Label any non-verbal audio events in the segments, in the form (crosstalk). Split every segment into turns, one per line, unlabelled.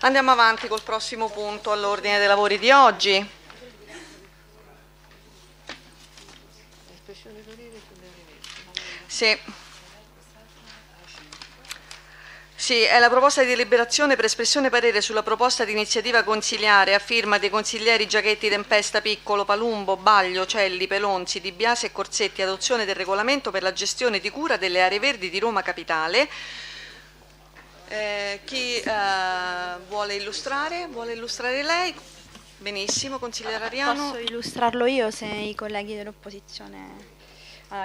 Andiamo avanti col prossimo punto all'ordine dei lavori di oggi. Sì. Sì, è la proposta di deliberazione per espressione parere sulla proposta di iniziativa consiliare a firma dei consiglieri Giachetti, Tempesta, Piccolo, Palumbo, Baglio, Celli, Pelonzi, Di Biase e Corsetti, adozione del regolamento per la gestione di cura delle aree verdi di Roma Capitale. Eh, chi eh, vuole illustrare? Vuole illustrare lei? Benissimo, consigliere Ariano.
Posso illustrarlo io se i colleghi dell'opposizione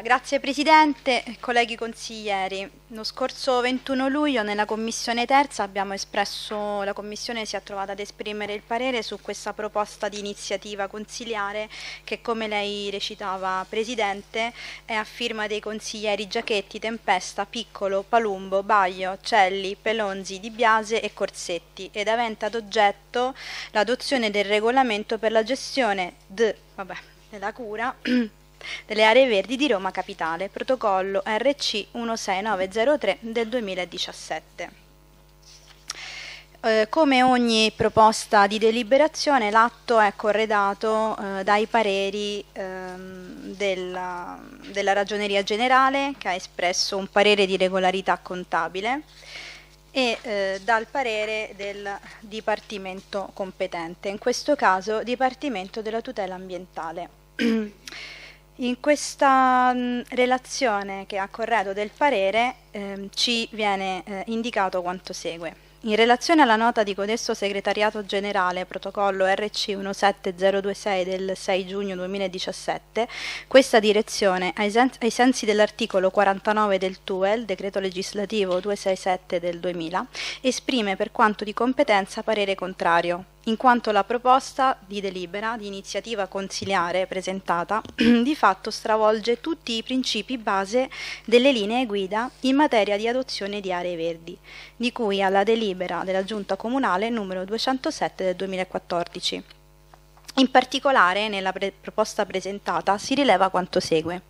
grazie Presidente, colleghi consiglieri. Lo scorso 21 luglio nella Commissione terza abbiamo espresso, la Commissione si è trovata ad esprimere il parere su questa proposta di iniziativa consiliare che come lei recitava Presidente è a firma dei consiglieri Giachetti, Tempesta, Piccolo, Palumbo, Baglio, Celli, Pelonzi, Di Biase e Corsetti ed avente ad oggetto l'adozione del regolamento per la gestione de, vabbè, della cura (clears throat) delle aree verdi di Roma Capitale, protocollo RC 16903 del 2017. Eh, come ogni proposta di deliberazione, l'atto è corredato eh, dai pareri ehm, della, della, Ragioneria Generale, che ha espresso un parere di regolarità contabile, e eh, dal parere del Dipartimento competente, in questo caso Dipartimento della tutela ambientale. (clears throat) In questa mh, relazione che ha corredo del parere eh, ci viene eh, indicato quanto segue. In relazione alla nota di codesto segretariato generale, protocollo RC 17026 del 6 giugno 2017, questa direzione, ai, sen- ai sensi dell'articolo 49 del TUEL, decreto legislativo 267 del 2000, esprime per quanto di competenza parere contrario, in quanto la proposta di delibera di iniziativa consiliare presentata (clears throat) di fatto stravolge tutti i principi base delle linee guida in materia di adozione di aree verdi, di cui alla delibera della Giunta Comunale numero 207 del 2014. In particolare, nella pre- proposta presentata si rileva quanto segue.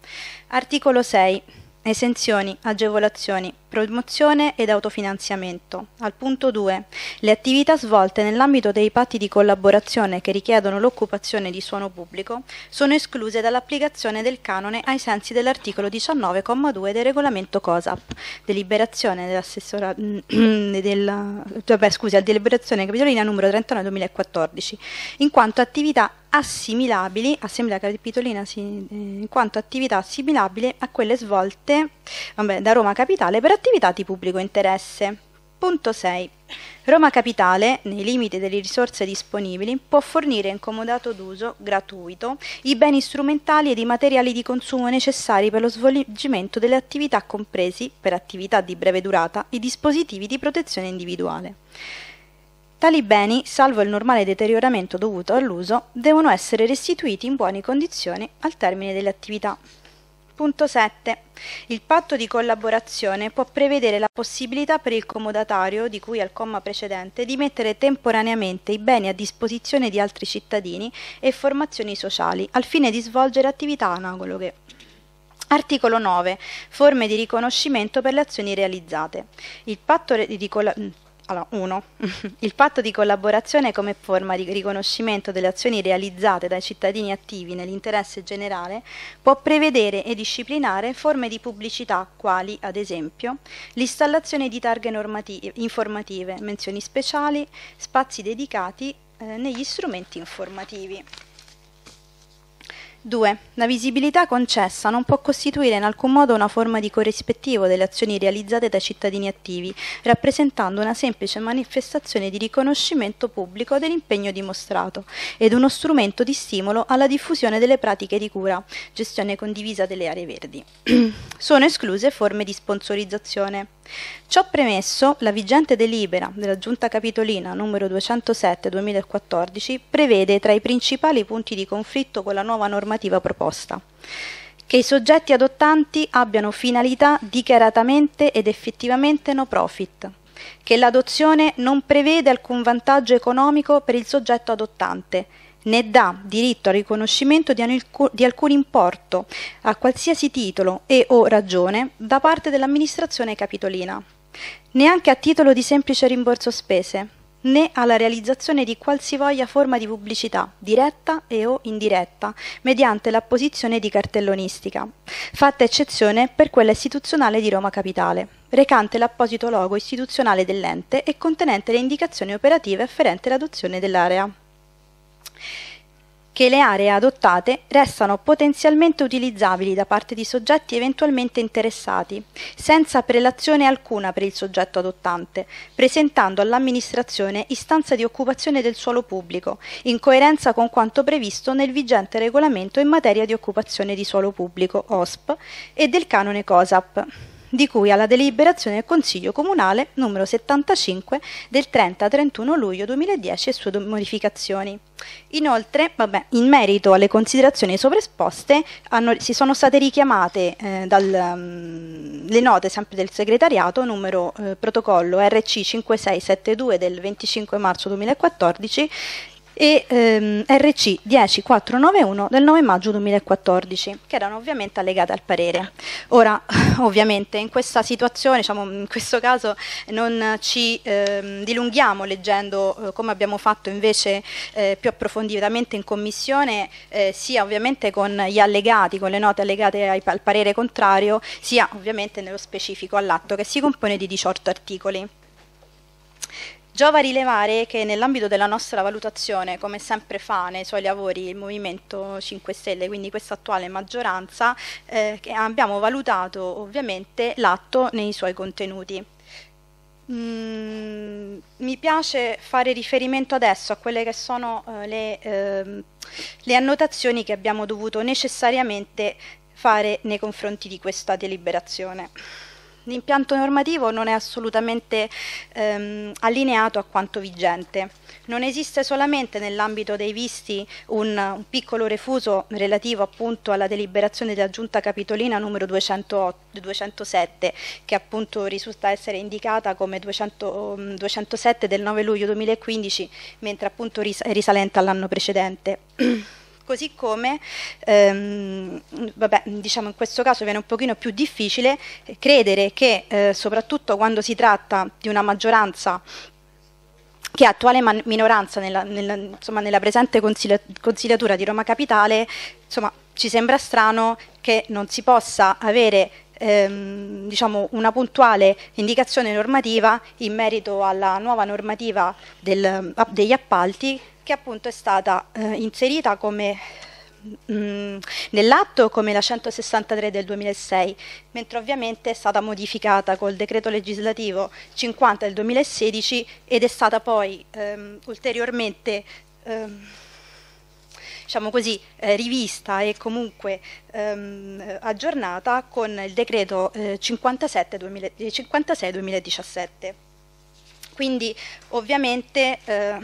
Articolo 6. Esenzioni, agevolazioni, promozione ed autofinanziamento. Al punto 2. Le attività svolte nell'ambito dei patti di collaborazione che richiedono l'occupazione di suono pubblico sono escluse dall'applicazione del canone ai sensi dell'articolo 19,2 del regolamento COSAP, deliberazione dell'assessora (clears throat) della, vabbè, scusi, deliberazione capitolina numero 39 2014, in quanto attività assimilabili, assemblea capitolina eh, in quanto attività assimilabili a quelle svolte vabbè, da Roma Capitale per attività di pubblico interesse. Punto 6. Roma Capitale, nei limiti delle risorse disponibili, può fornire in comodato d'uso gratuito i beni strumentali ed i materiali di consumo necessari per lo svolgimento delle attività compresi, per attività di breve durata, i dispositivi di protezione individuale. Tali beni, salvo il normale deterioramento dovuto all'uso, devono essere restituiti in buone condizioni al termine delle attività. Punto 7. Il patto di collaborazione può prevedere la possibilità per il comodatario, di cui al comma precedente, di mettere temporaneamente i beni a disposizione di altri cittadini e formazioni sociali, al fine di svolgere attività analoghe. Articolo 9. Forme di riconoscimento per le azioni realizzate. Il patto di collaborazione allora, 1. (laughs) Il patto di collaborazione come forma di riconoscimento delle azioni realizzate dai cittadini attivi nell'interesse generale può prevedere e disciplinare forme di pubblicità quali, ad esempio, l'installazione di targhe informative, menzioni speciali, spazi dedicati eh, negli strumenti informativi. 2. La visibilità concessa non può costituire in alcun modo una forma di corrispettivo delle azioni realizzate dai cittadini attivi, rappresentando una semplice manifestazione di riconoscimento pubblico dell'impegno dimostrato ed uno strumento di stimolo alla diffusione delle pratiche di cura, gestione condivisa delle aree verdi. (clears throat) Sono escluse forme di sponsorizzazione. Ciò premesso, la vigente delibera della Giunta Capitolina numero 207-2014 prevede tra i principali punti di conflitto con la nuova normativa proposta. Che i soggetti adottanti abbiano finalità dichiaratamente ed effettivamente no profit, che l'adozione non prevede alcun vantaggio economico per il soggetto adottante, né dà diritto al riconoscimento di, alcun importo, a qualsiasi titolo e o ragione, da parte dell'amministrazione capitolina, neanche a titolo di semplice rimborso spese, né alla realizzazione di qualsivoglia forma di pubblicità, diretta e o indiretta, mediante l'apposizione di cartellonistica, fatta eccezione per quella istituzionale di Roma Capitale, recante l'apposito logo istituzionale dell'ente e contenente le indicazioni operative afferenti all'adozione dell'area che le aree adottate restano potenzialmente utilizzabili da parte di soggetti eventualmente interessati, senza prelazione alcuna per il soggetto adottante, presentando all'amministrazione istanza di occupazione del suolo pubblico, in coerenza con quanto previsto nel vigente regolamento in materia di occupazione di suolo pubblico OSP e del canone COSAP di cui alla deliberazione del Consiglio Comunale numero 75 del 30-31 luglio 2010 e sue modificazioni. Inoltre, vabbè, in merito alle considerazioni sovraesposte, si sono state richiamate eh, dal, um, note sempre del segretariato numero eh, protocollo RC 5672 del 25 marzo 2014 e ehm, RC 10491 del 9 maggio 2014, che erano ovviamente allegate al parere. Ora, (laughs) ovviamente, in questa situazione, diciamo, in questo caso, non ci ehm, dilunghiamo leggendo eh, come abbiamo fatto invece eh, più approfonditamente in commissione, eh, sia ovviamente con gli allegati, con le note allegate ai, al parere contrario, sia ovviamente nello specifico all'atto che si compone di 18 articoli. Giova rilevare che nell'ambito della nostra valutazione, come sempre fa nei suoi lavori il Movimento 5 Stelle, quindi questa attuale maggioranza, eh, abbiamo valutato ovviamente l'atto nei suoi contenuti. Mm, mi piace fare riferimento adesso a quelle che sono eh, le, eh, le annotazioni che abbiamo dovuto necessariamente fare nei confronti di questa deliberazione l'impianto normativo non è assolutamente ehm, allineato a quanto vigente. Non esiste solamente nell'ambito dei visti un, un, piccolo refuso relativo appunto alla deliberazione della Giunta Capitolina numero 208, 207 che appunto risulta essere indicata come 200, 207 del 9 luglio 2015 mentre appunto è risalente all'anno precedente. (clears throat) così come ehm, vabbè, diciamo in questo caso viene un pochino più difficile credere che eh, soprattutto quando si tratta di una maggioranza che è attuale man- minoranza nella, nella, insomma, nella presente consiglia- consigliatura di Roma Capitale, insomma, ci sembra strano che non si possa avere ehm, diciamo, una puntuale indicazione normativa in merito alla nuova normativa del, degli appalti che appunto è stata eh, inserita come mm, nell'atto come la 163 del 2006, mentre ovviamente è stata modificata col decreto legislativo 50 del 2016 ed è stata poi ehm, ulteriormente ehm, diciamo così, eh, rivista e comunque ehm, aggiornata con il decreto eh, 56-2017. Quindi ovviamente eh,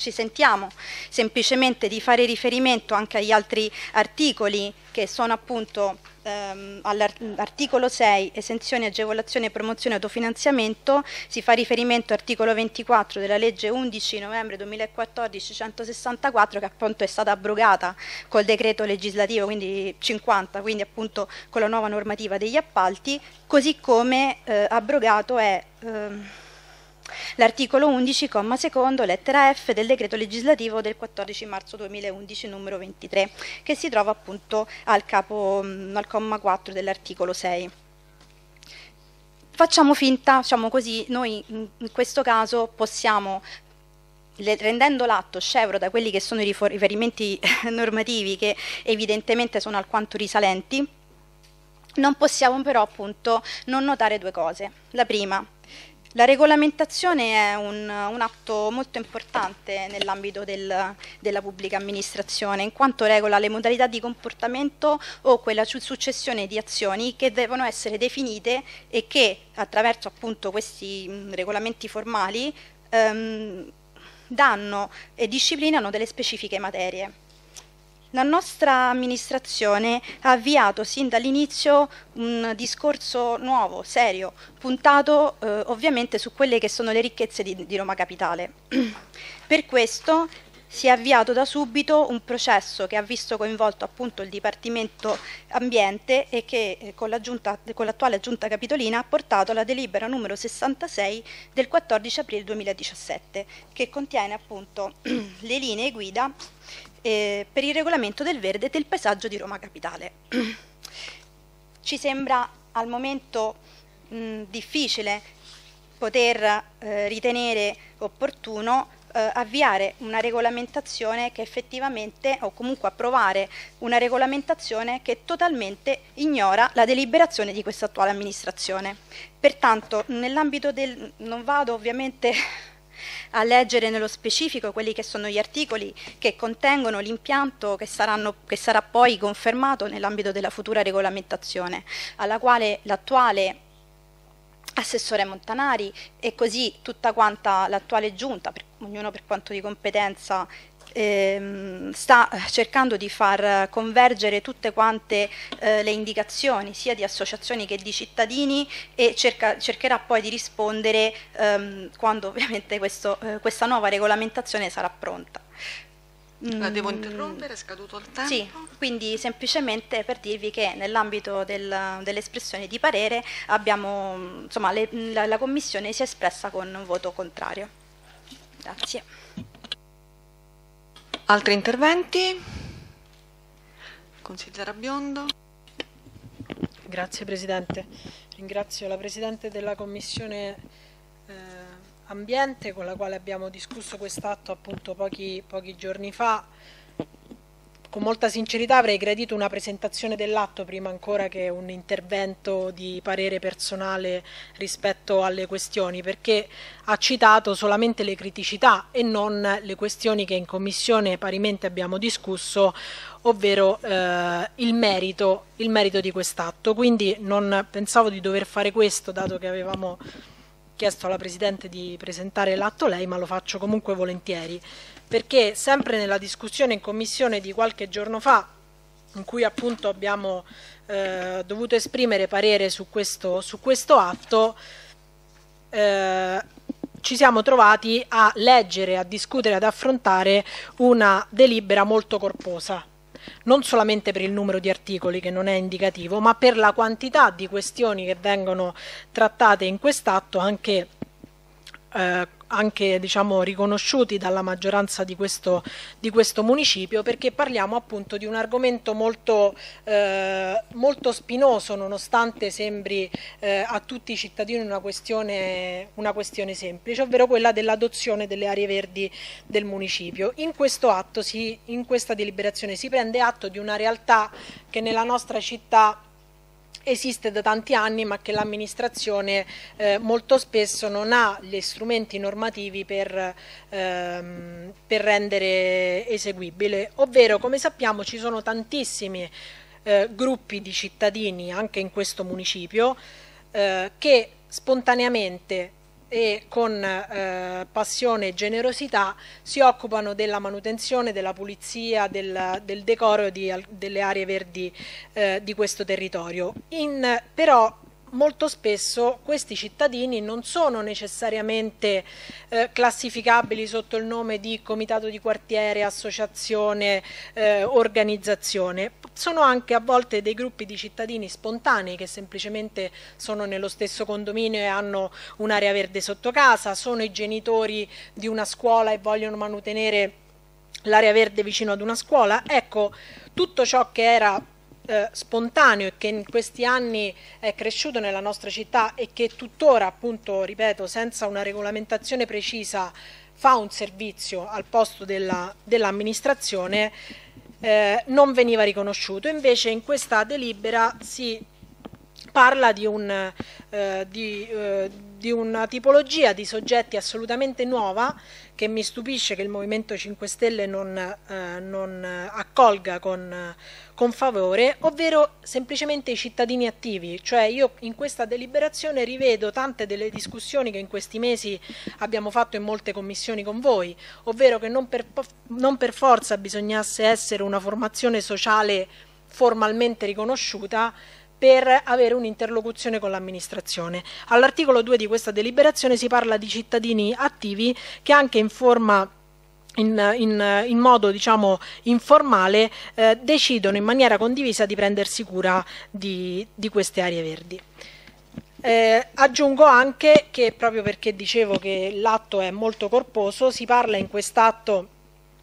ci sentiamo. Semplicemente di fare riferimento anche agli altri articoli che sono appunto ehm, all'articolo 6 esenzioni, agevolazione, promozione e autofinanziamento. Si fa riferimento all'articolo 24 della legge 11 novembre 2014 164 che appunto è stata abrogata col decreto legislativo quindi 50 quindi appunto con la nuova normativa degli appalti. Così come eh, abrogato è ehm, L'articolo 11, comma secondo, lettera F del decreto legislativo del 14 marzo 2011 numero 23, che si trova appunto al, capo, mm, al comma 4 dell'articolo 6 facciamo finta, diciamo così, noi in questo caso possiamo, rendendo l'atto scevro da quelli che sono i riferimenti (laughs) normativi che evidentemente sono alquanto risalenti, non possiamo però appunto non notare due cose. La prima, la regolamentazione è un, un atto molto importante nell'ambito del, della pubblica amministrazione, in quanto regola le modalità di comportamento o quella successione di azioni che devono essere definite e che attraverso appunto questi mh, regolamenti formali ehm, danno e disciplinano delle specifiche materie. La nostra amministrazione ha avviato sin dall'inizio un discorso nuovo, serio, puntato eh, ovviamente su quelle che sono le ricchezze di, di Roma Capitale. (clears throat) per questo si è avviato da subito un processo che ha visto coinvolto appunto il Dipartimento Ambiente e che eh, con, l'attuale giunta capitolina ha portato alla delibera numero 66 del 14 aprile 2017 che contiene appunto (clears throat) le linee guida eh, per il regolamento del verde del paesaggio di Roma Capitale. (clears throat) Ci sembra al momento mh, difficile poter eh, ritenere opportuno eh, avviare una regolamentazione che effettivamente, o comunque approvare una regolamentazione che totalmente ignora la deliberazione di questa attuale amministrazione. Pertanto, nell'ambito del... non vado ovviamente a leggere nello specifico quelli che sono gli articoli che contengono l'impianto che, che sarà poi confermato nell'ambito della futura regolamentazione, alla quale l'attuale assessore Montanari e così tutta quanta l'attuale giunta, per, ognuno per quanto di competenza, ehm, sta cercando di far convergere tutte quante eh, le indicazioni sia di associazioni che di cittadini e cerca, cercherà poi di rispondere ehm, quando ovviamente questo, eh, questa nuova regolamentazione sarà pronta.
La devo mm. interrompere, è scaduto il tempo?
Sì, quindi semplicemente per dirvi che nell'ambito del, dell'espressione di parere abbiamo, insomma, le, la, la Commissione si è espressa con un voto contrario. Grazie.
Altri interventi? Consigliera Biondo.
Grazie Presidente. Ringrazio la Presidente della Commissione eh, ambiente con la quale abbiamo discusso quest'atto appunto pochi, pochi giorni fa. Con molta sincerità avrei gradito una presentazione dell'atto prima ancora che un intervento di parere personale rispetto alle questioni, perché ha citato solamente le criticità e non le questioni che in Commissione parimente abbiamo discusso, ovvero eh, il, merito, il merito di quest'atto. Quindi non pensavo di dover fare questo, dato che avevamo chiesto alla Presidente di presentare l'atto lei, ma lo faccio comunque volentieri, perché sempre nella discussione in Commissione di qualche giorno fa, in cui appunto abbiamo eh, dovuto esprimere parere su questo, su questo atto, eh, ci siamo trovati a leggere, a discutere, ad affrontare una delibera molto corposa. Non solamente per il numero di articoli che non è indicativo, ma per la quantità di questioni che vengono trattate in quest'atto anche eh, anche diciamo, riconosciuti dalla maggioranza di questo, di questo, municipio perché parliamo appunto di un argomento molto, eh, molto spinoso nonostante sembri eh, a tutti i cittadini una questione, una questione semplice, ovvero quella dell'adozione delle aree verdi del municipio. In questo atto, si, in questa deliberazione si prende atto di una realtà che nella nostra città esiste da tanti anni ma che l'amministrazione eh, molto spesso non ha gli strumenti normativi per, ehm, per rendere eseguibile, ovvero come sappiamo ci sono tantissimi eh, gruppi di cittadini anche in questo municipio eh, che spontaneamente e con eh, passione e generosità si occupano della manutenzione, della pulizia, del, del decoro di, delle aree verdi eh, di questo territorio. In, però molto spesso questi cittadini non sono necessariamente eh, classificabili sotto il nome di comitato di quartiere, associazione, eh, organizzazione, sono anche a volte dei gruppi di cittadini spontanei che semplicemente sono nello stesso condominio e hanno un'area verde sotto casa, sono i genitori di una scuola e vogliono mantenere l'area verde vicino ad una scuola. Ecco, tutto ciò che era eh, spontaneo e che in questi anni è cresciuto nella nostra città e che tuttora, appunto, ripeto, senza una regolamentazione precisa fa un servizio al posto dell'amministrazione, dell eh, non veniva riconosciuto. Invece in questa delibera si parla di un, eh, di, eh, di una tipologia di soggetti assolutamente nuova che mi stupisce che il Movimento 5 Stelle non, eh, non accolga con, con, favore, ovvero semplicemente i cittadini attivi. Cioè io in questa deliberazione rivedo tante delle discussioni che in questi mesi abbiamo fatto in molte commissioni con voi, ovvero che non per, non per forza bisognasse essere una formazione sociale formalmente riconosciuta, per avere un'interlocuzione con l'amministrazione. All'articolo 2 di questa deliberazione si parla di cittadini attivi che anche in forma in, in, in, modo diciamo informale eh, decidono in maniera condivisa di prendersi cura di, di queste aree verdi. Eh, aggiungo anche che proprio perché dicevo che l'atto è molto corposo, si parla in quest'atto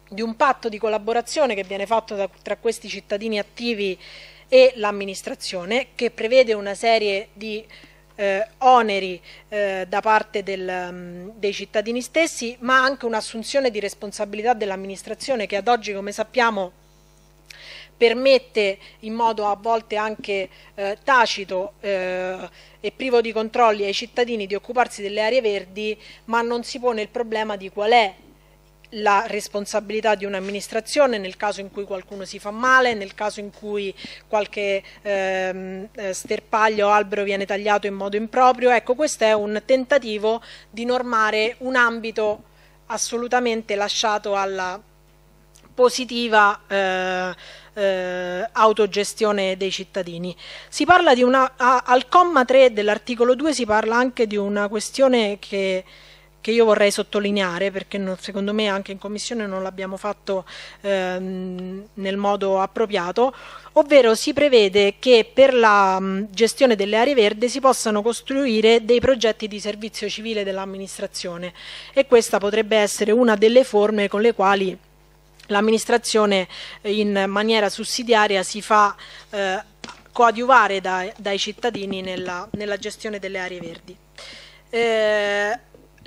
di un patto di collaborazione che viene fatto da, tra questi cittadini attivi e l'amministrazione che prevede una serie di eh, oneri eh, da parte del, um, dei cittadini stessi, ma anche un'assunzione di responsabilità dell'amministrazione che ad oggi, come sappiamo, permette in modo a volte anche eh, tacito eh, e privo di controlli ai cittadini di occuparsi delle aree verdi, ma non si pone il problema di qual è la responsabilità di un'amministrazione nel caso in cui qualcuno si fa male, nel caso in cui qualche ehm, eh, sterpaglio o albero viene tagliato in modo improprio. Ecco, questo è un tentativo di normare un ambito assolutamente lasciato alla positiva eh, eh, autogestione dei cittadini. Si parla di una, a, al comma 3 dell'articolo 2 si parla anche di una questione che che io vorrei sottolineare perché non, secondo me anche in commissione non l'abbiamo fatto ehm, nel modo appropriato, ovvero si prevede che per la mh, gestione delle aree verdi si possano costruire dei progetti di servizio civile dell'amministrazione e questa potrebbe essere una delle forme con le quali l'amministrazione in maniera sussidiaria si fa eh, coadiuvare da, dai cittadini nella, nella, gestione delle aree verdi. Eh,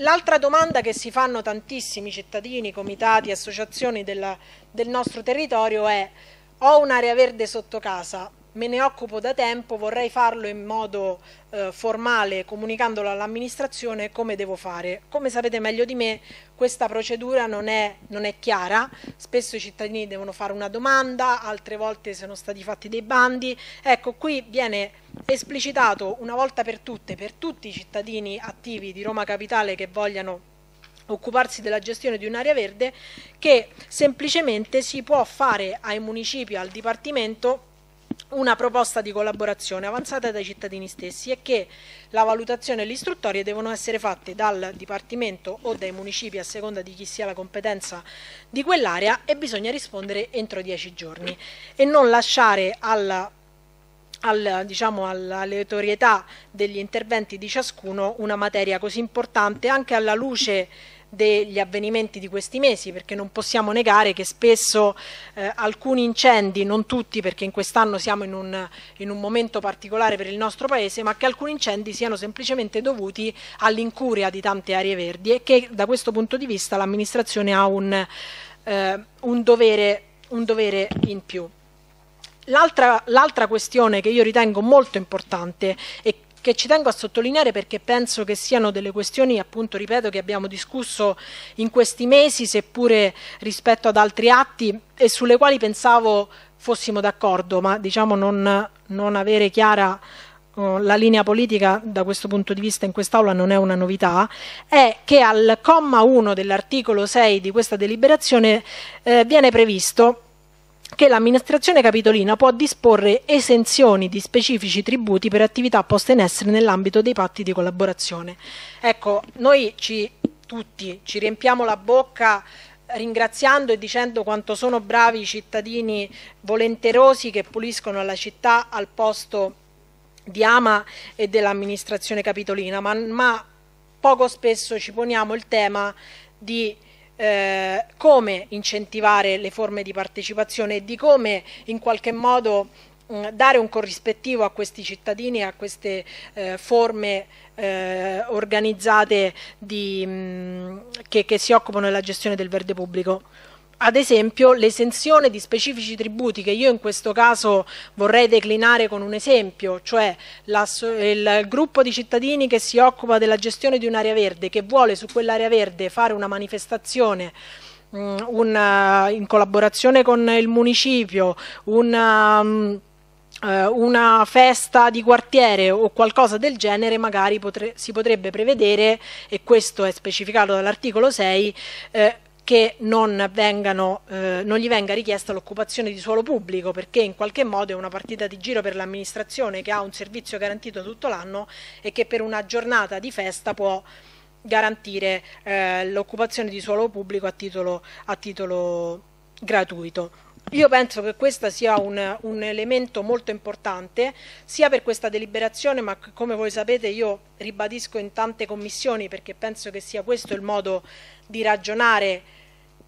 L'altra domanda che si fanno tantissimi cittadini, comitati, associazioni della, del nostro territorio è ho un'area verde sotto casa, me ne occupo da tempo, vorrei farlo in modo eh, formale, comunicandolo all'amministrazione, come devo fare? Come sapete meglio di me, questa procedura non è, non è, chiara, spesso i cittadini devono fare una domanda, altre volte sono stati fatti dei bandi. Ecco, qui viene esplicitato una volta per tutte, per tutti i cittadini attivi di Roma Capitale che vogliano occuparsi della gestione di un'area verde, che semplicemente si può fare ai municipi, al Dipartimento, una proposta di collaborazione avanzata dai cittadini stessi e che la valutazione e le istruttorie devono essere fatte dal Dipartimento o dai municipi a seconda di chi sia la competenza di quell'area e bisogna rispondere entro dieci giorni e non lasciare alla al, diciamo, all'aleatorietà degli interventi di ciascuno una materia così importante anche alla luce degli avvenimenti di questi mesi, perché non possiamo negare che spesso eh, alcuni incendi, non tutti perché in quest'anno siamo in un, in un, momento particolare per il nostro Paese, ma che alcuni incendi siano semplicemente dovuti all'incuria di tante aree verdi e che da questo punto di vista l'amministrazione ha un, eh, un, dovere, un dovere in più. L'altra questione che io ritengo molto importante e che ci tengo a sottolineare perché penso che siano delle questioni, appunto, ripeto, che abbiamo discusso in questi mesi, seppure rispetto ad altri atti e sulle quali pensavo fossimo d'accordo, ma diciamo non, non avere chiara uh, la linea politica da questo punto di vista in quest'Aula non è una novità, è che al comma 1 dell'articolo 6 di questa deliberazione eh, viene previsto che l'amministrazione capitolina può disporre esenzioni di specifici tributi per attività poste in essere nell'ambito dei patti di collaborazione. Ecco, noi ci, tutti ci riempiamo la bocca ringraziando e dicendo quanto sono bravi i cittadini volenterosi che puliscono la città al posto di Ama e dell'amministrazione capitolina, ma, ma poco spesso ci poniamo il tema di eh, come incentivare le forme di partecipazione e di come in qualche modo mm, dare un corrispettivo a questi cittadini, a queste eh, forme eh, organizzate di, mh, mm, che, che si occupano della gestione del verde pubblico. Ad esempio l'esenzione di specifici tributi che io in questo caso vorrei declinare con un esempio, cioè la, il gruppo di cittadini che si occupa della gestione di un'area verde, che vuole su quell'area verde fare una manifestazione mm, una, in collaborazione con il municipio, una mm, eh, una festa di quartiere o qualcosa del genere magari potre, si potrebbe prevedere, e questo è specificato dall'articolo 6, eh, che non, vengano, eh, non, gli venga richiesta l'occupazione di suolo pubblico perché in qualche modo è una partita di giro per l'amministrazione che ha un servizio garantito tutto l'anno e che per una giornata di festa può garantire eh, l'occupazione di suolo pubblico a titolo, a titolo gratuito. Io penso che questo sia un, un, elemento molto importante sia per questa deliberazione ma come voi sapete io ribadisco in tante commissioni perché penso che sia questo il modo di ragionare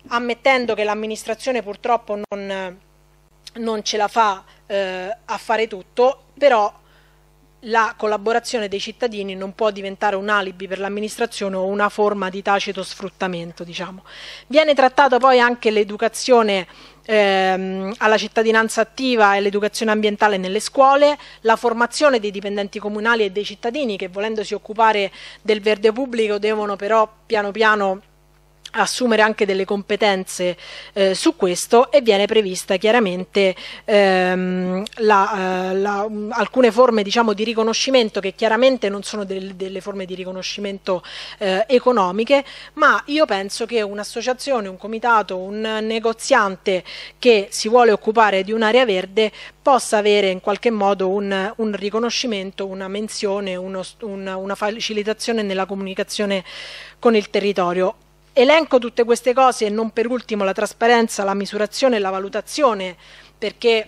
ammettendo che l'amministrazione purtroppo non, non, ce la fa eh, a fare tutto però la collaborazione dei cittadini non può diventare un alibi per l'amministrazione o una forma di tacito sfruttamento. Diciamo. Viene trattata poi anche l'educazione ehm, alla cittadinanza attiva e l'educazione ambientale nelle scuole, la formazione dei dipendenti comunali e dei cittadini che volendosi occupare del verde pubblico devono però piano piano assumere anche delle competenze eh, su questo e viene prevista chiaramente ehm, la, eh, la, alcune forme diciamo, di riconoscimento che chiaramente non sono del, delle forme di riconoscimento eh, economiche ma io penso che un'associazione, un comitato, un negoziante che si vuole occupare di un'area verde possa avere in qualche modo un, un riconoscimento, una menzione, uno, una, una facilitazione nella comunicazione con il territorio. Elenco tutte queste cose e non per ultimo la trasparenza, la misurazione e la valutazione, perché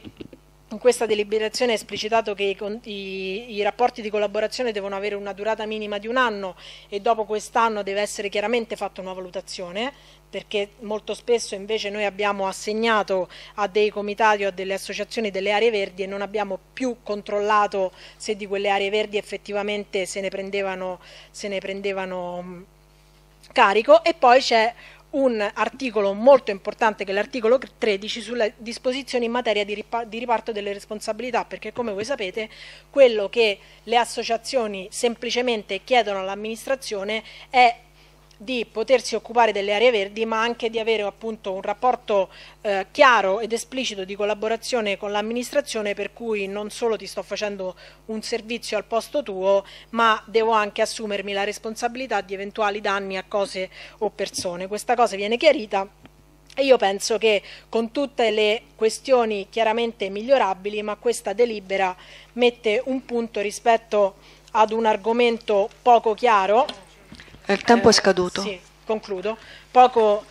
in questa deliberazione è esplicitato che i, i, i, rapporti di collaborazione devono avere una durata minima di un anno e dopo quest'anno deve essere chiaramente fatta una valutazione, perché molto spesso invece noi abbiamo assegnato a dei comitati o a delle associazioni delle aree verdi e non abbiamo più controllato se di quelle aree verdi effettivamente se ne prendevano, se ne prendevano carico e poi c'è un articolo molto importante che è l'articolo 13 sulle disposizioni in materia di riparto delle responsabilità perché come voi sapete quello che le associazioni semplicemente chiedono all'amministrazione è di potersi occupare delle aree verdi ma anche di avere appunto un rapporto eh, chiaro ed esplicito di collaborazione con l'amministrazione per cui non solo ti sto facendo un servizio al posto tuo ma devo anche assumermi la responsabilità di eventuali danni a cose o persone. Questa cosa viene chiarita e io penso che con tutte le questioni chiaramente migliorabili ma questa delibera mette un punto rispetto ad un argomento poco chiaro
il tempo eh, è scaduto.
Sì, concludo. Poco,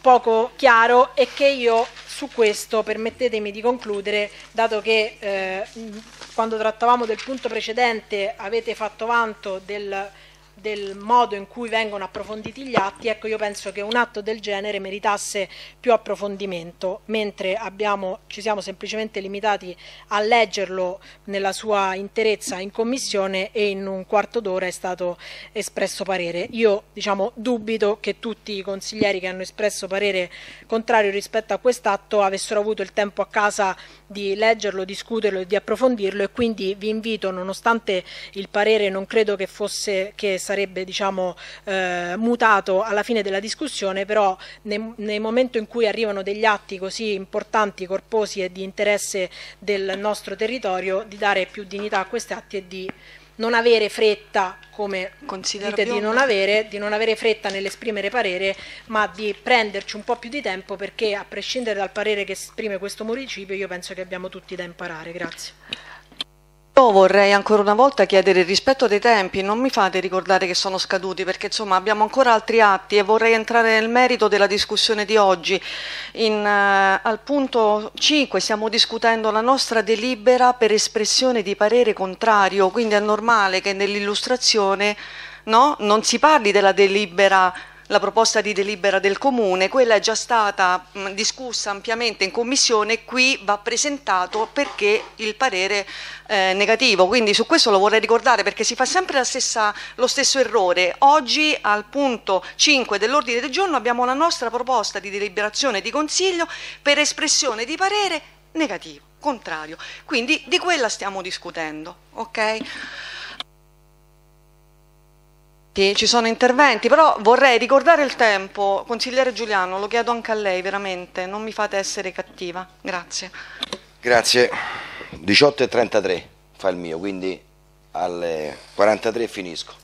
poco chiaro e che io su questo permettetemi di concludere, dato che eh, quando trattavamo del punto precedente avete fatto vanto del del modo in cui vengono approfonditi gli atti, ecco io penso che un atto del genere meritasse più approfondimento, mentre abbiamo, ci siamo semplicemente limitati a leggerlo nella sua interezza in commissione e in un quarto d'ora è stato espresso parere. Io diciamo, dubito che tutti i consiglieri che hanno espresso parere contrario rispetto a quest'atto avessero avuto il tempo a casa di leggerlo, discuterlo e di approfondirlo e quindi vi invito, nonostante il parere non credo che fosse che sarebbe diciamo, eh, mutato alla fine della discussione, però nel, nel, momento in cui arrivano degli atti così importanti, corposi e di interesse del nostro territorio, di dare più dignità a questi atti e di non avere fretta, come dite di non avere, di non avere fretta nell'esprimere parere, ma di prenderci un po' più di tempo perché a prescindere dal parere che esprime questo municipio io penso che abbiamo tutti da imparare. Grazie.
Io vorrei ancora una volta chiedere il rispetto dei tempi, non mi fate ricordare che sono scaduti perché insomma abbiamo ancora altri atti e vorrei entrare nel merito della discussione di oggi. In, uh, al punto 5 stiamo discutendo la nostra delibera per espressione di parere contrario, quindi è normale che nell'illustrazione no, non si parli della delibera la proposta di delibera del Comune, quella è già stata discussa ampiamente in Commissione, qui va presentato perché il parere è negativo, quindi su questo lo vorrei ricordare perché si fa sempre stessa, lo stesso errore. Oggi al punto 5 dell'ordine del giorno abbiamo la nostra proposta di deliberazione di Consiglio per espressione di parere negativo, contrario, quindi di quella stiamo discutendo, ok? Ci sono interventi, però vorrei ricordare il tempo. Consigliere Giuliano, lo chiedo anche a lei, veramente, non mi fate essere cattiva. Grazie.
Grazie. 18.33 fa il mio, quindi alle 43 finisco.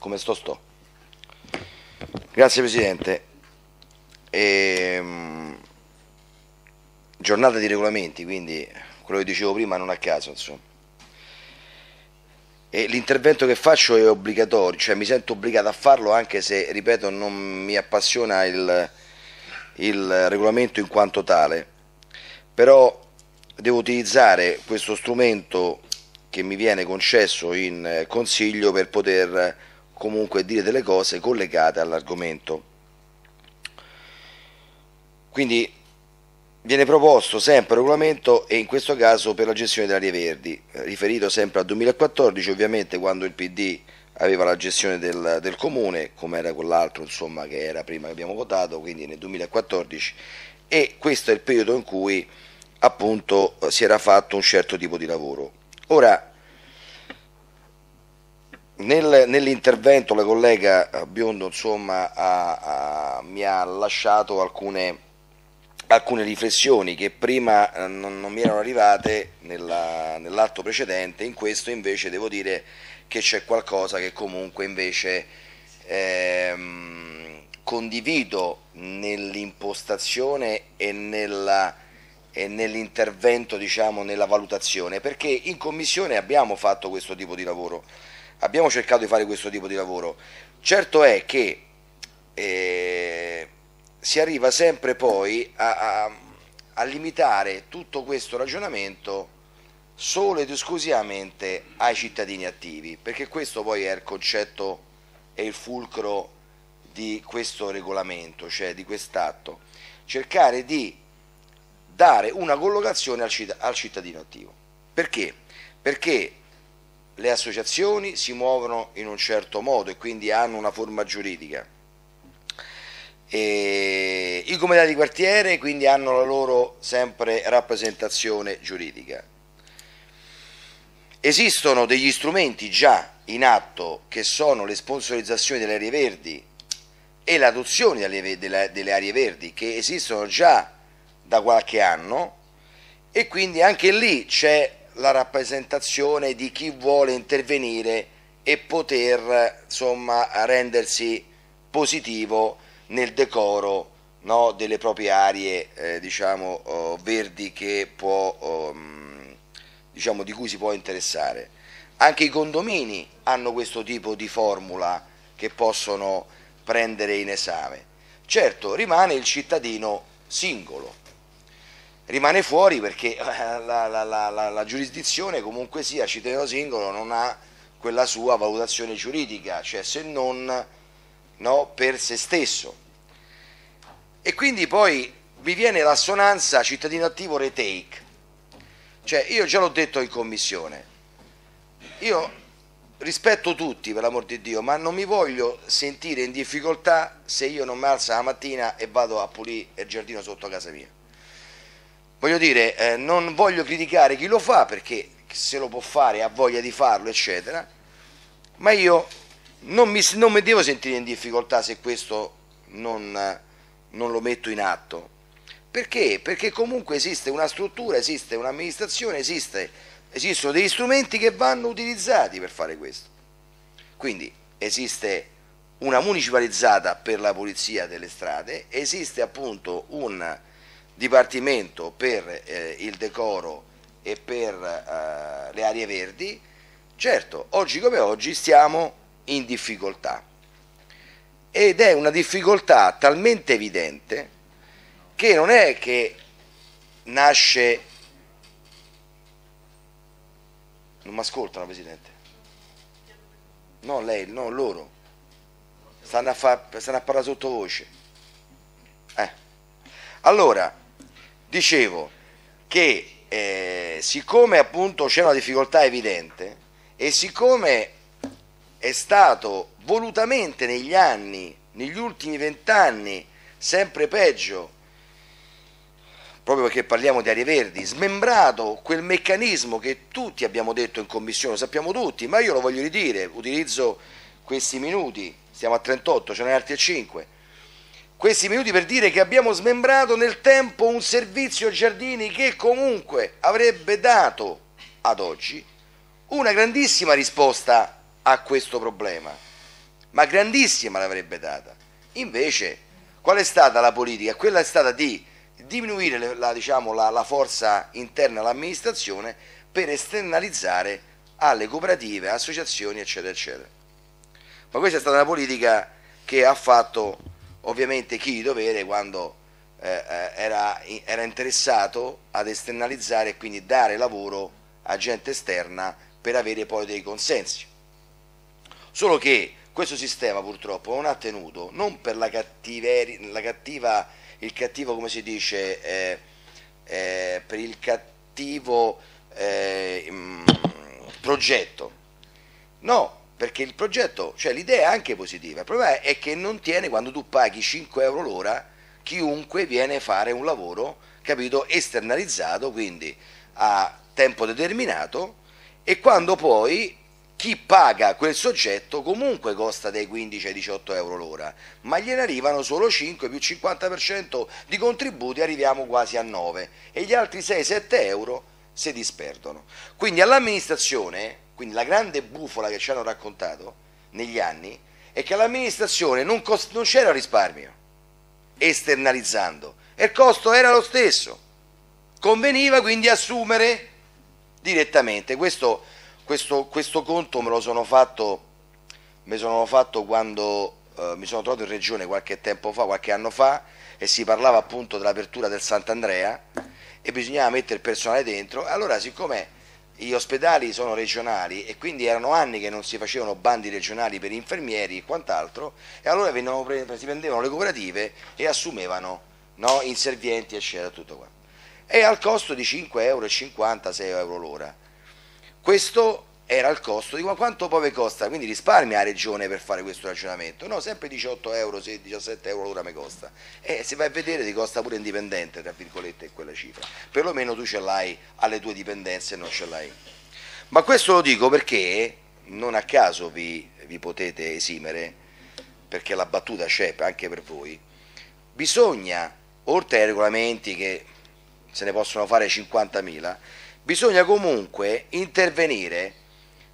Come sto sto. Grazie Presidente. Ehm, giornata di regolamenti, quindi quello che dicevo prima non a caso, insomma. E l'intervento che faccio è obbligatorio, cioè mi sento obbligato a farlo anche se, ripeto, non mi appassiona il, il regolamento in quanto tale, però devo utilizzare questo strumento che mi viene concesso in consiglio per poter comunque dire delle cose collegate all'argomento. Quindi Viene proposto sempre regolamento e in questo caso per la gestione delle aree verdi, riferito sempre al 2014, ovviamente quando il PD aveva la gestione del, del comune, come era quell'altro insomma che era prima che abbiamo votato, quindi nel 2014, e questo è il periodo in cui appunto si era fatto un certo tipo di lavoro. Ora, nel, nell'intervento la collega Biondo insomma, ha, ha, mi ha lasciato alcune alcune riflessioni che prima eh, non, non mi erano arrivate nella, nell'atto precedente, in questo invece devo dire che c'è qualcosa che comunque invece ehm, condivido nell'impostazione e, nella, e nell'intervento, diciamo, nella valutazione, perché in Commissione abbiamo fatto questo tipo di lavoro, abbiamo cercato di fare questo tipo di lavoro. Certo è che eh, si arriva sempre poi a, a, a limitare tutto questo ragionamento solo ed esclusivamente ai cittadini attivi, perché questo poi è il concetto e il fulcro di questo regolamento, cioè di quest'atto, cercare di dare una collocazione al, cittadino attivo. Perché? Perché le associazioni si muovono in un certo modo e quindi hanno una forma giuridica e I comitati di quartiere quindi hanno la loro sempre rappresentazione giuridica. Esistono degli strumenti già in atto che sono le sponsorizzazioni delle aree verdi e l'adozione delle, delle, aree verdi che esistono già da qualche anno e quindi anche lì c'è la rappresentazione di chi vuole intervenire e poter insomma rendersi positivo nel decoro no, delle proprie aree eh, diciamo, oh, verdi può, oh, diciamo, di cui si può interessare. Anche i condomini hanno questo tipo di formula che possono prendere in esame. Certo, rimane il cittadino singolo, rimane fuori perché la, la, la, la, giurisdizione comunque sia cittadino singolo non ha quella sua valutazione giuridica, cioè se non no, per se stesso. E quindi poi vi viene l'assonanza cittadino attivo retake. Cioè, io già l'ho detto in commissione, io rispetto tutti per l'amor di Dio, ma non mi voglio sentire in difficoltà se io non mi alzo la mattina e vado a pulire il giardino sotto casa mia. Voglio dire, eh, non voglio criticare chi lo fa perché se lo può fare ha voglia di farlo, eccetera, ma io non mi, non mi devo sentire in difficoltà se questo non, non lo metto in atto. Perché? Perché comunque esiste una struttura, esiste un'amministrazione, esiste, esistono degli strumenti che vanno utilizzati per fare questo. Quindi esiste una municipalizzata per la pulizia delle strade, esiste appunto un dipartimento per eh, il decoro e per eh, le aree verdi, certo, oggi come oggi stiamo in difficoltà ed è una difficoltà talmente evidente che non è che nasce non mi ascoltano Presidente no lei, no loro stanno a, fa, stanno a parlare sottovoce. Eh. Allora, dicevo che eh, siccome appunto c'è una difficoltà evidente e siccome è stato volutamente negli anni, negli ultimi vent'anni, sempre peggio, proprio perché parliamo di aree verdi, smembrato quel meccanismo che tutti abbiamo detto in commissione, lo sappiamo tutti, ma io lo voglio ridire, utilizzo questi minuti, siamo a 38, ce n'è altri a 5, questi minuti per dire che abbiamo smembrato nel tempo un servizio giardini che comunque avrebbe dato ad oggi una grandissima risposta a questo problema, ma grandissima l'avrebbe data. Invece, qual è stata la politica? Quella è stata di diminuire la, diciamo, la, la forza interna all'amministrazione per esternalizzare alle cooperative, associazioni, eccetera, eccetera. Ma questa è stata una politica che ha fatto ovviamente chi di dovere quando eh, eh, era, era interessato ad esternalizzare e quindi dare lavoro a gente esterna per avere poi dei consensi. Solo che questo sistema purtroppo non ha tenuto, non per la, la cattiva, il cattivo, come si dice, eh, eh, per il cattivo eh, mm, progetto, no, perché il progetto, cioè l'idea è anche positiva, il problema è che non tiene quando tu paghi 5 euro l'ora, chiunque viene a fare un lavoro, capito, esternalizzato, quindi a tempo determinato, e quando poi chi paga quel soggetto comunque costa dai 15 ai 18 euro l'ora, ma gliene arrivano solo 5 più 50% di contributi, arriviamo quasi a 9 e gli altri 6-7 euro si disperdono. Quindi all'amministrazione quindi la grande bufola che ci hanno raccontato negli anni è che all'amministrazione non, non c'era risparmio esternalizzando e il costo era lo stesso. Conveniva quindi assumere direttamente. Questo, questo, questo conto me lo sono fatto, sono fatto quando eh, mi sono trovato in regione qualche tempo fa, qualche anno fa, e si parlava appunto dell'apertura del Sant'Andrea e bisognava mettere il personale dentro. Allora, siccome gli ospedali sono regionali e quindi erano anni che non si facevano bandi regionali per infermieri e quant'altro e allora si prendevano le cooperative e assumevano no, inservienti eccetera tutto qua e al costo di 5,50 euro 6 euro l'ora questo era il costo. Di quanto poi costa, quindi risparmia la regione per fare questo ragionamento, no, sempre 18 euro, 17 euro l'ora mi costa, e se vai a vedere ti costa pure indipendente, tra virgolette, quella cifra, perlomeno tu ce l'hai alle tue dipendenze e non ce l'hai. Ma questo lo dico perché non a caso vi, vi potete esimere, perché la battuta c'è anche per voi, bisogna, oltre ai regolamenti che se ne possono fare 50.000, bisogna comunque intervenire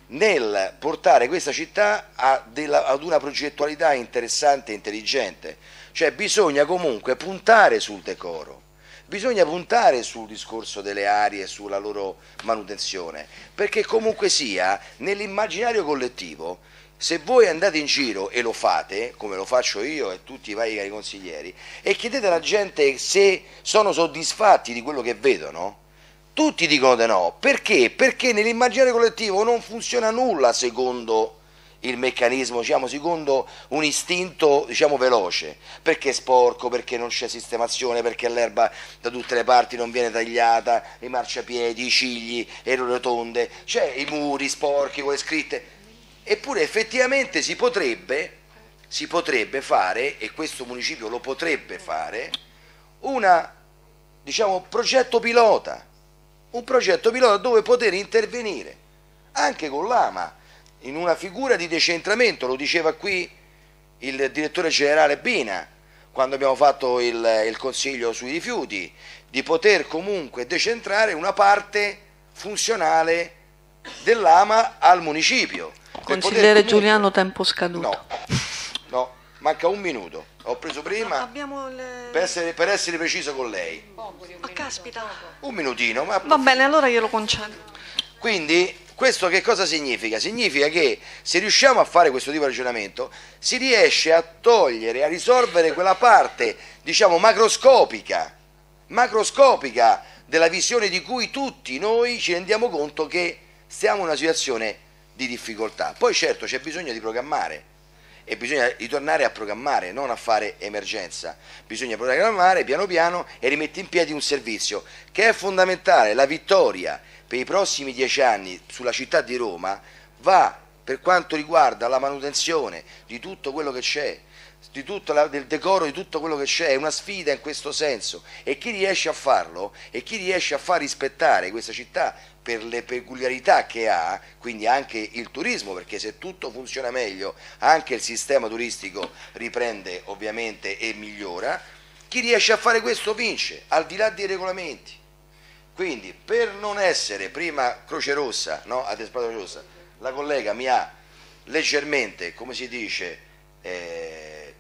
nel portare questa città della, ad una progettualità interessante e intelligente, cioè bisogna comunque puntare sul decoro, bisogna puntare sul discorso delle aree sulla loro manutenzione, perché comunque sia nell'immaginario collettivo, se voi andate in giro e lo fate, come lo faccio io e tutti i vari consiglieri, e chiedete alla gente se sono soddisfatti di quello che vedono, tutti dicono di no, perché? Perché nell'immaginario collettivo non funziona nulla secondo il meccanismo, diciamo, secondo un istinto diciamo, veloce, perché è sporco, perché non c'è sistemazione, perché l'erba da tutte le parti non viene tagliata, i marciapiedi, i cigli, le rotonde, cioè i muri sporchi, quelle scritte. Eppure effettivamente si potrebbe, si potrebbe fare, e questo municipio lo potrebbe fare, un diciamo, progetto pilota un progetto pilota dove poter intervenire anche con l'AMA in una figura di decentramento, lo diceva qui il direttore generale Bina quando abbiamo fatto il, il consiglio sui rifiuti, di poter comunque decentrare una parte funzionale dell'AMA al municipio.
Consigliere comunque... Giuliano, tempo scaduto.
No, no, manca un minuto. Ho preso prima le... per, essere, per, essere, preciso con lei.
Ma ah, caspita.
Un minutino. Ma...
Va bene, allora io lo concedo.
Quindi questo che cosa significa? Significa che se riusciamo a fare questo tipo di ragionamento si riesce a togliere, a risolvere quella parte, diciamo, macroscopica, macroscopica della visione di cui tutti noi ci rendiamo conto che stiamo in una situazione di difficoltà. Poi certo c'è bisogno di programmare e bisogna ritornare a programmare, non a fare emergenza. Bisogna programmare piano piano e rimettere in piedi un servizio che è fondamentale. La vittoria per i prossimi dieci anni sulla città di Roma va per quanto riguarda la manutenzione di tutto quello che c'è, la, del decoro di tutto quello che c'è, è una sfida in questo senso e chi riesce a farlo e chi riesce a far rispettare questa città per le peculiarità che ha, quindi anche il turismo, perché se tutto funziona meglio anche il sistema turistico riprende ovviamente e migliora, chi riesce a fare questo vince, al di là dei regolamenti. Quindi per non essere prima Croce Rossa, no, ad Croce Rossa, la collega mi ha leggermente, come si dice, eh,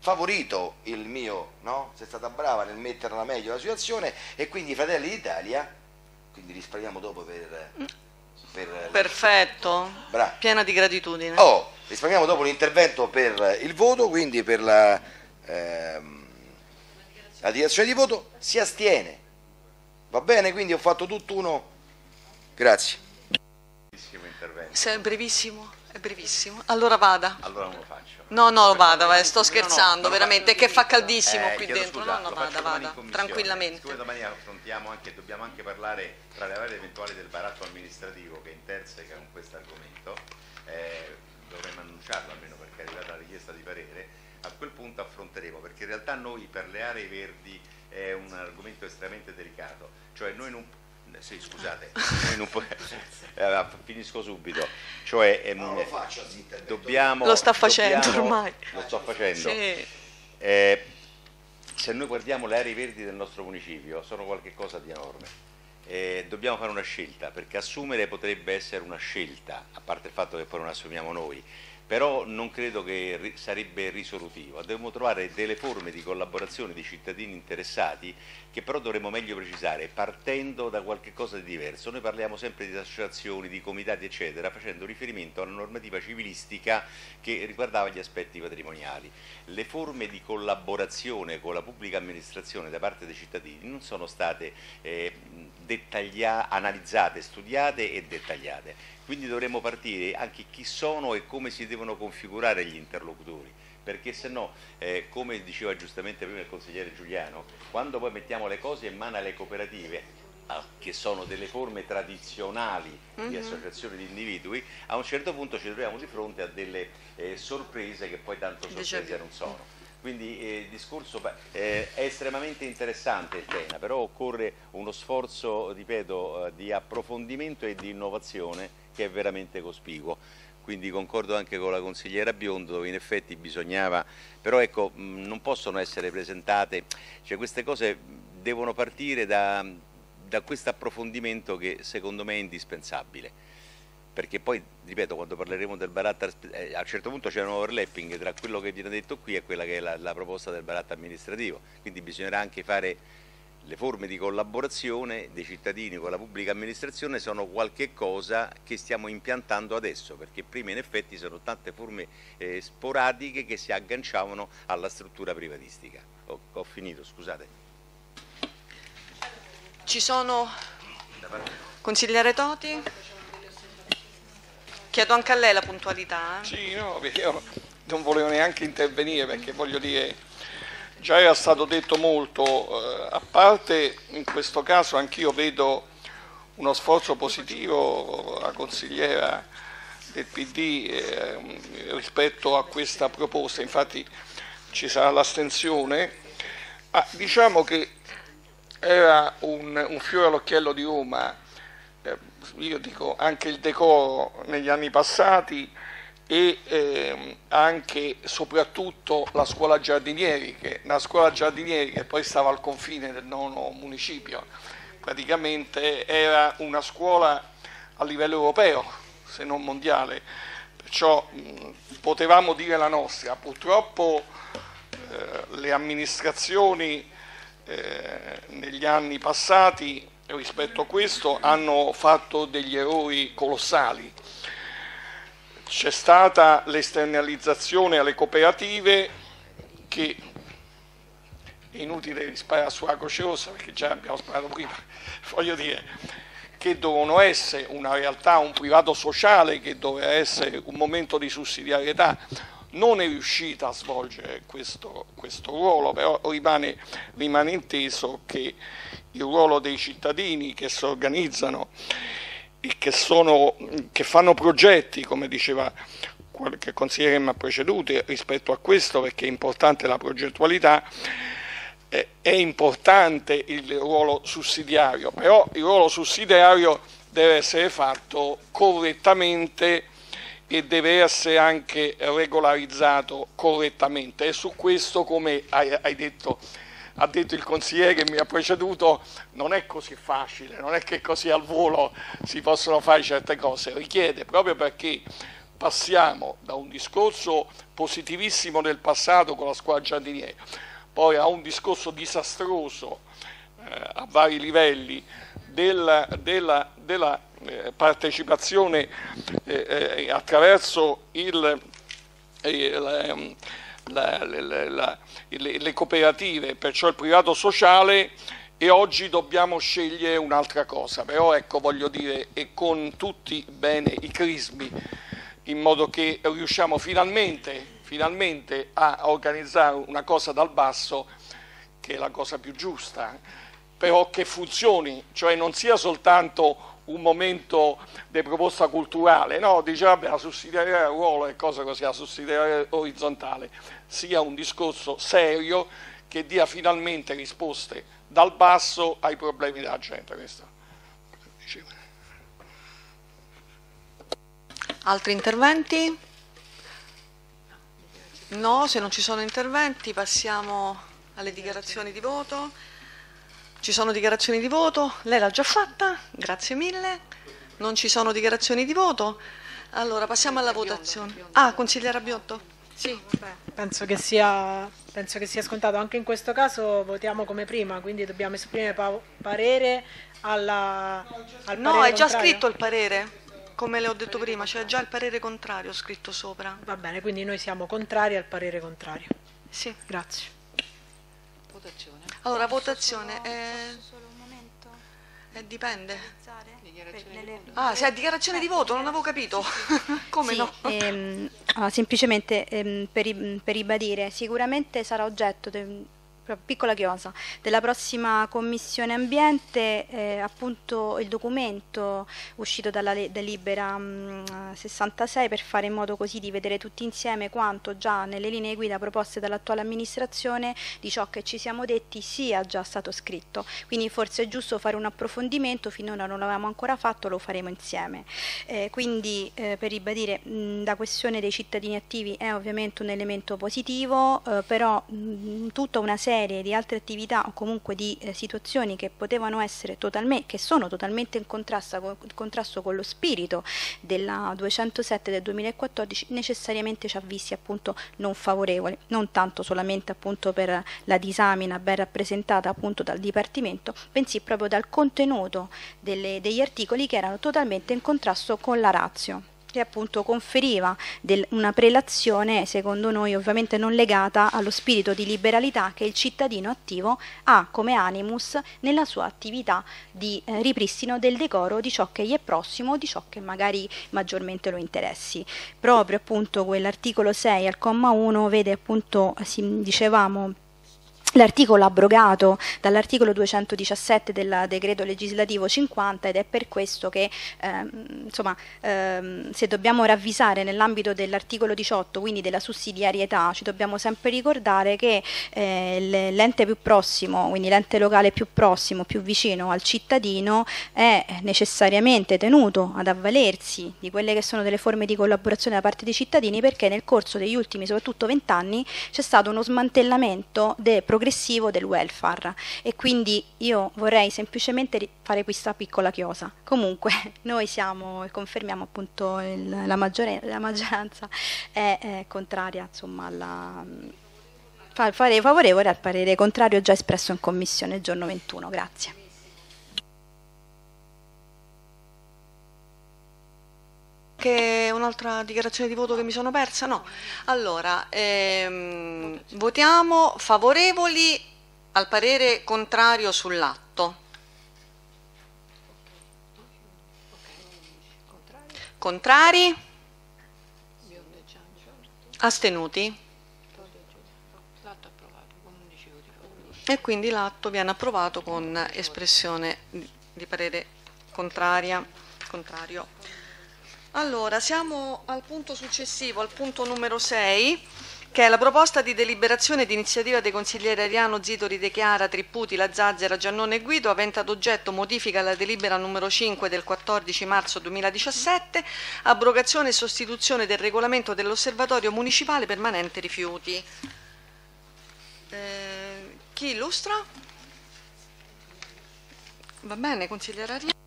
favorito il mio, no? sei stata brava nel metterla meglio la situazione e quindi Fratelli d'Italia quindi risparmiamo dopo per...
per Perfetto,
Bra.
piena di gratitudine.
Oh, risparmiamo dopo l'intervento per il voto, quindi per la, ehm, la dichiarazione di voto, si astiene. Va bene, quindi ho fatto tutt'uno. Grazie.
Se è brevissimo, è brevissimo. Allora vada.
Allora non lo faccio.
No, no, vada, vai, sto scherzando, no, no, veramente, che fa caldissimo eh, qui dentro.
Scusa,
no, no, vada, vada, tranquillamente.
Siccome domani affrontiamo anche, dobbiamo anche parlare tra le varie eventuali del baratto amministrativo che interseca con questo argomento, eh, dovremmo annunciarlo almeno perché è arrivata la richiesta di parere, a quel punto affronteremo, perché in realtà noi per le aree verdi è un argomento estremamente delicato, cioè noi non sì, scusate, (laughs) po- eh, finisco subito. Cioè, ehm, no, lo, faccio, dobbiamo,
lo sta facendo
dobbiamo,
ormai.
Lo sto facendo.
Sì.
Eh, se noi guardiamo le aree verdi del nostro municipio, sono qualcosa di enorme. Eh, dobbiamo fare una scelta, perché assumere potrebbe essere una scelta, a parte il fatto che poi non assumiamo noi, però non credo che sarebbe risolutivo. Dobbiamo trovare delle forme di collaborazione di cittadini interessati che però dovremmo meglio precisare partendo da qualche cosa di diverso. Noi parliamo sempre di associazioni, di comitati eccetera facendo riferimento a una normativa civilistica che riguardava gli aspetti patrimoniali. Le forme di collaborazione con la pubblica amministrazione da parte dei cittadini non sono state eh, analizzate, studiate e dettagliate. Quindi dovremmo partire anche chi sono e come si devono configurare gli interlocutori perché se no, eh, come diceva giustamente prima il consigliere Giuliano, quando poi mettiamo le cose in mano alle cooperative, ah, che sono delle forme tradizionali di mhm. associazione di individui, a un certo punto ci troviamo di fronte a delle eh, sorprese che poi tanto sorprese non sono. Quindi eh, il discorso eh, è estremamente interessante il tema, però occorre uno sforzo, ripeto, eh, di approfondimento e di innovazione che è veramente cospicuo. Quindi concordo anche con la consigliera Biondo in effetti bisognava, però ecco non possono essere presentate, cioè queste cose devono partire da, da questo approfondimento che secondo me è indispensabile. Perché poi, ripeto, quando parleremo del baratta, eh, a un certo punto c'è un overlapping tra quello che viene detto qui e quella che è la, la proposta del baratta amministrativo, quindi bisognerà anche fare le forme di collaborazione dei cittadini con la pubblica amministrazione sono qualche cosa che stiamo impiantando adesso, perché prima in effetti sono tante forme eh, sporadiche che si agganciavano alla struttura privatistica. Ho, ho finito, scusate.
Ci sono... Consigliere Toti? Chiedo anche a lei la puntualità.
Eh? Sì, no, io non volevo neanche intervenire perché voglio dire già era stato detto molto, eh, a parte in questo caso anch'io vedo uno sforzo positivo, la consigliera del PD eh, rispetto a questa proposta, infatti ci sarà l'astensione, ah, diciamo che era un, un fiore all'occhiello di Roma, eh, io dico anche il decoro negli anni passati, e ehm, anche soprattutto la scuola giardinieri, che la scuola giardinieri che poi stava al confine del nono municipio, praticamente era una scuola a livello europeo, se non mondiale, perciò mh, potevamo dire la nostra, purtroppo eh, le amministrazioni eh, negli anni passati rispetto a questo hanno fatto degli errori colossali c'è stata l'esternalizzazione alle cooperative che è inutile sparare sulla Rossa perché già abbiamo sparato prima, (laughs) voglio dire che dovevano essere una realtà, un privato sociale che doveva essere un momento di sussidiarietà, non è riuscita a svolgere questo, questo ruolo, però rimane, rimane inteso che il ruolo dei cittadini che si organizzano che, sono, che fanno progetti, come diceva qualche consigliere mi ha preceduto, rispetto a questo perché è importante la progettualità, è importante il ruolo sussidiario, però il ruolo sussidiario deve essere fatto correttamente e deve essere anche regolarizzato correttamente. E su questo come hai detto ha detto il consigliere che mi ha preceduto, non è così facile, non è che così al volo si possono fare certe cose, richiede proprio perché passiamo da un discorso positivissimo del passato con la squadra giardiniera, poi a un discorso disastroso eh, a vari livelli della, della, della eh, partecipazione eh, eh attraverso il, il la, la, le, le cooperative, perciò il privato sociale e oggi dobbiamo scegliere un'altra cosa, però ecco voglio dire e con tutti bene i crismi in modo che riusciamo finalmente, finalmente a organizzare una cosa dal basso che è la cosa più giusta, però che funzioni, cioè non sia soltanto un momento di proposta culturale, no, dice vabbè la sussidiarietà del ruolo è cosa così, la sussidiarietà orizzontale, sia un discorso serio che dia finalmente risposte dal basso ai problemi della gente. Questo.
Altri interventi? No, se non ci sono interventi passiamo alle dichiarazioni di voto. Ci sono dichiarazioni di voto? Lei l'ha già fatta? Grazie mille. Non ci sono dichiarazioni di voto? Allora passiamo alla votazione. Ah, consigliera Biotto? Sì.
Penso che, sia, penso che sia scontato. Anche in questo caso votiamo come prima, quindi dobbiamo esprimere pa parere alla, al
No,
parere
è già contrario. scritto il parere, come le ho detto prima, c'è già il parere contrario scritto sopra.
Va bene, quindi noi siamo contrari al parere contrario.
Sì.
Grazie.
Votazione. Allora, votazione. Eh, eh, dipende. Ah, se è dichiarazione di voto, non avevo capito. (laughs) Come
sì,
no?
Ehm, semplicemente ehm, per, per, ribadire, sicuramente sarà oggetto de, piccola chiosa. Della prossima commissione ambiente eh, appunto il documento uscito dalla delibera mh, 66 per fare in modo così di vedere tutti insieme quanto già nelle linee guida proposte dall'attuale amministrazione di ciò che ci siamo detti sia già stato scritto. Quindi forse è giusto fare un approfondimento finora non l'avevamo ancora fatto lo faremo insieme. Eh, quindi eh, per ribadire mh, la questione dei cittadini attivi è ovviamente un elemento positivo eh, però mh, tutta una serie serie di altre attività o comunque di eh, situazioni che potevano essere totalmente, che sono totalmente in contrasto, in contrasto con lo spirito della 207 del 2014 necessariamente ci ha visti appunto non favorevoli, non tanto solamente appunto per la disamina ben rappresentata appunto dal Dipartimento, bensì proprio dal contenuto delle, degli articoli che erano totalmente in contrasto con la razio che appunto conferiva del, una prelazione, secondo noi ovviamente non legata allo spirito di liberalità che il cittadino attivo ha come animus nella sua attività di eh, ripristino del decoro di ciò che gli è prossimo o di ciò che magari maggiormente lo interessi. Proprio appunto quell'articolo 6 al comma 1 vede appunto, dicevamo, l'articolo abrogato dall'articolo 217 del decreto legislativo 50 ed è per questo che ehm, insomma, ehm, se dobbiamo ravvisare nell'ambito dell'articolo 18 quindi della sussidiarietà ci dobbiamo sempre ricordare che eh, l'ente più prossimo quindi l'ente locale più prossimo più vicino al cittadino è necessariamente tenuto ad avvalersi di quelle che sono delle forme di collaborazione da parte dei cittadini perché nel corso degli ultimi soprattutto vent'anni c'è stato uno smantellamento del programma progressivo del welfare e quindi io vorrei semplicemente fare questa piccola chiosa. Comunque (laughs) noi siamo e confermiamo appunto il, la, maggiore, la, maggioranza (laughs) è, è contraria insomma alla fare favorevole al parere contrario già espresso in commissione il giorno 21. Grazie.
Che un'altra dichiarazione di voto che mi sono persa? No. Allora, ehm, votiamo favorevoli al parere contrario sull'atto. Contrari? Astenuti? E quindi l'atto viene approvato con espressione di parere contraria, contrario. Allora, siamo al punto successivo, al punto numero 6, che è la proposta di deliberazione di iniziativa dei consiglieri Ariano, Zitori, De Chiara, Tripputi, La Zazzera, Giannone e Guido, avente ad oggetto modifica alla delibera numero 5 del 14 marzo 2017, abrogazione e sostituzione del regolamento dell'Osservatorio Municipale Permanente Rifiuti. Eh, chi illustra? Va bene, consigliere Ariano.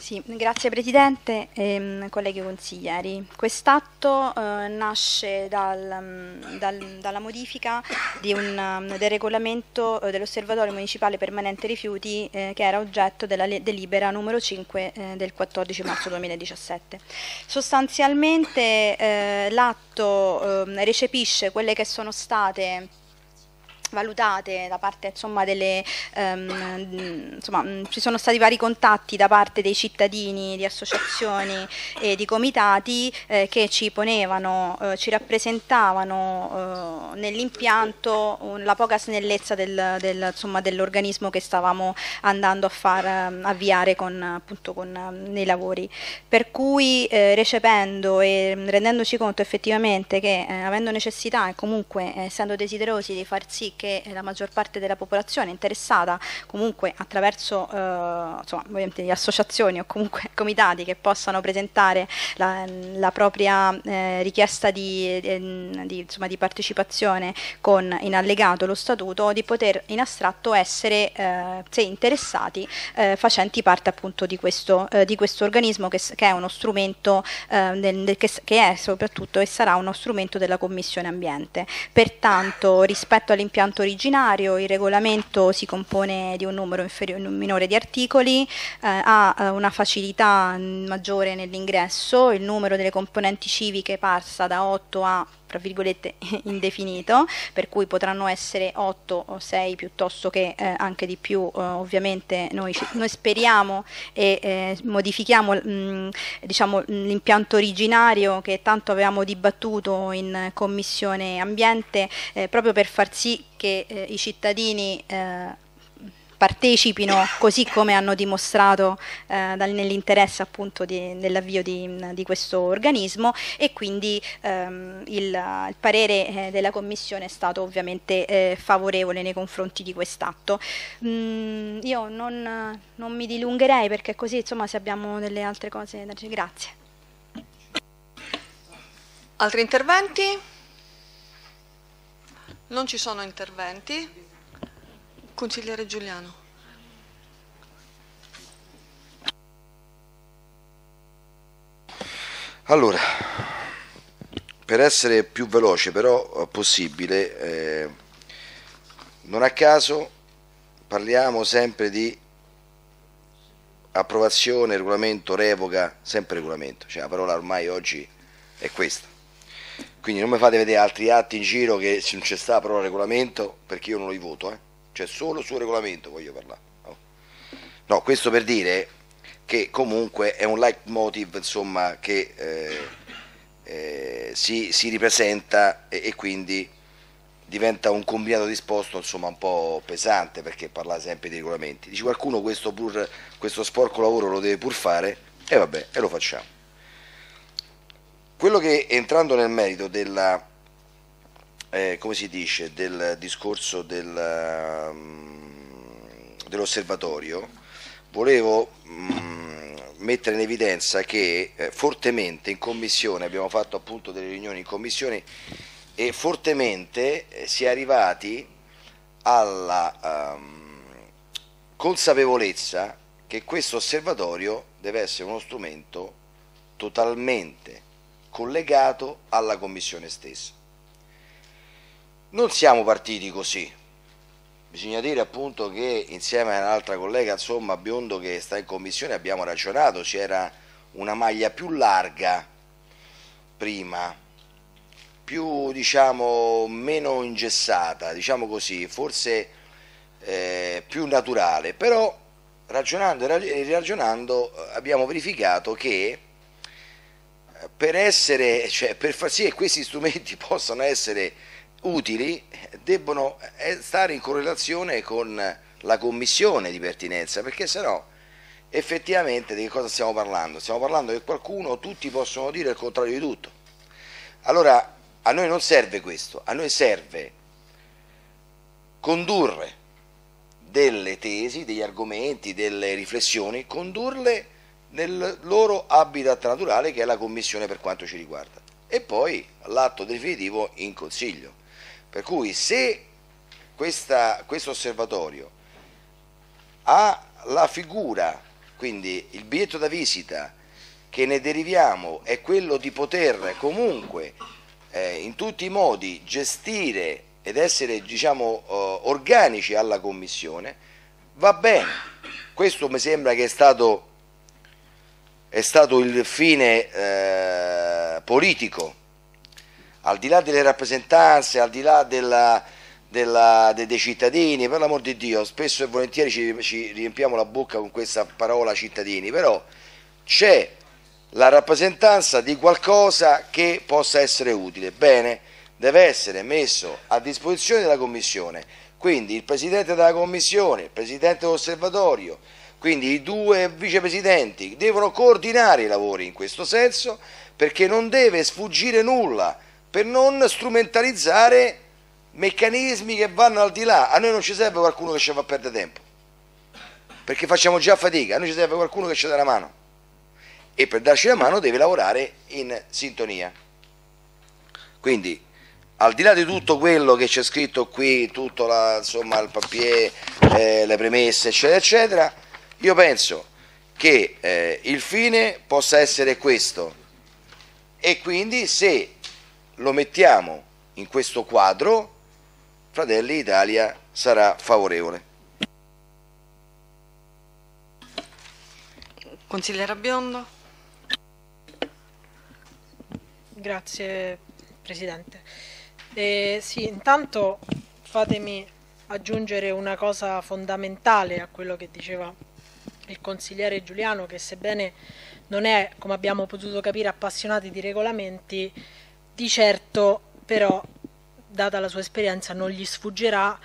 Sì, grazie Presidente e ehm, colleghi consiglieri. Quest'atto eh, nasce dal, mm, dal, dalla modifica un, um, del regolamento eh, dell'Osservatorio Municipale Permanente Rifiuti eh, che era oggetto della delibera numero 5 eh, del 14 marzo 2017. Sostanzialmente eh, l'atto ehm, recepisce quelle che sono state valutate da parte insomma, delle um, insomma, mm, ci sono stati vari contatti da parte dei cittadini, di associazioni e di comitati eh, che ci ponevano, eh, ci rappresentavano eh, nell'impianto la poca snellezza del, del, dell'organismo che stavamo andando a far ehm, avviare con, appunto, con, ehm, nei lavori. Per cui eh, recependo e rendendoci conto effettivamente che eh, avendo necessità e comunque essendo desiderosi di far sì che la maggior parte della popolazione interessata comunque attraverso eh, insomma, associazioni o comunque (laughs) comitati che possano presentare la, la propria eh, richiesta di, di, insomma, di, partecipazione con in allegato lo statuto di poter in astratto essere eh, se interessati eh, facenti parte appunto di questo, eh, di questo organismo che, che, è uno strumento eh, del, che, che è soprattutto e sarà uno strumento della Commissione Ambiente. Pertanto rispetto all'impianto impianto originario, il regolamento si compone di un numero inferiore, minore di articoli, eh, ha eh, una facilità maggiore nell'ingresso, il numero delle componenti civiche passa da 8 a tra virgolette (laughs) indefinito, per cui potranno essere 8 o 6 piuttosto che eh, anche di più, eh, ovviamente noi, noi, speriamo e eh, modifichiamo mh, mm, diciamo, l'impianto originario che tanto avevamo dibattuto in Commissione Ambiente eh, proprio per far sì che eh, i cittadini eh, partecipino così come hanno dimostrato eh, nell'interesse appunto di, dell'avvio di, di, questo organismo e quindi ehm, il, il, parere eh, della Commissione è stato ovviamente eh, favorevole nei confronti di quest'atto. Mm, io non, non, mi dilungherei perché così insomma se abbiamo delle altre cose da dire. Grazie.
Altri interventi? Non ci sono interventi. Consigliere Giuliano.
Allora, per essere più veloce però possibile, eh, non a caso parliamo sempre di approvazione, regolamento, revoca, sempre regolamento, cioè la parola ormai oggi è questa. Quindi non mi fate vedere altri atti in giro che se non c'è sta la parola regolamento perché io non li voto, eh cioè solo sul regolamento voglio parlare. No, no questo per dire che comunque è un leitmotiv insomma, che eh, eh, si, si, ripresenta e, e, quindi diventa un combinato disposto insomma, un po' pesante perché parla sempre di regolamenti. Dice qualcuno questo, pur, questo sporco lavoro lo deve pur fare e vabbè, e lo facciamo. Quello che entrando nel merito della eh, come si dice, del discorso del, um, dell'osservatorio, volevo um, mettere in evidenza che eh, fortemente in commissione, abbiamo fatto appunto delle riunioni in commissione e fortemente eh, si è arrivati alla um, consapevolezza che questo osservatorio deve essere uno strumento totalmente collegato alla commissione stessa non siamo partiti così. Bisogna dire appunto che insieme a un'altra collega, insomma, Biondo che sta in commissione, abbiamo ragionato, c'era una maglia più larga prima, più diciamo meno ingessata, diciamo così, forse eh, più naturale, però ragionando e ragionando abbiamo verificato che per, essere, cioè per far sì che questi strumenti (laughs) possano essere utili debbono eh, stare in correlazione con la commissione di pertinenza perché se no effettivamente di che cosa stiamo parlando? Stiamo parlando che qualcuno, tutti possono dire il contrario di tutto. Allora a noi non serve questo, a noi serve condurre delle tesi, degli argomenti, delle riflessioni, condurle nel loro habitat naturale che è la Commissione per quanto ci riguarda e poi l'atto definitivo in Consiglio. Per cui se questa, questo osservatorio ha la figura, quindi il biglietto da visita che ne deriviamo è quello di poter comunque eh, in tutti i modi gestire ed essere diciamo, eh, organici alla Commissione, va bene. Questo mi sembra che è stato, è stato il fine eh, politico, al di là delle rappresentanze, al di là della, della, dei, dei, cittadini, per l'amor di Dio, spesso e volentieri ci, ci riempiamo la bocca con questa parola cittadini, però c'è la rappresentanza di qualcosa che possa essere utile. Bene, deve essere messo a disposizione della Commissione. Quindi il Presidente della Commissione, il Presidente dell'Osservatorio, quindi i due vicepresidenti devono coordinare i lavori in questo senso perché non deve sfuggire nulla per non strumentalizzare meccanismi che vanno al di là. A noi non ci serve qualcuno che ci fa perdere tempo, perché facciamo già fatica, a noi ci serve qualcuno che ci dà la mano e per darci la mano deve lavorare in sintonia. Quindi al di là di tutto quello che c'è scritto qui, tutto la, insomma, il papier, eh, le premesse, eccetera, eccetera, io penso che eh, il fine possa essere questo e quindi se lo mettiamo in questo quadro, Fratelli Italia sarà favorevole.
Consigliera Biondo.
Grazie Presidente. Eh, sì, intanto fatemi aggiungere una cosa fondamentale a quello che diceva il consigliere Giuliano, che sebbene non è, come abbiamo potuto capire, appassionato di regolamenti, di certo però, data la sua esperienza, non gli sfuggirà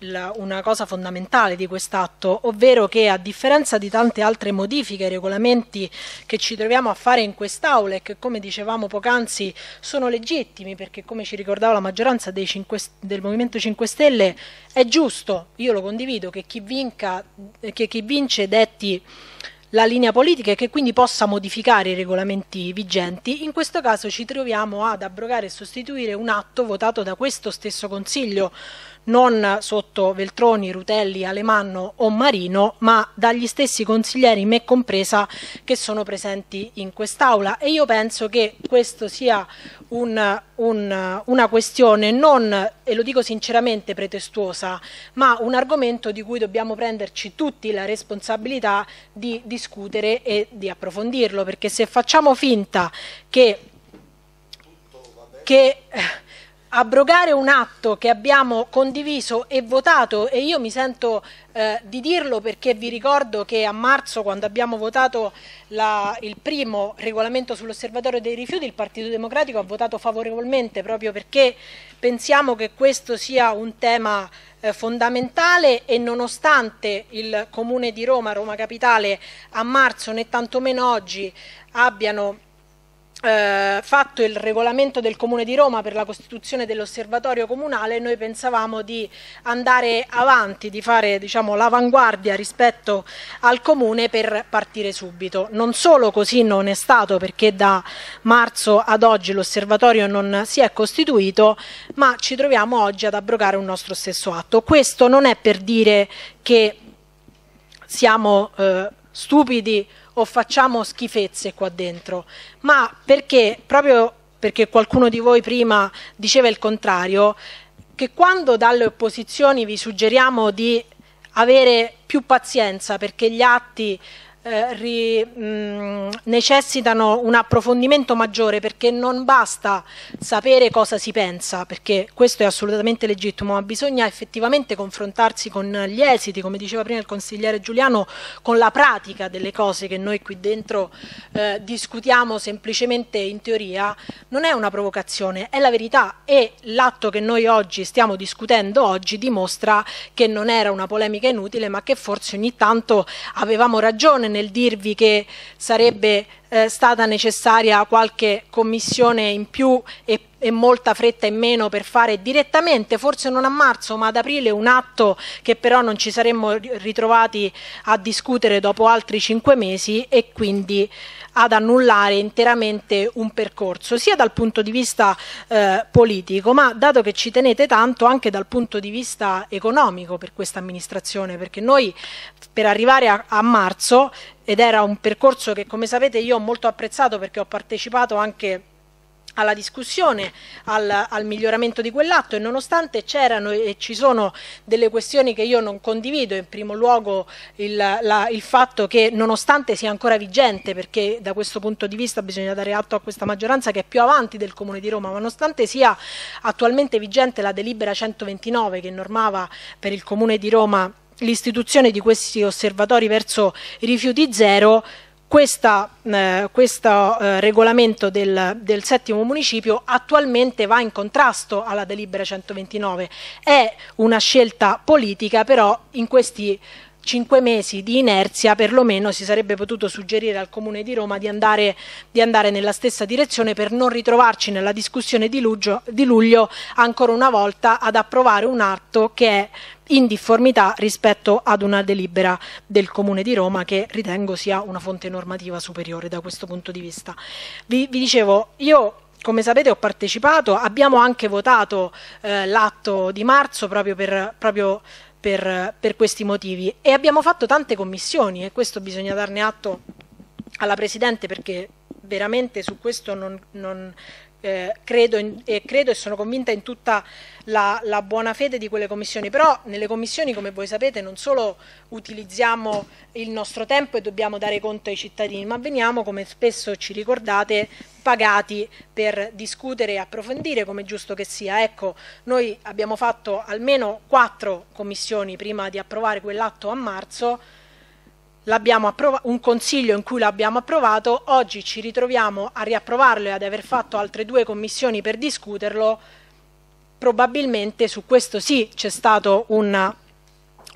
la, una cosa fondamentale di quest'atto, ovvero che a differenza di tante altre modifiche ai regolamenti che ci troviamo a fare in quest'Aula e che come dicevamo poc'anzi sono legittimi perché come ci ricordava la maggioranza 5, del Movimento 5 Stelle è giusto, io lo condivido, che chi, vinca, che chi vince detti la linea politica e che quindi possa modificare i regolamenti vigenti, in questo caso ci troviamo ad abrogare e sostituire un atto votato da questo stesso Consiglio non sotto Veltroni, Rutelli, Alemanno o Marino, ma dagli stessi consiglieri, me compresa, che sono presenti in quest'Aula. E io penso che questo sia un, un, una questione non, e lo dico sinceramente, pretestuosa, ma un argomento di cui dobbiamo prenderci tutti la responsabilità di discutere e di approfondirlo, perché se facciamo finta che, che abrogare un atto che abbiamo condiviso e votato e io mi sento eh, di dirlo perché vi ricordo che a marzo quando abbiamo votato la, il primo regolamento sull'osservatorio dei rifiuti il Partito Democratico ha votato favorevolmente proprio perché pensiamo che questo sia un tema eh, fondamentale e nonostante il Comune di Roma, Roma Capitale a marzo né tantomeno oggi abbiano eh, fatto il regolamento del Comune di Roma per la costituzione dell'osservatorio comunale, noi pensavamo di andare avanti, di fare diciamo, l'avanguardia rispetto al Comune per partire subito. Non solo così non è stato perché da marzo ad oggi l'osservatorio non si è costituito, ma ci troviamo oggi ad abrogare un nostro stesso atto. Questo non è per dire che siamo eh, stupidi o facciamo schifezze qua dentro, ma perché, proprio perché qualcuno di voi prima diceva il contrario, che quando dalle opposizioni vi suggeriamo di avere più pazienza perché gli atti eh, ri, mh, necessitano un approfondimento maggiore perché non basta sapere cosa si pensa, perché questo è assolutamente legittimo, ma bisogna effettivamente confrontarsi con gli esiti, come diceva prima il consigliere Giuliano, con la pratica delle cose che noi qui dentro eh, discutiamo semplicemente in teoria, non è una provocazione, è la verità e l'atto che noi oggi stiamo discutendo oggi dimostra che non era una polemica inutile, ma che forse ogni tanto avevamo ragione nel dirvi che sarebbe eh, stata necessaria qualche commissione in più e, e, molta fretta in meno per fare direttamente, forse non a marzo ma ad aprile, un atto che però non ci saremmo ritrovati a discutere dopo altri cinque mesi e quindi ad annullare interamente un percorso, sia dal punto di vista eh, politico, ma dato che ci tenete tanto anche dal punto di vista economico per questa amministrazione, perché noi per arrivare a, a marzo ed era un percorso che come sapete io ho molto apprezzato perché ho partecipato anche alla discussione, al, al, miglioramento di quell'atto e nonostante c'erano e ci sono delle questioni che io non condivido, in primo luogo il, la, il, fatto che nonostante sia ancora vigente, perché da questo punto di vista bisogna dare atto a questa maggioranza che è più avanti del Comune di Roma, ma nonostante sia attualmente vigente la delibera 129 che normava per il Comune di Roma l'istituzione di questi osservatori verso i rifiuti zero, questa, eh, questo eh, regolamento del, del, settimo municipio attualmente va in contrasto alla delibera 129. È una scelta politica, però in questi cinque mesi di inerzia perlomeno si sarebbe potuto suggerire al Comune di Roma di andare, di andare nella stessa direzione per non ritrovarci nella discussione di luglio, di luglio ancora una volta ad approvare un atto che è in difformità rispetto ad una delibera del Comune di Roma che ritengo sia una fonte normativa superiore da questo punto di vista. Vi, vi dicevo, io come sapete ho partecipato, abbiamo anche votato eh, l'atto di marzo proprio per, proprio per, per questi motivi. E abbiamo fatto tante commissioni e questo bisogna darne atto alla Presidente perché veramente su questo non, non, eh, credo, in, e credo e sono convinta in tutta la, la, buona fede di quelle commissioni, però nelle commissioni come voi sapete non solo utilizziamo il nostro tempo e dobbiamo dare conto ai cittadini, ma veniamo, come spesso ci ricordate, pagati per discutere e approfondire come giusto che sia. Ecco, noi abbiamo fatto almeno quattro commissioni prima di approvare quell'atto a marzo, un consiglio in cui l'abbiamo approvato, oggi ci ritroviamo a riapprovarlo e ad aver fatto altre due commissioni per discuterlo, probabilmente su questo sì c'è stato un,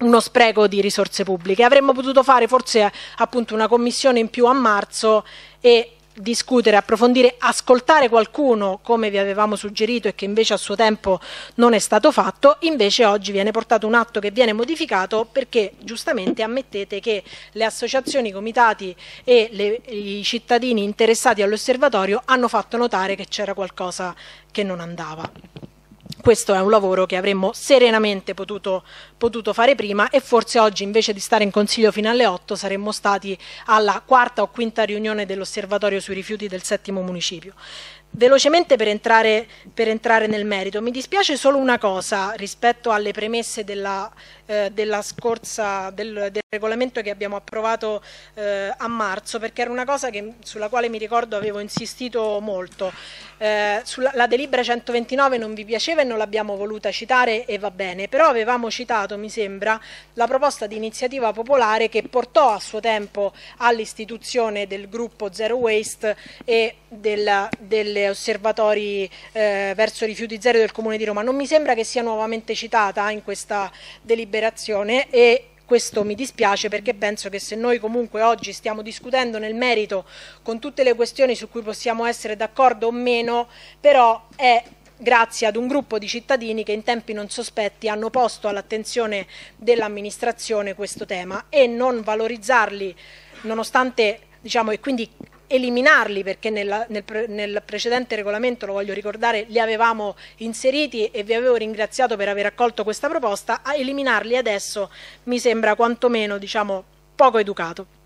uno spreco di risorse pubbliche. Avremmo potuto fare forse appunto una commissione in più a marzo e discutere, approfondire, ascoltare qualcuno come vi avevamo suggerito e che invece a suo tempo non è stato fatto, invece oggi viene portato un atto che viene modificato perché giustamente ammettete che le associazioni, i comitati e le, i cittadini interessati all'osservatorio hanno fatto notare che c'era qualcosa che non andava questo è un lavoro che avremmo serenamente potuto, potuto, fare prima e forse oggi invece di stare in consiglio fino alle 8 saremmo stati alla quarta o quinta riunione dell'osservatorio sui rifiuti del settimo municipio. Velocemente per entrare, per entrare, nel merito, mi dispiace solo una cosa rispetto alle premesse della, eh, della scorsa, del, del, regolamento che abbiamo approvato eh, a marzo, perché era una cosa che, sulla quale mi ricordo avevo insistito molto. Eh, sulla, la delibera 129 non vi piaceva e non l'abbiamo voluta citare e va bene, però avevamo citato, mi sembra, la proposta di iniziativa popolare che portò a suo tempo all'istituzione del gruppo Zero Waste e del, delle osservatori eh, verso rifiuti zero del Comune di Roma. Non mi sembra che sia nuovamente citata in questa deliberazione e questo mi dispiace perché penso che se noi comunque oggi stiamo discutendo nel merito con tutte le questioni su cui possiamo essere d'accordo o meno, però è grazie ad un gruppo di cittadini che in tempi non sospetti hanno posto all'attenzione dell'amministrazione questo tema e non valorizzarli nonostante diciamo e quindi eliminarli perché nella, nel, nel, precedente regolamento, lo voglio ricordare, li avevamo inseriti e vi avevo ringraziato per aver accolto questa proposta, a eliminarli adesso mi sembra quantomeno diciamo, poco educato.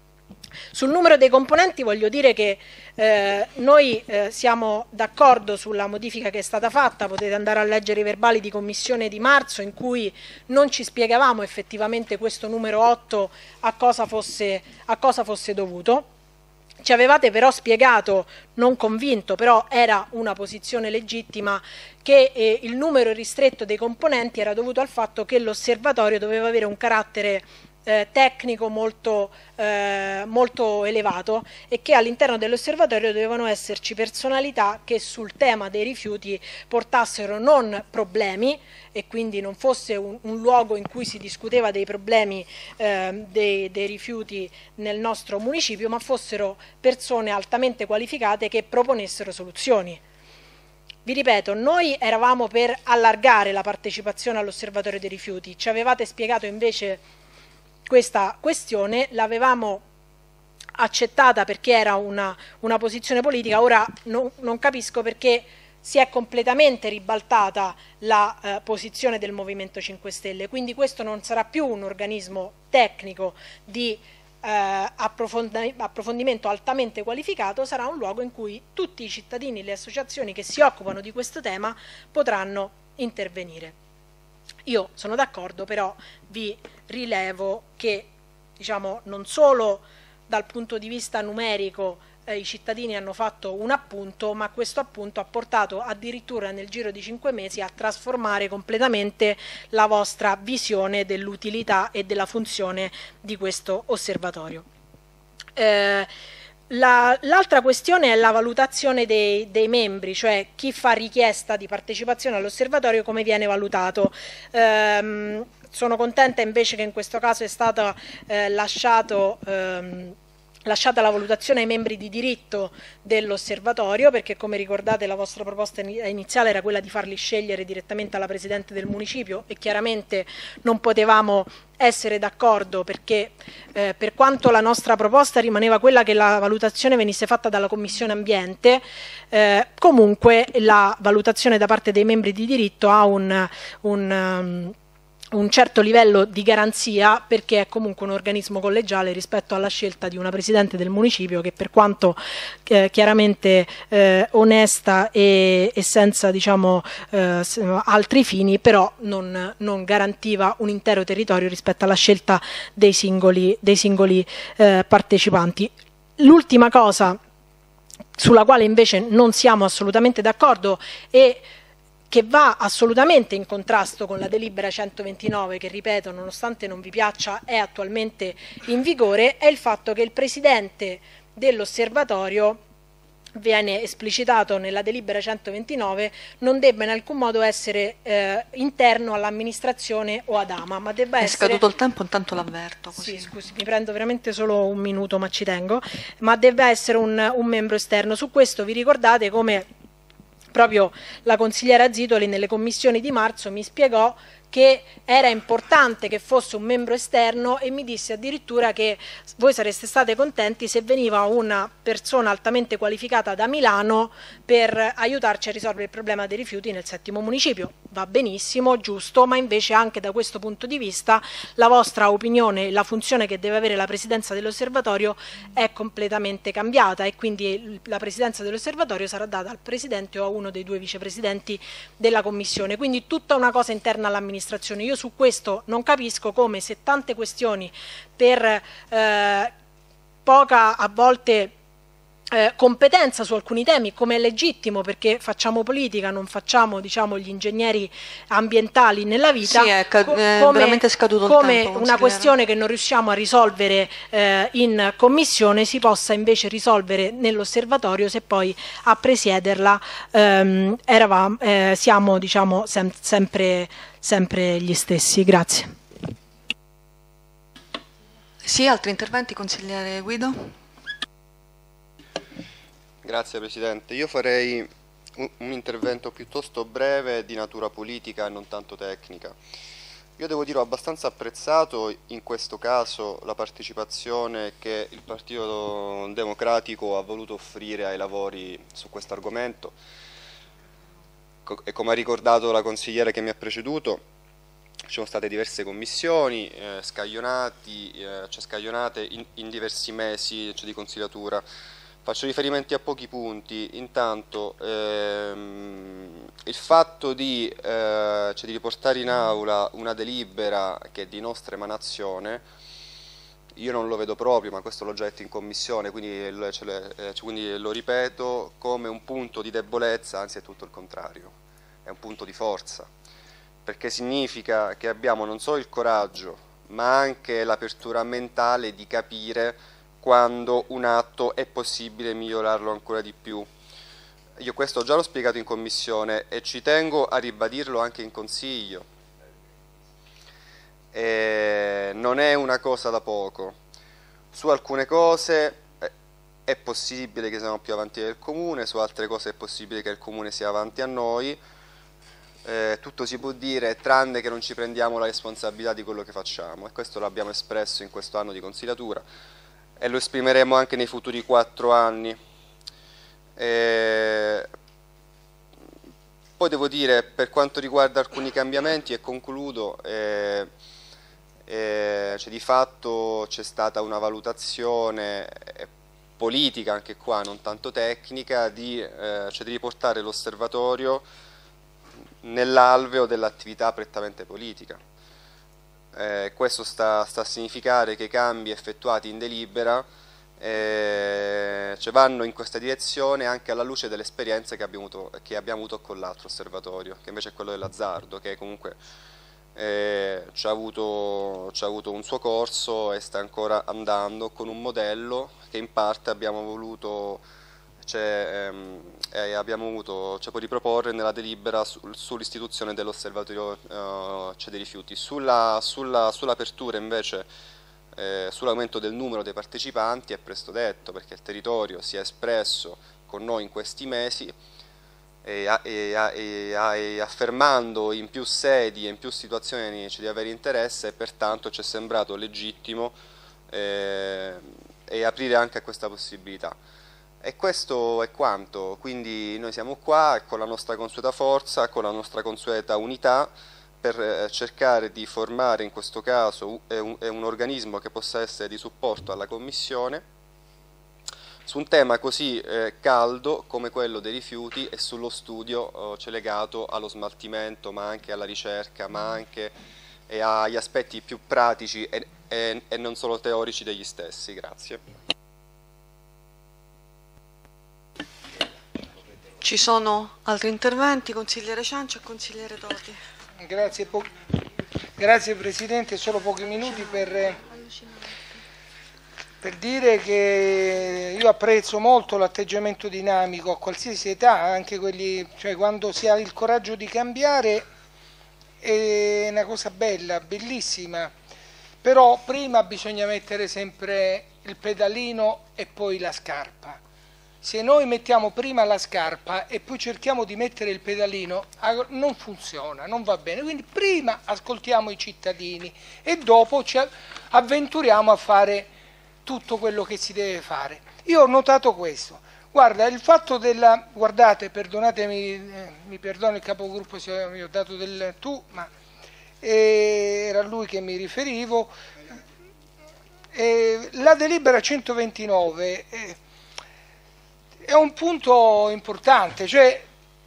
Sul numero dei componenti voglio dire che eh, noi eh, siamo d'accordo sulla modifica che è stata fatta, potete andare a leggere i verbali di commissione di marzo in cui non ci spiegavamo effettivamente questo numero 8 a cosa fosse, a cosa fosse dovuto. Ci avevate però spiegato, non convinto, però era una posizione legittima, che eh, il numero ristretto dei componenti era dovuto al fatto che l'osservatorio doveva avere un carattere eh, tecnico molto, eh, molto elevato e che all'interno dell'osservatorio dovevano esserci personalità che sul tema dei rifiuti portassero non problemi e quindi non fosse un, un luogo in cui si discuteva dei problemi eh, dei, dei rifiuti nel nostro municipio, ma fossero persone altamente qualificate che proponessero soluzioni. Vi ripeto, noi eravamo per allargare la partecipazione all'osservatorio dei rifiuti, ci avevate spiegato invece questa questione, l'avevamo accettata perché era una, una posizione politica, ora non, non, capisco perché si è completamente ribaltata la eh, posizione del Movimento 5 Stelle, quindi questo non sarà più un organismo tecnico di eh, approfondimento altamente qualificato, sarà un luogo in cui tutti i cittadini e le associazioni che si occupano di questo tema potranno intervenire. Io sono d'accordo, però vi rilevo che diciamo, non solo dal punto di vista numerico eh, i cittadini hanno fatto un appunto, ma questo appunto ha portato addirittura nel giro di cinque mesi a trasformare completamente la vostra visione dell'utilità e della funzione di questo osservatorio. Eh, L'altra la, questione è la valutazione dei, dei, membri, cioè chi fa richiesta di partecipazione all'osservatorio come viene valutato. Ehm, sono contenta invece che in questo caso è stato eh, lasciato ehm, lasciata la valutazione ai membri di diritto dell'osservatorio perché come ricordate la vostra proposta iniziale era quella di farli scegliere direttamente alla Presidente del Municipio e chiaramente non potevamo essere d'accordo perché eh, per quanto la nostra proposta rimaneva quella che la valutazione venisse fatta dalla Commissione Ambiente, eh, comunque la valutazione da parte dei membri di diritto ha un, un um, un certo livello di garanzia perché è comunque un organismo collegiale rispetto alla scelta di una presidente del municipio che per quanto eh, chiaramente eh, onesta e, e senza diciamo, eh, altri fini però non, non, garantiva un intero territorio rispetto alla scelta dei singoli, dei singoli eh, partecipanti. L'ultima cosa sulla quale invece non siamo assolutamente d'accordo è che va assolutamente in contrasto con la delibera 129 che, ripeto, nonostante non vi piaccia, è attualmente in vigore, è il fatto che il Presidente dell'Osservatorio viene esplicitato nella delibera 129 non debba in alcun modo essere eh, interno all'amministrazione o ad AMA ma debba
è
essere...
scaduto il tempo intanto l'avverto
sì scusi mi prendo veramente solo un minuto ma ci tengo. Ma debba essere un, un membro esterno. Su questo vi ricordate come proprio la consigliera Zitoli nelle commissioni di marzo mi spiegò che era importante che fosse un membro esterno e mi disse addirittura che voi sareste state contenti se veniva una persona altamente qualificata da Milano per aiutarci a risolvere il problema dei rifiuti nel settimo municipio. Va benissimo, giusto, ma invece anche da questo punto di vista la vostra opinione, la funzione che deve avere la presidenza dell'osservatorio è completamente cambiata e quindi la presidenza dell'osservatorio sarà data al presidente o a uno dei due vicepresidenti della commissione. Quindi tutta una cosa interna all'amministrazione amministrazione. Io su questo non capisco come se tante questioni per eh, poca a volte eh, competenza su alcuni temi, come è legittimo perché facciamo politica, non facciamo diciamo, gli ingegneri ambientali nella vita,
sì, è, ca-
come,
veramente scaduto
come
tempo,
una questione che non riusciamo a risolvere eh, in commissione si possa invece risolvere nell'osservatorio se poi a presiederla ehm, eravamo, eh, siamo diciamo, sem- sempre, sempre gli stessi. Grazie.
Sì, altri interventi, consigliere Guido?
Grazie Presidente. Io farei un, intervento piuttosto breve di natura politica e non tanto tecnica. Io devo dire ho abbastanza apprezzato in questo caso la partecipazione che il Partito Democratico ha voluto offrire ai lavori su questo argomento e come ha ricordato la consigliera che mi ha preceduto, ci sono state diverse commissioni, eh, scaglionati, eh, cioè scaglionate in, in, diversi mesi cioè di consigliatura. Faccio riferimenti a pochi punti. Intanto ehm, il fatto di, eh, cioè di, riportare in aula una delibera che è di nostra emanazione, io non lo vedo proprio, ma questo l'ho già detto in commissione, quindi, cioè, cioè, quindi lo ripeto come un punto di debolezza, anzi è tutto il contrario, è un punto di forza perché significa che abbiamo non solo il coraggio, ma anche l'apertura mentale di capire quando un atto è possibile migliorarlo ancora di più. Io questo già l'ho spiegato in commissione e ci tengo a ribadirlo anche in consiglio. E non è una cosa da poco. Su alcune cose eh, è possibile che siamo più avanti del comune, su altre cose è possibile che il comune sia avanti a noi, eh, tutto si può dire tranne che non ci prendiamo la responsabilità di quello che facciamo e questo l'abbiamo espresso in questo anno di consigliatura e lo esprimeremo anche nei futuri quattro anni. Eh, poi devo dire per quanto riguarda alcuni cambiamenti e concludo, eh, eh, cioè di fatto c'è stata una valutazione eh, politica anche qua, non tanto tecnica, di, eh, cioè di riportare l'osservatorio nell'alveo dell'attività prettamente politica. Eh, questo sta, sta, a significare che i cambi effettuati in delibera eh, cioè vanno in questa direzione anche alla luce delle esperienze che abbiamo avuto, che abbiamo avuto con l'altro osservatorio, che invece è quello dell'azzardo, che comunque eh, ci, ha avuto, ci ha avuto un suo corso e sta ancora andando con un modello che in parte abbiamo voluto ehm, eh, abbiamo avuto, cioè, può riproporre nella delibera su, sull'istituzione dell'osservatorio eh, cioè dei rifiuti. Sull'apertura sulla, sull invece, eh, sull'aumento del numero dei partecipanti è presto detto perché il territorio si è espresso con noi in questi mesi e, e, e, e affermando in più sedi e in più situazioni cioè, di avere interesse e pertanto ci è sembrato legittimo eh, e aprire anche a questa possibilità. E questo è quanto, quindi noi siamo qua con la nostra consueta forza, con la nostra consueta unità per eh, cercare di formare in questo caso un, un organismo che possa essere di supporto alla Commissione su un tema così eh, caldo come quello dei rifiuti e sullo studio eh, cioè legato allo smaltimento ma anche alla ricerca ma anche eh, agli aspetti più pratici e, e, e non solo teorici degli stessi. Grazie.
Ci sono altri interventi, consigliere Ciancia e consigliere Toti.
Grazie, Grazie Presidente, solo pochi minuti per, per dire che io apprezzo molto l'atteggiamento dinamico a qualsiasi età, anche quelli, cioè quando si ha il coraggio di cambiare è una cosa bella, bellissima, però prima bisogna mettere sempre il pedalino e poi la scarpa se noi mettiamo prima la scarpa e poi cerchiamo di mettere il pedalino, non funziona, non va bene. Quindi prima ascoltiamo i cittadini e dopo ci avventuriamo a fare tutto quello che si deve fare. Io ho notato questo. Guarda, il fatto della... Guardate, perdonatemi, eh, mi perdono il capogruppo se mi ho dato del tu, ma eh, era lui che mi riferivo. Eh, la delibera 129... È un punto importante, cioè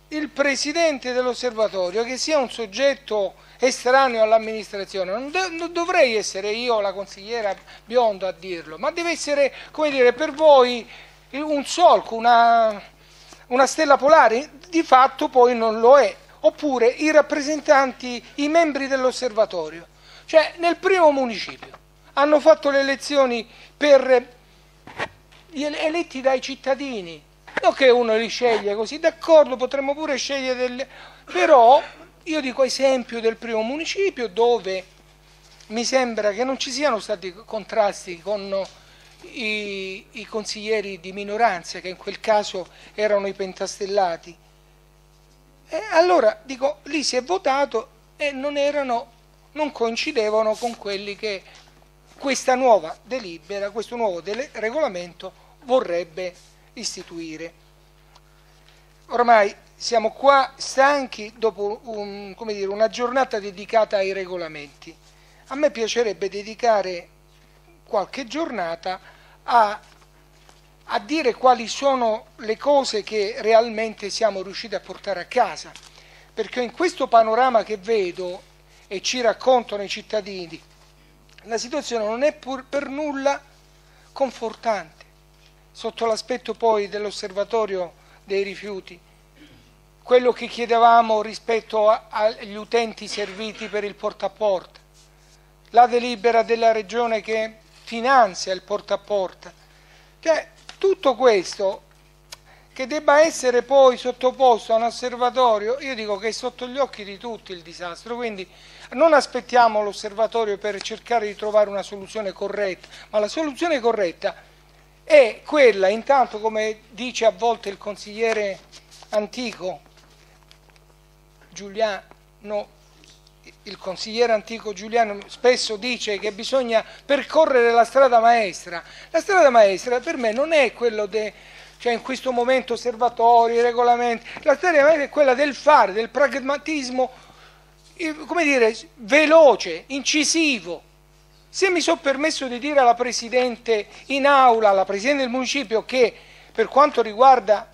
il presidente dell'osservatorio che sia un soggetto estraneo all'amministrazione, non, non, dovrei essere io la consigliera Biondo a dirlo, ma deve essere, come dire, per voi un solco, una, una stella polare, di fatto poi non lo è, oppure i rappresentanti, i membri dell'osservatorio, cioè nel primo municipio hanno fatto le elezioni per eletti dai cittadini, non che uno li sceglie così, d'accordo, potremmo pure scegliere delle... però io dico esempio del primo municipio dove mi sembra che non ci siano stati contrasti con i, i consiglieri di minoranza, che in quel caso erano i pentastellati. E allora dico, lì si è votato e non, erano, non coincidevano con quelli che questa nuova delibera, questo nuovo regolamento vorrebbe istituire. Ormai siamo qua stanchi dopo un, dire, una giornata dedicata ai regolamenti. A me piacerebbe dedicare qualche giornata a, a dire quali sono le cose che realmente siamo riusciti a portare a casa, perché in questo panorama che vedo e ci raccontano i cittadini, la situazione non è pur, per nulla confortante, sotto l'aspetto poi dell'osservatorio dei rifiuti quello che chiedevamo rispetto agli utenti serviti per il porta a porta, la delibera della regione che finanzia il porta a porta. Cioè, tutto questo che debba essere poi sottoposto a un osservatorio, io dico che è sotto gli occhi di tutti il disastro, quindi non aspettiamo l'osservatorio per cercare di trovare una soluzione corretta, ma la soluzione corretta è quella, intanto come dice a volte il consigliere antico, Giuliano, il consigliere antico Giuliano spesso dice che bisogna percorrere la strada maestra. La strada maestra per me non è quello de, cioè in questo momento osservatori, regolamenti, la strada maestra è quella del fare, del pragmatismo, come dire, veloce, incisivo. Se mi sono permesso di dire alla Presidente in aula, alla Presidente del Municipio, che per quanto riguarda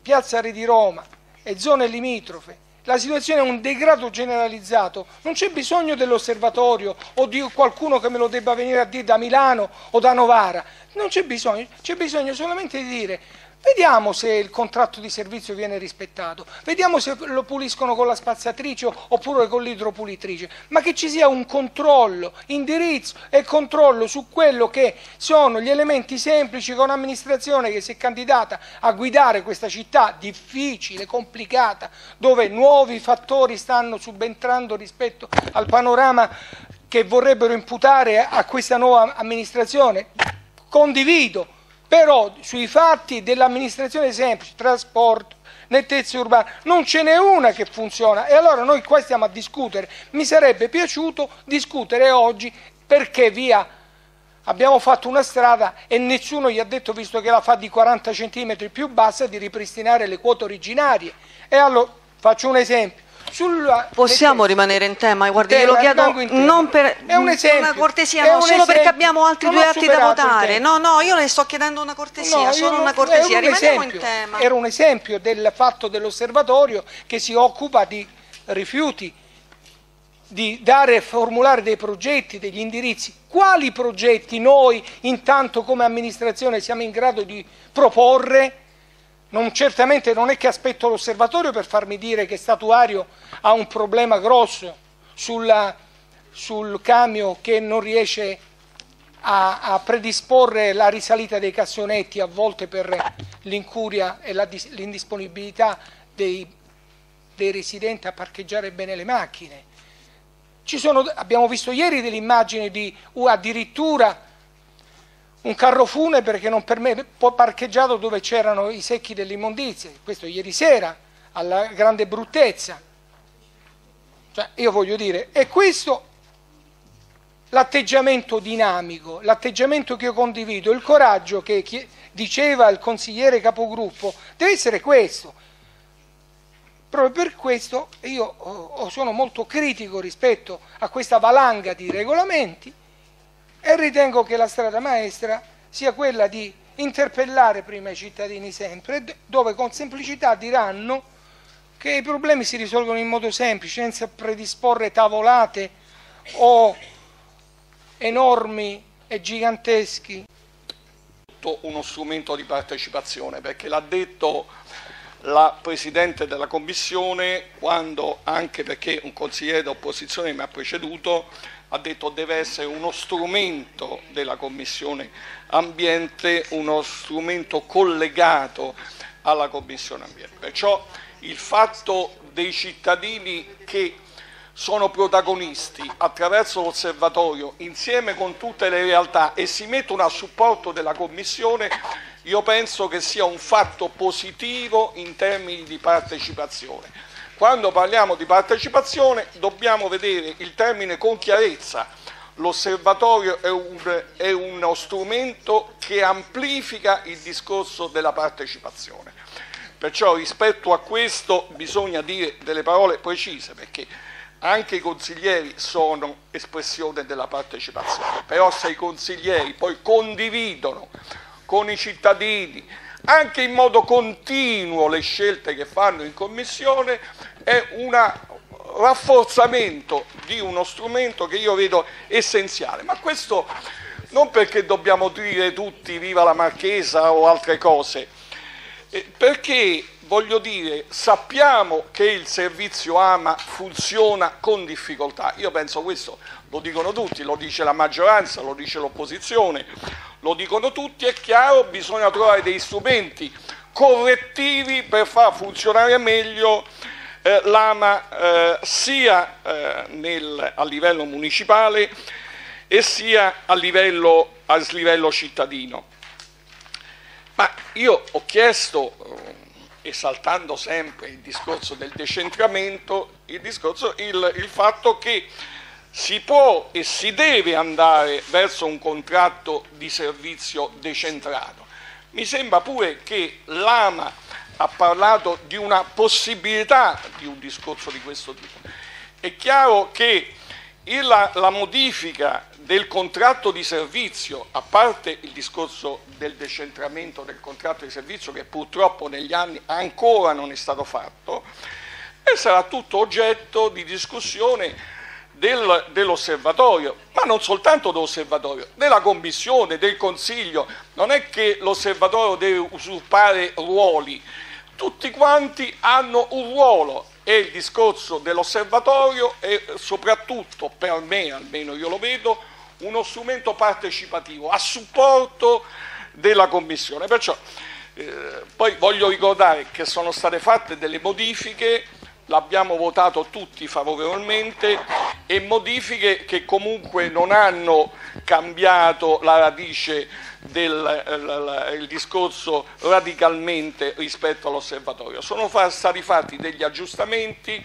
Piazza Re di Roma, e zone limitrofe, la situazione è un degrado generalizzato, non c'è bisogno dell'osservatorio o di qualcuno che me lo debba venire a dire da Milano o da Novara, non c'è bisogno, c'è bisogno solamente di dire Vediamo se il contratto di servizio viene rispettato, vediamo se lo puliscono con la spazzatrice oppure con l'idropulitrice, ma che ci sia un controllo, indirizzo e controllo su quello che sono gli elementi semplici che un'amministrazione che si è candidata a guidare questa città difficile, complicata, dove nuovi fattori stanno subentrando rispetto al panorama che vorrebbero imputare a questa nuova amministrazione. Condivido però sui fatti dell'amministrazione semplice, trasporto, nettezza urbana, non ce n'è una che funziona e allora noi qua stiamo a discutere. Mi sarebbe piaciuto discutere oggi perché via abbiamo fatto una strada e nessuno gli ha detto, visto che la fa di 40 cm più bassa, di ripristinare le quote originarie. E allora faccio un esempio
Possiamo rimanere in tema? Guardi, glielo chiedo non per
un esempio,
una cortesia, no, solo esempio. perché abbiamo altri non due atti da votare. No, no, io le sto chiedendo una cortesia, no, solo una cortesia, un rimaniamo esempio, in tema.
Era un esempio del fatto dell'osservatorio che si occupa di rifiuti, di dare e formulare dei progetti, degli indirizzi. Quali progetti noi intanto come amministrazione siamo in grado di proporre? Non, certamente non è che aspetto l'osservatorio per farmi dire che Statuario ha un problema grosso sulla, sul cambio che non riesce a, a, predisporre la risalita dei cassonetti a volte per l'incuria e l'indisponibilità dei, dei, residenti a parcheggiare bene le macchine. Sono, abbiamo visto ieri delle immagini di uh, addirittura un carro funebre che non permette, parcheggiato dove c'erano i secchi dell'immondizia, questo ieri sera, alla grande bruttezza. Cioè, io voglio dire, è questo l'atteggiamento dinamico, l'atteggiamento che io condivido, il coraggio che diceva il consigliere capogruppo, deve essere questo. Proprio per questo io sono molto critico rispetto a questa valanga di regolamenti e ritengo che la strada maestra sia quella di interpellare prima i cittadini sempre, dove con semplicità diranno che i problemi si risolvono in modo semplice, senza predisporre tavolate o enormi e giganteschi.
Uno strumento di partecipazione, perché l'ha detto la Presidente della Commissione quando, anche perché un consigliere d'opposizione mi ha preceduto, ha detto deve essere uno strumento della Commissione Ambiente, uno strumento collegato alla Commissione Ambiente. Perciò il fatto dei cittadini che sono protagonisti attraverso l'osservatorio insieme con tutte le realtà e si mettono a supporto della Commissione, io penso che sia un fatto positivo in termini di partecipazione quando parliamo di partecipazione dobbiamo vedere il termine con chiarezza. L'osservatorio è, un, è uno strumento che amplifica il discorso della partecipazione. Perciò rispetto a questo bisogna dire delle parole precise perché anche i consiglieri sono espressione della partecipazione, però se i consiglieri poi condividono con i cittadini anche in modo continuo le scelte che fanno in commissione è un rafforzamento di uno strumento che io vedo essenziale, ma questo non perché dobbiamo dire tutti viva la Marchesa o altre cose, eh, perché voglio dire, sappiamo che il servizio AMA funziona con difficoltà. Io penso questo lo dicono tutti, lo dice la maggioranza, lo dice l'opposizione, lo dicono tutti, è chiaro, bisogna trovare dei strumenti correttivi per far funzionare meglio eh, l'AMA eh, sia eh, nel, a livello municipale e sia a livello, a livello cittadino. Ma io ho chiesto, eh, esaltando sempre il discorso del decentramento, il, discorso, il, il fatto che si può e si deve andare verso un contratto di servizio decentrato. Mi sembra pure che l'AMA ha parlato di una possibilità di un discorso di questo tipo. È chiaro che la, la modifica del contratto di servizio, a parte il discorso del decentramento del contratto di servizio che purtroppo negli anni ancora non è stato fatto, e sarà tutto oggetto di discussione del, dell'osservatorio, ma non soltanto dell'osservatorio, della commissione, del consiglio, non è che l'osservatorio deve usurpare ruoli, tutti quanti hanno un ruolo e il discorso dell'osservatorio è soprattutto per me, almeno io lo vedo, uno strumento partecipativo a supporto della Commissione. Perciò eh, poi voglio ricordare che sono state fatte delle modifiche, l'abbiamo votato tutti favorevolmente e modifiche che comunque non hanno cambiato la radice del il discorso radicalmente rispetto all'osservatorio. Sono stati fatti degli aggiustamenti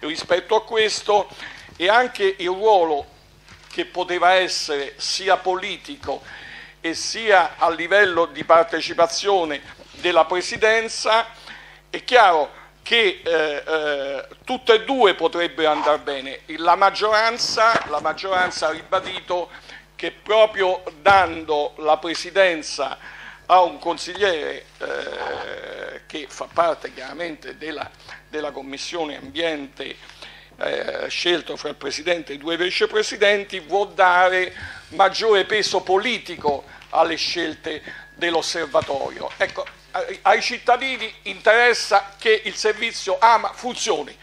rispetto a questo e anche il ruolo che poteva essere sia politico e sia a livello di partecipazione della Presidenza, è chiaro che eh, eh, tutte e due potrebbero andare bene. La maggioranza, la maggioranza ha ribadito che proprio dando la Presidenza a un consigliere eh, che fa parte chiaramente della, della Commissione Ambiente eh, scelto fra il Presidente e i due vicepresidenti vuol dare maggiore peso politico alle scelte dell'osservatorio. Ecco, ai cittadini interessa che il servizio AMA funzioni.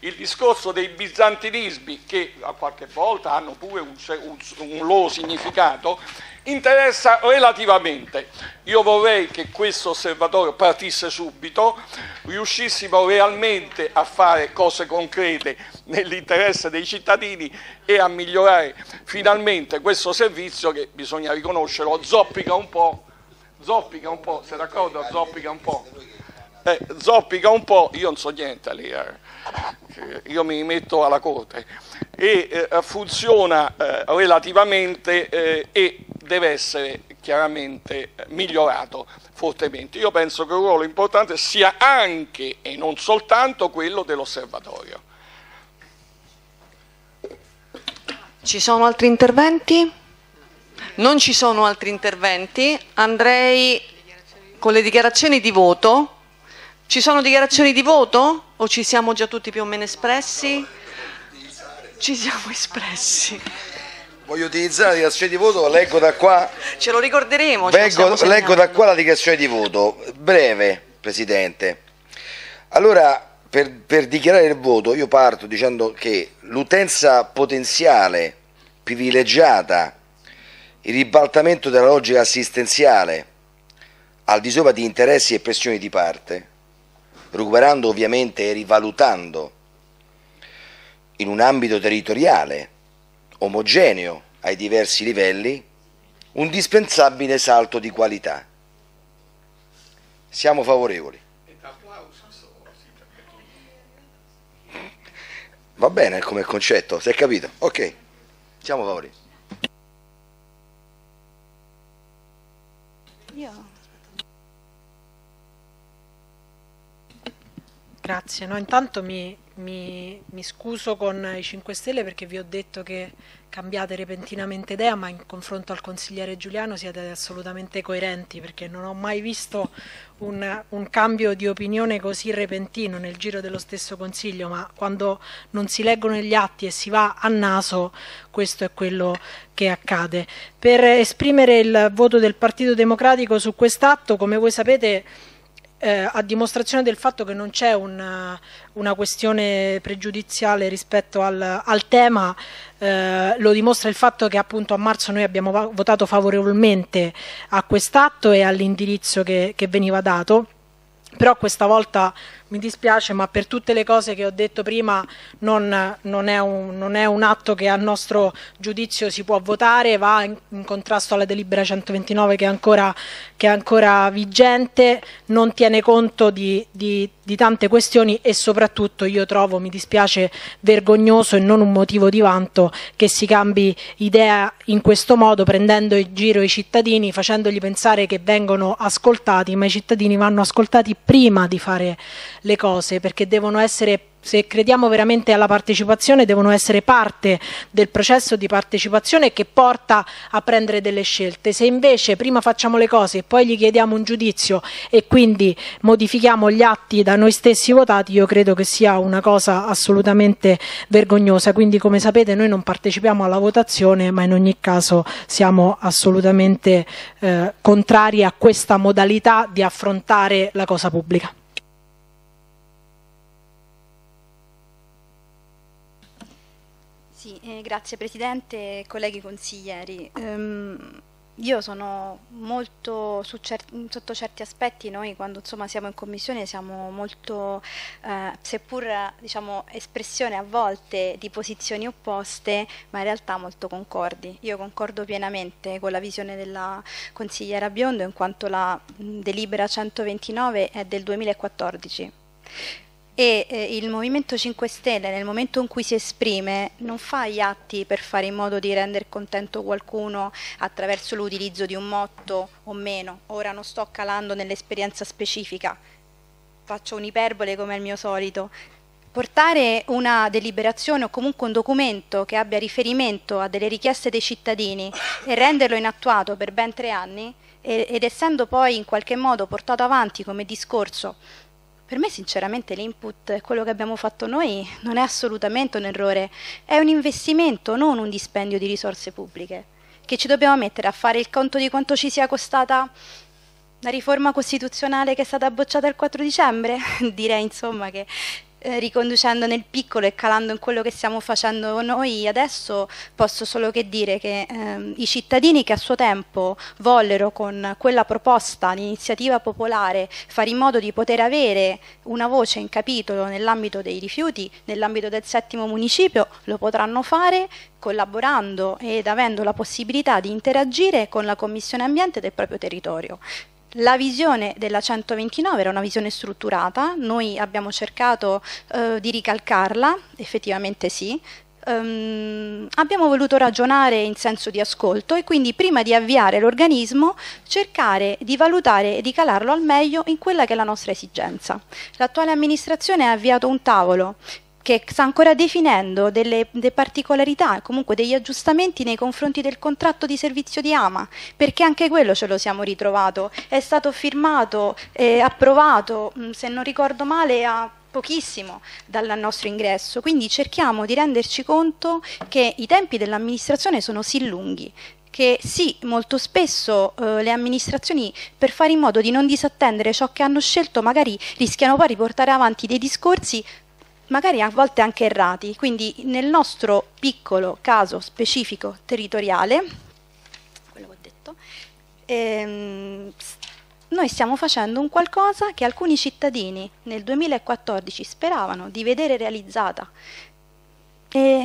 Il discorso dei bizantinismi, che a qualche volta hanno pure un, un, un loro significato, interessa relativamente. Io vorrei che questo osservatorio partisse subito, riuscissimo realmente a fare cose concrete nell'interesse dei cittadini e a migliorare finalmente questo servizio che bisogna riconoscerlo, zoppica un po', zoppica un po', sei d'accordo? Zoppica un po'. Eh, zoppica un po', io non so niente lì, eh. io mi metto alla corte e eh, funziona eh, relativamente eh, e deve essere chiaramente migliorato fortemente. Io penso che un ruolo importante sia anche e non soltanto quello dell'osservatorio.
Ci sono altri interventi? Non ci sono altri interventi. Andrei con le dichiarazioni di voto. Ci sono dichiarazioni di voto o ci siamo già tutti più o meno espressi? Ci siamo espressi.
Voglio utilizzare la dichiarazione di voto, leggo da qua.
Ce lo ricorderemo.
Vengo, leggo da qua la dichiarazione di voto, breve, Presidente. Allora, per, per dichiarare il voto, io parto dicendo che l'utenza potenziale privilegiata, il ribaltamento della logica assistenziale al di sopra di interessi e pressioni di parte, recuperando ovviamente e rivalutando in un ambito territoriale omogeneo ai diversi livelli, un dispensabile salto di qualità. Siamo favorevoli. Va bene come concetto, si è capito? Ok, siamo favorevoli.
Io.
Grazie, no, intanto mi, mi, mi, scuso con i 5 Stelle perché vi ho detto che cambiate repentinamente idea, ma in confronto al consigliere Giuliano siete assolutamente coerenti perché non ho mai visto un, un cambio di opinione così repentino nel giro dello stesso consiglio, ma quando non si leggono gli atti e si va a naso, questo è quello che accade. Per esprimere il voto del Partito Democratico su quest'atto, come voi sapete, eh, a dimostrazione del fatto che non c'è una, una, questione pregiudiziale rispetto al, al tema, eh, lo dimostra il fatto che appunto a marzo noi abbiamo votato favorevolmente a quest'atto e all'indirizzo che, che veniva dato, però questa volta mi dispiace, ma per tutte le cose che ho detto prima non, non, è, un, non è, un, atto che a nostro giudizio si può votare, va in, in contrasto alla delibera 129 che è ancora, che è ancora vigente, non tiene conto di, di, di, tante questioni e soprattutto io trovo, mi dispiace, vergognoso e non un motivo di vanto che si cambi idea in questo modo, prendendo in giro i cittadini, facendogli pensare che vengono ascoltati, ma i cittadini vanno ascoltati prima di fare le cose perché devono essere se crediamo veramente alla partecipazione, devono essere parte del processo di partecipazione che porta a prendere delle scelte. Se invece prima facciamo le cose e poi gli chiediamo un giudizio e quindi modifichiamo gli atti da noi stessi votati, io credo che sia una cosa assolutamente vergognosa. Quindi, come sapete, noi non partecipiamo alla votazione, ma in ogni caso siamo assolutamente eh, contrari a questa modalità di affrontare la cosa pubblica.
Sì, eh, grazie Presidente colleghi consiglieri. Um, io sono molto cer sotto certi aspetti, noi quando insomma, siamo in commissione siamo molto, eh, seppur diciamo, espressione a volte di posizioni opposte, ma in realtà molto concordi. Io concordo pienamente con la visione della consigliera Biondo in quanto la delibera 129 è del 2014 e eh, il Movimento 5 Stelle nel momento in cui si esprime non fa gli atti per fare in modo di rendere contento qualcuno attraverso l'utilizzo di un motto o meno, ora non sto calando nell'esperienza specifica, faccio un'iperbole come al mio solito, portare una deliberazione o comunque un documento che abbia riferimento a delle richieste dei cittadini e renderlo inattuato per ben tre anni ed essendo poi in qualche modo portato avanti come discorso per me sinceramente l'input, quello che abbiamo fatto noi, non è assolutamente un errore, è un investimento, non un dispendio di risorse pubbliche, che ci dobbiamo mettere a fare il conto di quanto ci sia costata la riforma costituzionale che è stata bocciata il 4 dicembre? (laughs) Direi insomma che eh, riconducendo nel piccolo e calando in quello che stiamo facendo noi adesso, posso solo che dire che ehm, i cittadini che a suo tempo vollero con quella proposta, l'iniziativa popolare, fare in modo di poter avere una voce in capitolo nell'ambito dei rifiuti, nell'ambito del settimo municipio, lo potranno fare collaborando ed avendo la possibilità di interagire con la Commissione Ambiente del proprio territorio. La visione della 129 era una visione strutturata, noi abbiamo cercato eh, di ricalcarla, effettivamente sì, Um, abbiamo voluto ragionare in senso di ascolto e quindi prima di avviare l'organismo cercare di valutare e di calarlo al meglio in quella che è la nostra esigenza. L'attuale amministrazione ha avviato un tavolo che sta ancora definendo delle, delle particolarità, comunque degli aggiustamenti nei confronti del contratto di servizio di Ama, perché anche quello ce lo siamo ritrovato. È stato firmato e approvato, mm, se non ricordo male, a pochissimo dal nostro ingresso, quindi cerchiamo di renderci conto che i tempi dell'amministrazione sono sì lunghi, che sì, molto spesso eh, le amministrazioni per fare in modo di non disattendere ciò che hanno scelto magari rischiano poi di portare avanti dei discorsi magari a volte anche errati. Quindi nel nostro piccolo caso specifico territoriale, quello che ho detto, ehm, noi stiamo facendo un qualcosa che alcuni cittadini nel 2014 speravano di vedere realizzata. E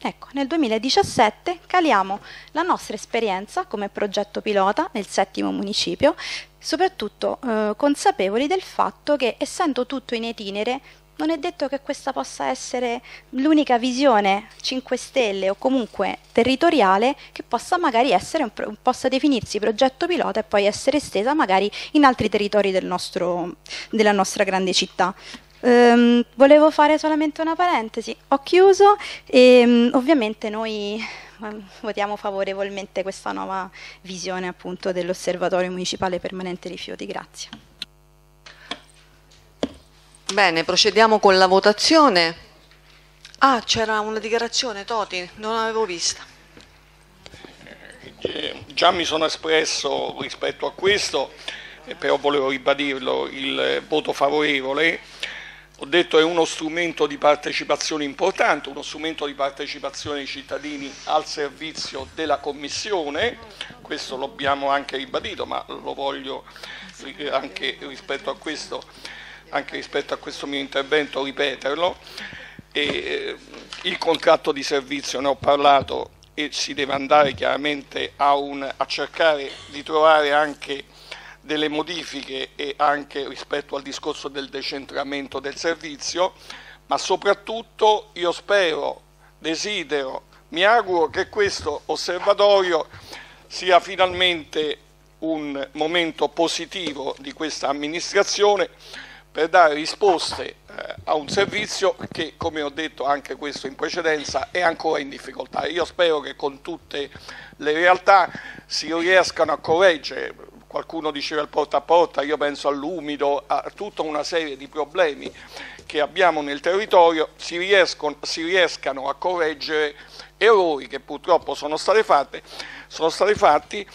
ecco, nel 2017 caliamo la nostra esperienza come progetto pilota nel settimo municipio, soprattutto eh, consapevoli del fatto che essendo tutto in itinere non è detto che questa possa essere l'unica visione 5 Stelle o comunque territoriale che possa magari essere un, possa definirsi progetto pilota e poi essere estesa magari in altri territori del nostro, della nostra grande città. ehm, volevo fare solamente una parentesi, ho chiuso e um, ovviamente noi um, votiamo favorevolmente questa nuova visione appunto dell'Osservatorio Municipale Permanente Rifiuti. Grazie.
Bene, procediamo con la votazione. Ah, c'era una dichiarazione, Toti, non l'avevo vista.
Eh, già mi sono espresso rispetto a questo, eh, però volevo ribadirlo, il voto favorevole. Ho detto è uno strumento di partecipazione importante, uno strumento di partecipazione dei cittadini al servizio della Commissione, questo l'abbiamo anche ribadito, ma lo voglio anche rispetto a questo, anche rispetto a questo mio intervento ripeterlo. E, eh, il contratto di servizio, ne ho parlato, e si deve andare chiaramente a, un, a cercare di trovare anche delle modifiche e anche rispetto al discorso del decentramento del servizio, ma soprattutto io spero, desidero, mi auguro che questo osservatorio sia finalmente un momento positivo di questa amministrazione per dare risposte eh, a un servizio che, come ho detto anche questo in precedenza, è ancora in difficoltà. Io spero che con tutte le realtà si riescano a correggere, qualcuno diceva il porta a porta, io penso all'umido, a tutta una serie di problemi che abbiamo nel territorio, si, riescono, si riescano a correggere errori che purtroppo sono state fatte, sono stati fatti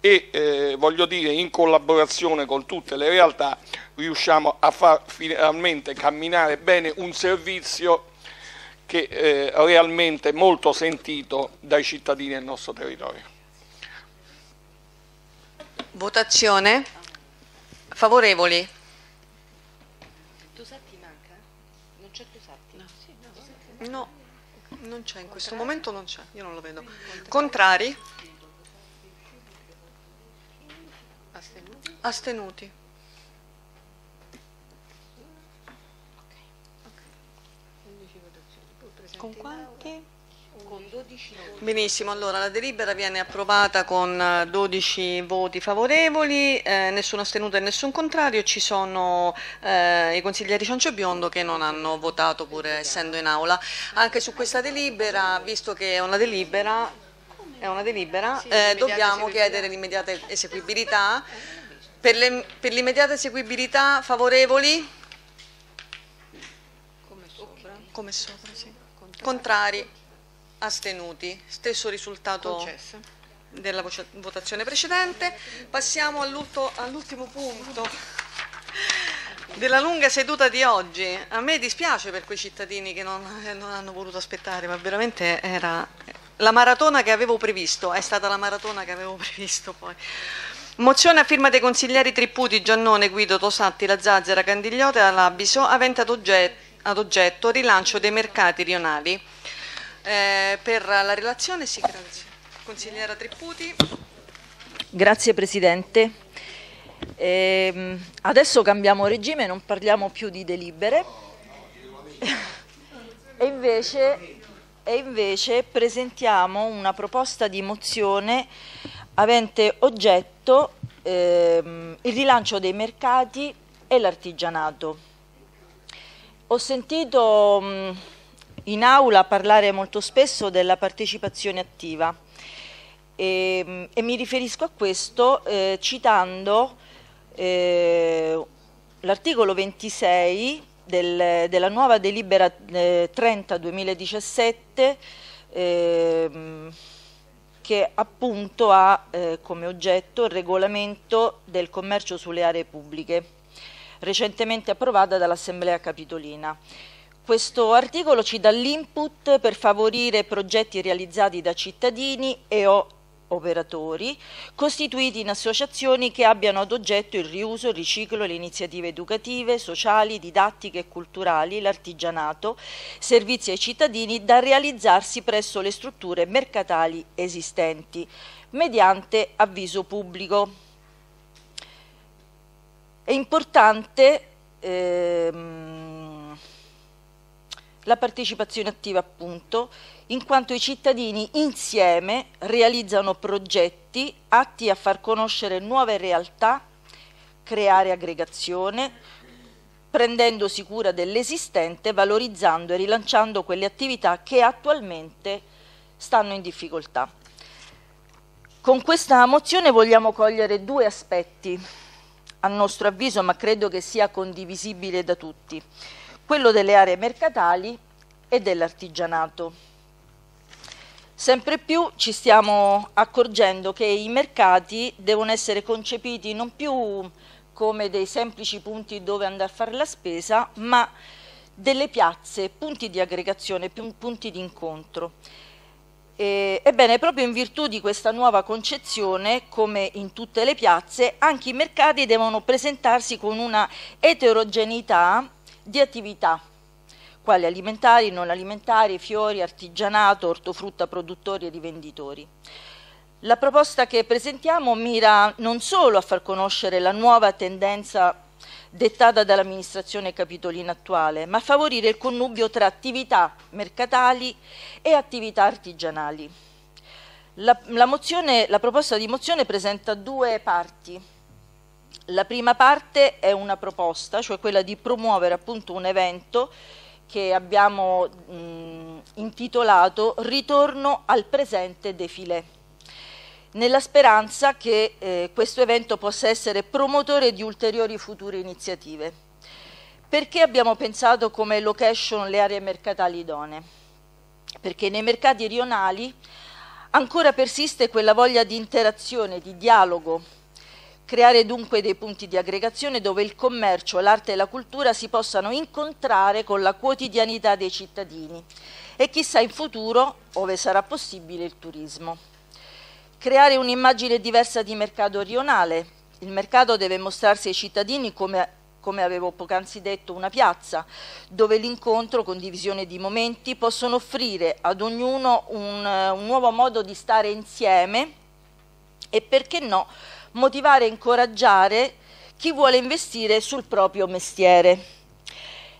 e eh, voglio dire in collaborazione con tutte le realtà riusciamo a far finalmente camminare bene un servizio che è eh, realmente molto sentito dai cittadini del nostro territorio.
Votazione. Favorevoli.
Tusetti manca? Non c'è Tusetti?
No. no, non c'è, in questo momento non c'è, io non lo vedo. Contrari? Astenuti. Con quanti?
Con 12 voti.
Benissimo, allora la delibera viene approvata con 12 voti favorevoli, eh, nessuno astenuto e nessun contrario, ci sono eh, i consiglieri Ciancio e Biondo che non hanno votato pur essendo in aula. Anche su questa delibera, visto che è una delibera, è una delibera eh, dobbiamo chiedere l'immediata eseguibilità. Per, l'immediata eseguibilità favorevoli?
Come sopra.
Come sopra, sì. Contrari? Astenuti? Stesso risultato
Concessa.
della votazione precedente. Passiamo all'ultimo punto della lunga seduta di oggi. A me dispiace per quei cittadini che non, eh, non hanno voluto aspettare, ma veramente era la maratona che avevo previsto, è stata la maratona che avevo (laughs) previsto poi. Mozione a firma dei consiglieri Tripputi, Giannone, Guido, Tosatti, La Zazzera, Candigliote e Alabiso, avente ad oggetto, ad oggetto rilancio dei mercati rionali. Eh, per la relazione, sì, grazie. Consigliera Tripputi.
Grazie Presidente. Ehm, adesso cambiamo regime, non parliamo più di delibere (laughs) e invece, e invece presentiamo una proposta di mozione avente oggetto ehm, il rilancio dei mercati e l'artigianato. Ho sentito mh, in aula parlare molto spesso della partecipazione attiva. E, e mi riferisco a questo eh, citando eh, l'articolo 26 del- della nuova delibera eh, 30-2017 ehm, che appunto ha eh, come oggetto il regolamento del commercio sulle aree pubbliche, recentemente approvata dall'Assemblea Capitolina. Questo articolo ci dà l'input per favorire progetti realizzati da cittadini e o operatori costituiti in associazioni che abbiano ad oggetto il riuso, il riciclo, le iniziative educative, sociali, didattiche e culturali, l'artigianato, servizi ai cittadini da realizzarsi presso le strutture mercatali esistenti mediante avviso pubblico. È importante ehm, la partecipazione attiva appunto, in quanto i cittadini insieme realizzano progetti atti a far conoscere nuove realtà, creare aggregazione, prendendosi cura dell'esistente, valorizzando e rilanciando quelle attività che attualmente stanno in difficoltà. Con questa mozione vogliamo cogliere due aspetti, a nostro avviso, ma credo che sia condivisibile da tutti, quello delle aree mercatali e dell'artigianato. Sempre più ci stiamo accorgendo che i mercati devono essere concepiti non più come dei semplici punti dove andare a fare la spesa, ma delle piazze, punti di aggregazione, punti di incontro. E, ebbene, proprio in virtù di questa nuova concezione, come in tutte le piazze, anche i mercati devono presentarsi con una eterogeneità di attività, quali alimentari, non alimentari, fiori, artigianato, ortofrutta produttori e rivenditori. La proposta che presentiamo mira non solo a far conoscere la nuova tendenza dettata dall'amministrazione capitolina attuale, ma favorire il connubio tra attività mercatali e attività artigianali. La, la, mozione, la proposta di mozione presenta due parti. La prima parte è una proposta, cioè quella di promuovere appunto un evento che abbiamo mh, intitolato Ritorno al presente defilé nella speranza che eh, questo evento possa essere promotore di ulteriori future iniziative. Perché abbiamo pensato come location le aree mercatali idonee? Perché nei mercati rionali ancora persiste quella voglia di interazione, di dialogo, creare dunque dei punti di aggregazione dove il commercio, l'arte e la cultura si possano incontrare con la quotidianità dei cittadini e chissà in futuro, ove sarà possibile, il turismo creare un'immagine diversa di mercato rionale. Il mercato deve mostrarsi ai cittadini come, come avevo poc'anzi detto, una piazza, dove l'incontro, condivisione di momenti, possono offrire ad ognuno un, un nuovo modo di stare insieme e, perché no, motivare e incoraggiare chi vuole investire sul proprio mestiere.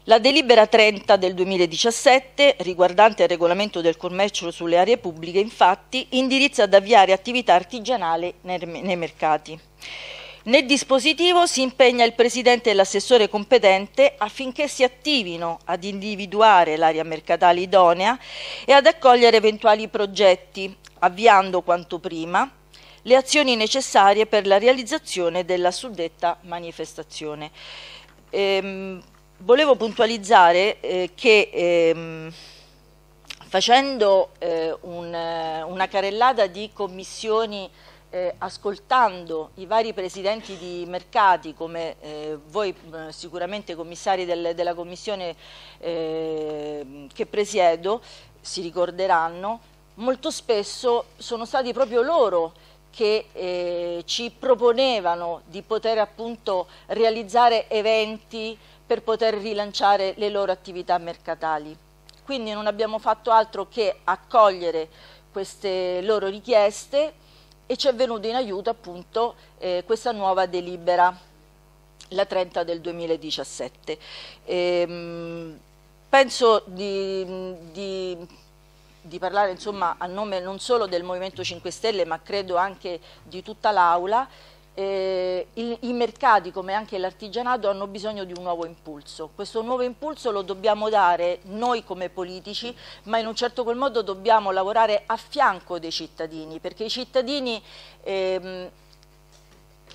La delibera 30 del 2017, riguardante il regolamento del commercio sulle aree pubbliche, infatti, indirizza ad avviare attività artigianali nei mercati. Nel dispositivo si impegna il Presidente e l'assessore competente affinché si attivino ad individuare l'area mercatale idonea e ad accogliere eventuali progetti, avviando quanto prima le azioni necessarie per la realizzazione della suddetta manifestazione. Ehm, volevo puntualizzare eh, che ehm, facendo eh, un, una carellata di commissioni eh, ascoltando i vari presidenti di mercati come eh, voi eh, sicuramente commissari del, della commissione eh, che presiedo si ricorderanno, molto spesso sono stati proprio loro che eh, ci proponevano di poter appunto realizzare eventi per poter rilanciare le loro attività mercatali. Quindi non abbiamo fatto altro che accogliere queste loro richieste e ci è venuto in aiuto appunto eh, questa nuova delibera, la 30 del 2017. Ehm, penso di, di, di parlare insomma, a nome non solo del Movimento 5 Stelle ma credo anche di tutta l'Aula eh, i, i, mercati come anche l'artigianato hanno bisogno di un nuovo impulso. Questo nuovo impulso lo dobbiamo dare noi come politici, ma in un certo qual modo dobbiamo lavorare a fianco dei cittadini, perché i cittadini ehm,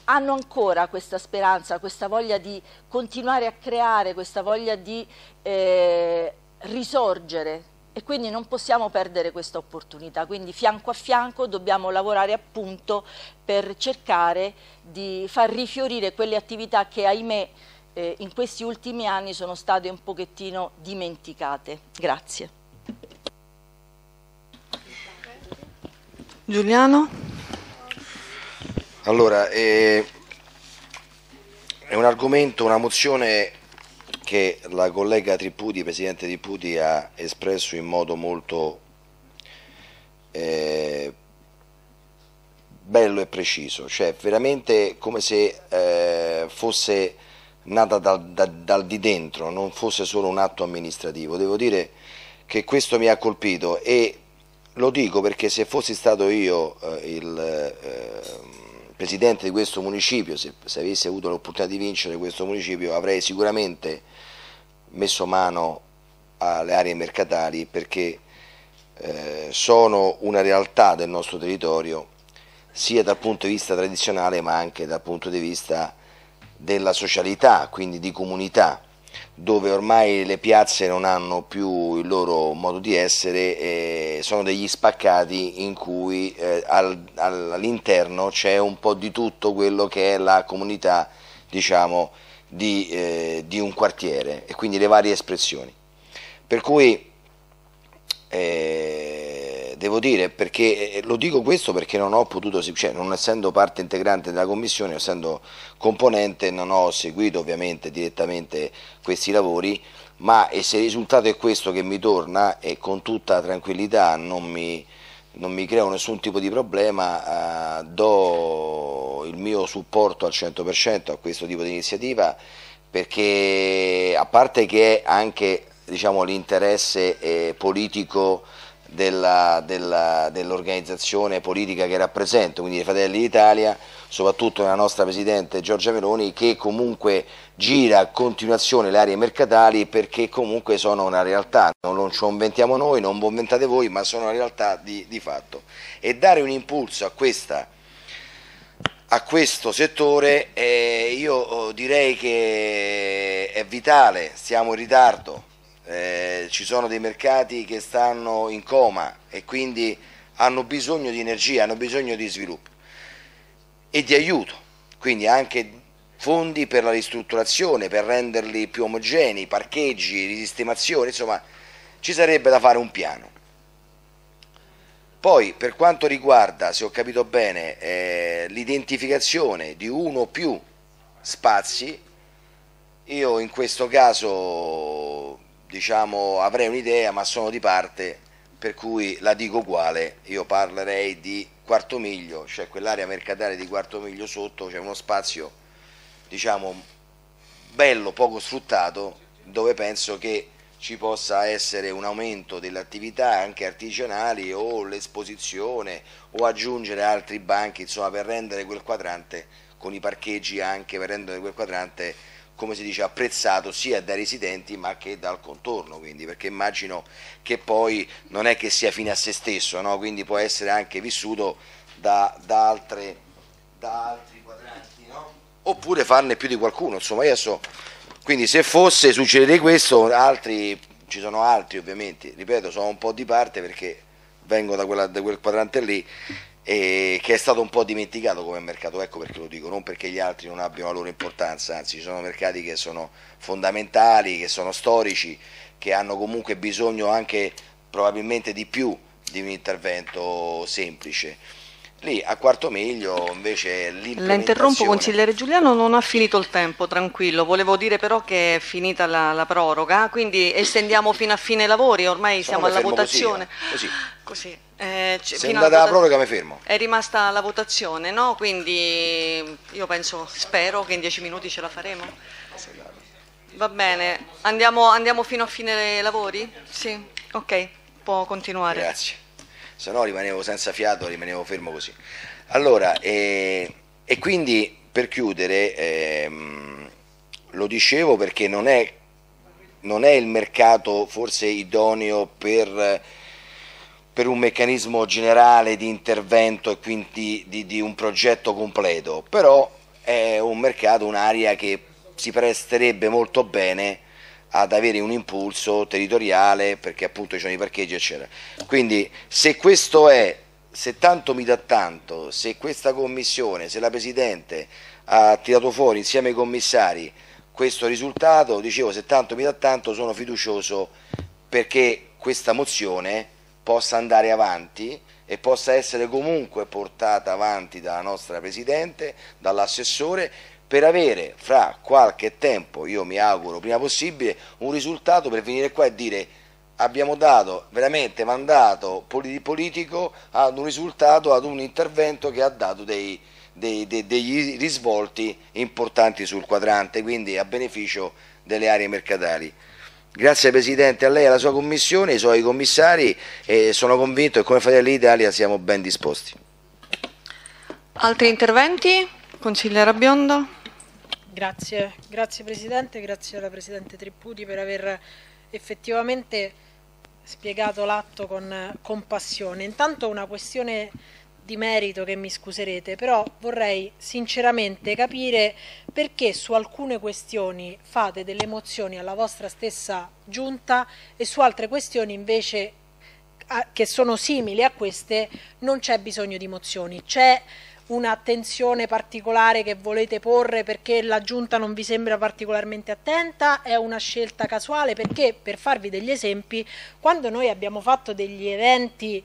hanno ancora questa speranza, questa voglia di continuare a creare, questa voglia di eh, risorgere e quindi non possiamo perdere questa opportunità, quindi fianco a fianco dobbiamo lavorare appunto per cercare di far rifiorire quelle attività che ahimè eh, in questi ultimi anni sono state un pochettino dimenticate. Grazie.
Giuliano?
Allora, eh, è un argomento, una mozione che la collega Tripudi, presidente Tripudi, ha espresso in modo molto eh, bello e preciso, cioè veramente come se eh, fosse nata dal, da, dal di dentro, non fosse solo un atto amministrativo. Devo dire che questo mi ha colpito e lo dico perché se fossi stato io eh, il eh, presidente di questo municipio, se, se avessi avuto l'opportunità di vincere questo municipio, avrei sicuramente messo mano alle aree mercatali perché eh, sono una realtà del nostro territorio sia dal punto di vista tradizionale ma anche dal punto di vista della socialità, quindi di comunità, dove ormai le piazze non hanno più il loro modo di essere, eh, sono degli spaccati in cui eh, al, all'interno c'è un po' di tutto quello che è la comunità diciamo, di, eh, di un quartiere e quindi le varie espressioni. Per cui eh, devo dire, perché eh, lo dico questo perché non ho potuto, cioè non essendo parte integrante della commissione, essendo componente, non ho seguito ovviamente direttamente questi lavori, ma se il risultato è questo che mi torna e con tutta tranquillità non mi, non mi creo nessun tipo di problema, eh, do il mio supporto al 100% a questo tipo di iniziativa perché a parte che è anche diciamo, l'interesse eh, politico dell'organizzazione dell politica che rappresento, quindi i Fratelli d'Italia, soprattutto nella nostra Presidente Giorgia Meloni, che comunque gira a continuazione le aree mercatali perché comunque sono una realtà, non ce lo inventiamo noi, non lo inventate voi, ma sono una realtà di, di fatto. E dare un impulso a, questa, a questo settore eh, io oh, direi che è vitale, stiamo in ritardo, eh, ci sono dei mercati che stanno in coma e quindi hanno bisogno di energia, hanno bisogno di sviluppo e di aiuto, quindi anche fondi per la ristrutturazione, per renderli più omogenei, parcheggi, risistemazione, insomma ci sarebbe da fare un piano. Poi per quanto riguarda, se ho capito bene, eh, l'identificazione di uno o più spazi, io in questo caso diciamo, avrei un'idea ma sono di parte per cui la dico quale, io parlerei di quarto miglio, cioè quell'area mercatale di quarto miglio sotto, c'è uno spazio diciamo bello, poco sfruttato, dove penso che ci possa essere un aumento delle attività anche artigianali o l'esposizione o aggiungere altri banchi, insomma per rendere quel quadrante con i parcheggi anche, per rendere quel quadrante come si dice, apprezzato sia dai residenti ma che dal contorno, quindi, perché immagino che poi non è che sia fine a se stesso, no? quindi può essere anche vissuto da, da, altre, da altri quadranti, no? oppure farne più di qualcuno, insomma io so, quindi se fosse succedere questo, altri, ci sono altri ovviamente, ripeto, sono un po' di parte perché vengo da, quella, da quel quadrante lì e che è stato un po' dimenticato come mercato, ecco perché lo dico, non perché gli altri non abbiano la loro importanza, anzi ci sono mercati che sono fondamentali, che sono storici, che hanno comunque bisogno anche probabilmente di più di un intervento semplice. Lì a quarto miglio invece
La interrompo consigliere Giuliano, non ha finito il tempo, tranquillo, volevo dire però che è finita la, la proroga, quindi estendiamo fino a fine lavori, ormai siamo alla votazione.
Così, eh,
così. così. Eh,
Se è andata la proroga mi fermo.
È rimasta la votazione, no? Quindi io penso, spero che in dieci minuti ce la faremo. Va bene, andiamo, andiamo fino a fine lavori? Sì, ok, può continuare.
Grazie se no rimanevo senza fiato, rimanevo fermo così. Allora, eh, e quindi per chiudere, ehm, lo dicevo perché non è, non è il mercato forse idoneo per, per, un meccanismo generale di intervento e quindi di, di un progetto completo, però è un mercato, un'area che si presterebbe molto bene ad avere un impulso territoriale perché appunto ci sono i parcheggi eccetera. Quindi se questo è, se tanto mi dà tanto, se questa commissione, se la Presidente ha tirato fuori insieme ai commissari questo risultato, dicevo se tanto mi dà tanto sono fiducioso perché questa mozione possa andare avanti e possa essere comunque portata avanti dalla nostra Presidente, dall'assessore per avere fra qualche tempo, io mi auguro prima possibile, un risultato per venire qua e dire abbiamo dato veramente mandato politico ad un risultato, ad un intervento che ha dato dei, dei, dei, degli risvolti importanti sul quadrante, quindi a beneficio delle aree mercatali. Grazie Presidente a lei e alla sua Commissione, ai suoi commissari e sono convinto che come Fratelli d'Italia siamo ben disposti.
Altri interventi? Consigliera Biondo?
Grazie, grazie Presidente, grazie alla Presidente Tripputi per aver effettivamente spiegato l'atto con, con passione. Intanto una questione di merito che mi scuserete, però vorrei sinceramente capire perché su alcune questioni fate delle mozioni alla vostra stessa giunta e su altre questioni invece che sono simili a queste non c'è bisogno di mozioni. C'è un'attenzione particolare che volete porre perché la giunta non vi sembra particolarmente attenta? È una scelta casuale? Perché, per farvi degli esempi, quando noi abbiamo fatto degli eventi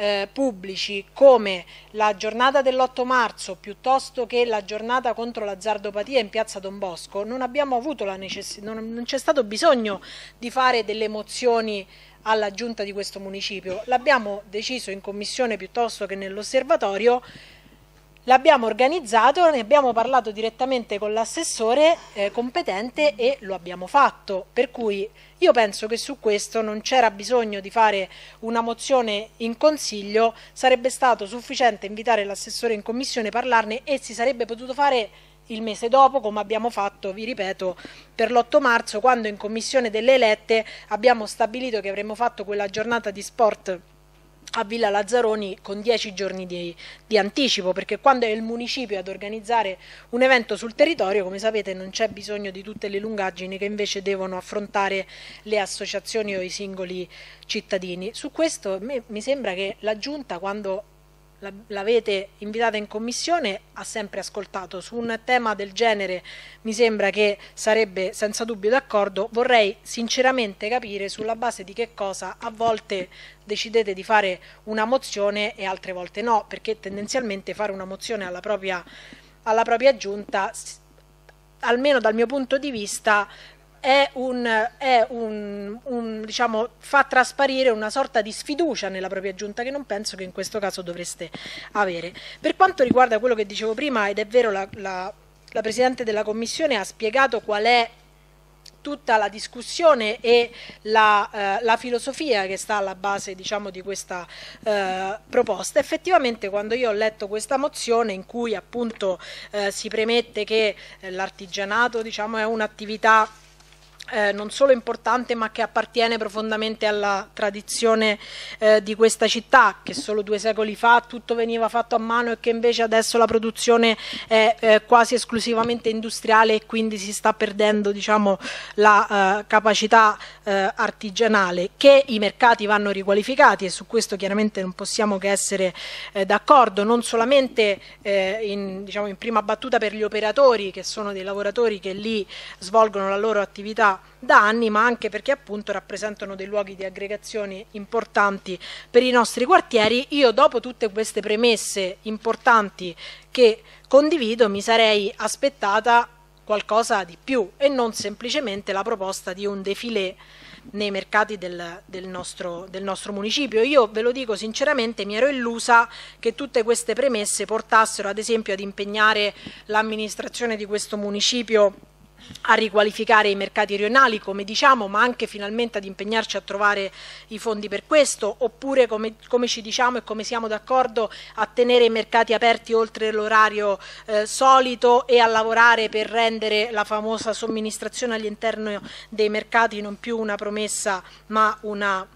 eh, pubblici come la giornata dell'8 marzo piuttosto che la giornata contro l'azzardopatia in piazza Don Bosco, non abbiamo avuto la necessità, non, non c'è stato bisogno di fare delle mozioni alla giunta di questo municipio, l'abbiamo deciso in commissione piuttosto che nell'osservatorio L'abbiamo organizzato, ne abbiamo parlato direttamente con l'assessore eh, competente e lo abbiamo fatto, per cui io penso che su questo non c'era bisogno di fare una mozione in consiglio, sarebbe stato sufficiente invitare l'assessore in commissione, parlarne e si sarebbe potuto fare il mese dopo, come abbiamo fatto, vi ripeto, per l'8 marzo, quando in commissione delle elette abbiamo stabilito che avremmo fatto quella giornata di sport a Villa Lazzaroni con dieci giorni di, di, anticipo, perché quando è il municipio ad organizzare un evento sul territorio, come sapete, non c'è bisogno di tutte le lungaggini che invece devono affrontare le associazioni o i singoli cittadini. Su questo me, mi sembra che la Giunta, quando l'avete invitata in commissione, ha sempre ascoltato. Su un tema del genere mi sembra che sarebbe senza dubbio d'accordo. Vorrei sinceramente capire sulla base di che cosa a volte decidete di fare una mozione e altre volte no, perché tendenzialmente fare una mozione alla propria, alla propria giunta, almeno dal mio punto di vista, è un, è un, un, diciamo, fa trasparire una sorta di sfiducia nella propria giunta che non penso che in questo caso dovreste avere. Per quanto riguarda quello che dicevo prima, ed è vero, la, la, la Presidente della Commissione ha spiegato qual è tutta la discussione e la, eh, la, filosofia che sta alla base diciamo, di questa eh, proposta. Effettivamente quando io ho letto questa mozione in cui appunto eh, si premette che l'artigianato diciamo, è un'attività eh, non solo importante ma che appartiene profondamente alla tradizione eh, di questa città che solo due secoli fa tutto veniva fatto a mano e che invece adesso la produzione è eh, quasi esclusivamente industriale e quindi si sta perdendo diciamo, la eh, capacità eh, artigianale che i mercati vanno riqualificati e su questo chiaramente non possiamo che essere eh, d'accordo. Non solamente in, diciamo, in prima battuta per gli operatori che sono dei lavoratori che lì svolgono la loro attività da anni, ma anche perché appunto rappresentano dei luoghi di aggregazione importanti per i nostri quartieri. Io dopo tutte queste premesse importanti che condivido mi sarei aspettata qualcosa di più e non semplicemente la proposta di un defilé nei mercati del, del, nostro, del, nostro, municipio. Io ve lo dico sinceramente, mi ero illusa che tutte queste premesse portassero ad esempio ad impegnare l'amministrazione di questo municipio a riqualificare i mercati rionali, come diciamo, ma anche finalmente ad impegnarci a trovare i fondi per questo, oppure come, come ci diciamo e come siamo d'accordo a tenere i mercati aperti oltre l'orario eh, solito e a lavorare per rendere la famosa somministrazione all'interno dei mercati non più una promessa ma una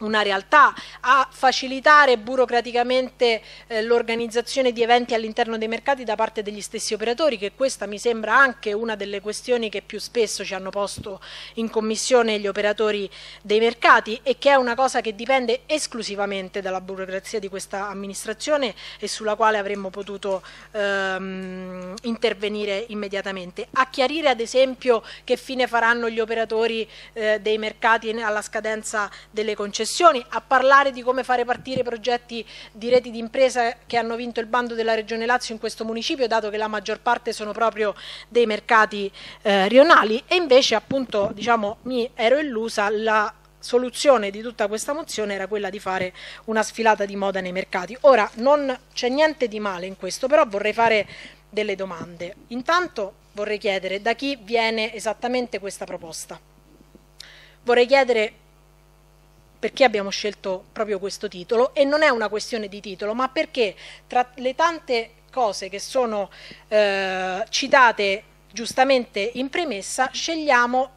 una realtà, a facilitare burocraticamente eh, l'organizzazione di eventi all'interno dei mercati da parte degli stessi operatori, che questa mi sembra anche una delle questioni che più spesso ci hanno posto in commissione gli operatori dei mercati e che è una cosa che dipende esclusivamente dalla burocrazia di questa amministrazione e sulla quale avremmo potuto ehm, intervenire immediatamente. A chiarire ad esempio che fine faranno gli operatori eh, dei mercati alla scadenza delle concessioni concessioni, a parlare di come fare partire progetti di reti di impresa che hanno vinto il bando della Regione Lazio in questo municipio, dato che la maggior parte sono proprio dei mercati eh, rionali e invece appunto diciamo, mi ero illusa la soluzione di tutta questa mozione era quella di fare una sfilata di moda nei mercati. Ora non c'è niente di male in questo, però vorrei fare delle domande. Intanto vorrei chiedere da chi viene esattamente questa proposta. Vorrei chiedere perché abbiamo scelto proprio questo titolo e non è una questione di titolo, ma perché tra le tante cose che sono eh, citate giustamente in premessa, scegliamo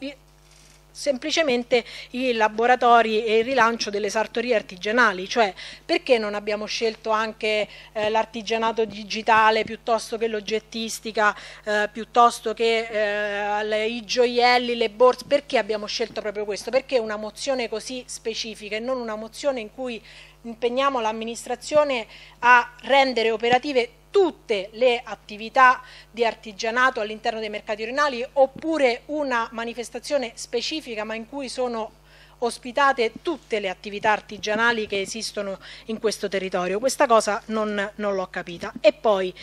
semplicemente i laboratori e il rilancio delle sartorie artigianali, cioè perché non abbiamo scelto anche eh, l'artigianato digitale piuttosto che l'oggettistica, eh, piuttosto che eh, i gioielli, le borse, perché abbiamo scelto proprio questo? Perché una mozione così specifica e non una mozione in cui impegniamo l'amministrazione a rendere operative tutte le attività di artigianato all'interno dei mercati rionali oppure una manifestazione specifica ma in cui sono ospitate tutte le attività artigianali che esistono in questo territorio. Questa cosa non, non l'ho capita. E poi,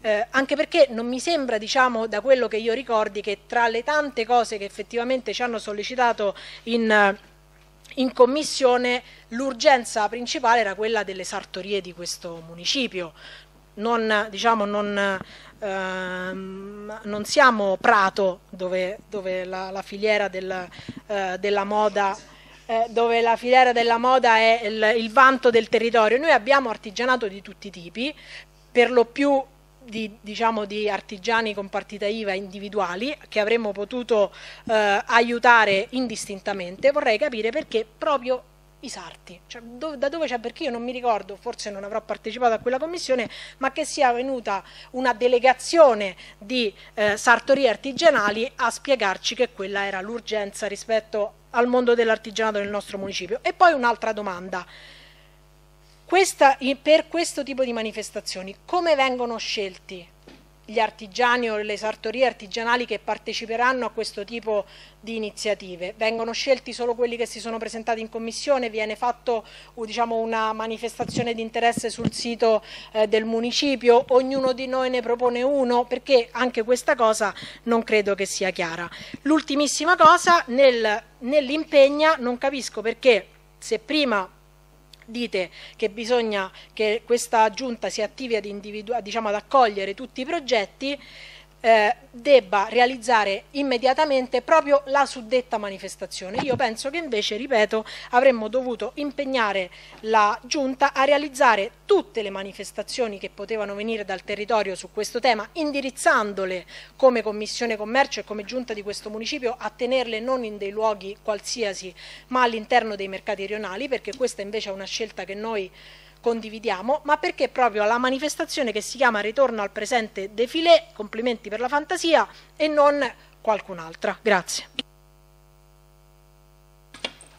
eh, anche perché non mi sembra, diciamo, da quello che io ricordi, che tra le tante cose che effettivamente ci hanno sollecitato in, in commissione, l'urgenza principale era quella delle sartorie di questo municipio non, diciamo, non, ehm, non siamo Prato dove, dove la, la, filiera del, eh, della moda eh, dove la filiera della moda è il, il, vanto del territorio. Noi abbiamo artigianato di tutti i tipi, per lo più di, diciamo, di artigiani con partita IVA individuali che avremmo potuto eh, aiutare indistintamente. Vorrei capire perché proprio i sarti, cioè, do, da dove c'è, perché io non mi ricordo, forse non avrò partecipato a quella commissione, ma che sia venuta una delegazione di eh, sartorie artigianali a spiegarci che quella era l'urgenza rispetto al mondo dell'artigianato nel nostro municipio. E poi un'altra domanda, Questa, per questo tipo di manifestazioni come vengono scelti gli artigiani o le sartorie artigianali che parteciperanno a questo tipo di iniziative. Vengono scelti solo quelli che si sono presentati in commissione, viene fatto diciamo, una manifestazione di interesse sul sito eh, del municipio, ognuno di noi ne propone uno, perché anche questa cosa non credo che sia chiara. L'ultimissima cosa, nel, nell'impegna non capisco perché se prima dite che bisogna che questa giunta si attivi ad, diciamo, ad accogliere tutti i progetti, eh, debba realizzare immediatamente proprio la suddetta manifestazione. Io penso che invece, ripeto, avremmo dovuto impegnare la Giunta a realizzare tutte le manifestazioni che potevano venire dal territorio su questo tema, indirizzandole come Commissione Commercio e come Giunta di questo municipio a tenerle non in dei luoghi qualsiasi, ma all'interno dei mercati rionali, perché questa invece è una scelta che noi condividiamo, ma perché proprio la manifestazione che si chiama Ritorno al presente defilé, complimenti per la fantasia, e non qualcun'altra. Grazie.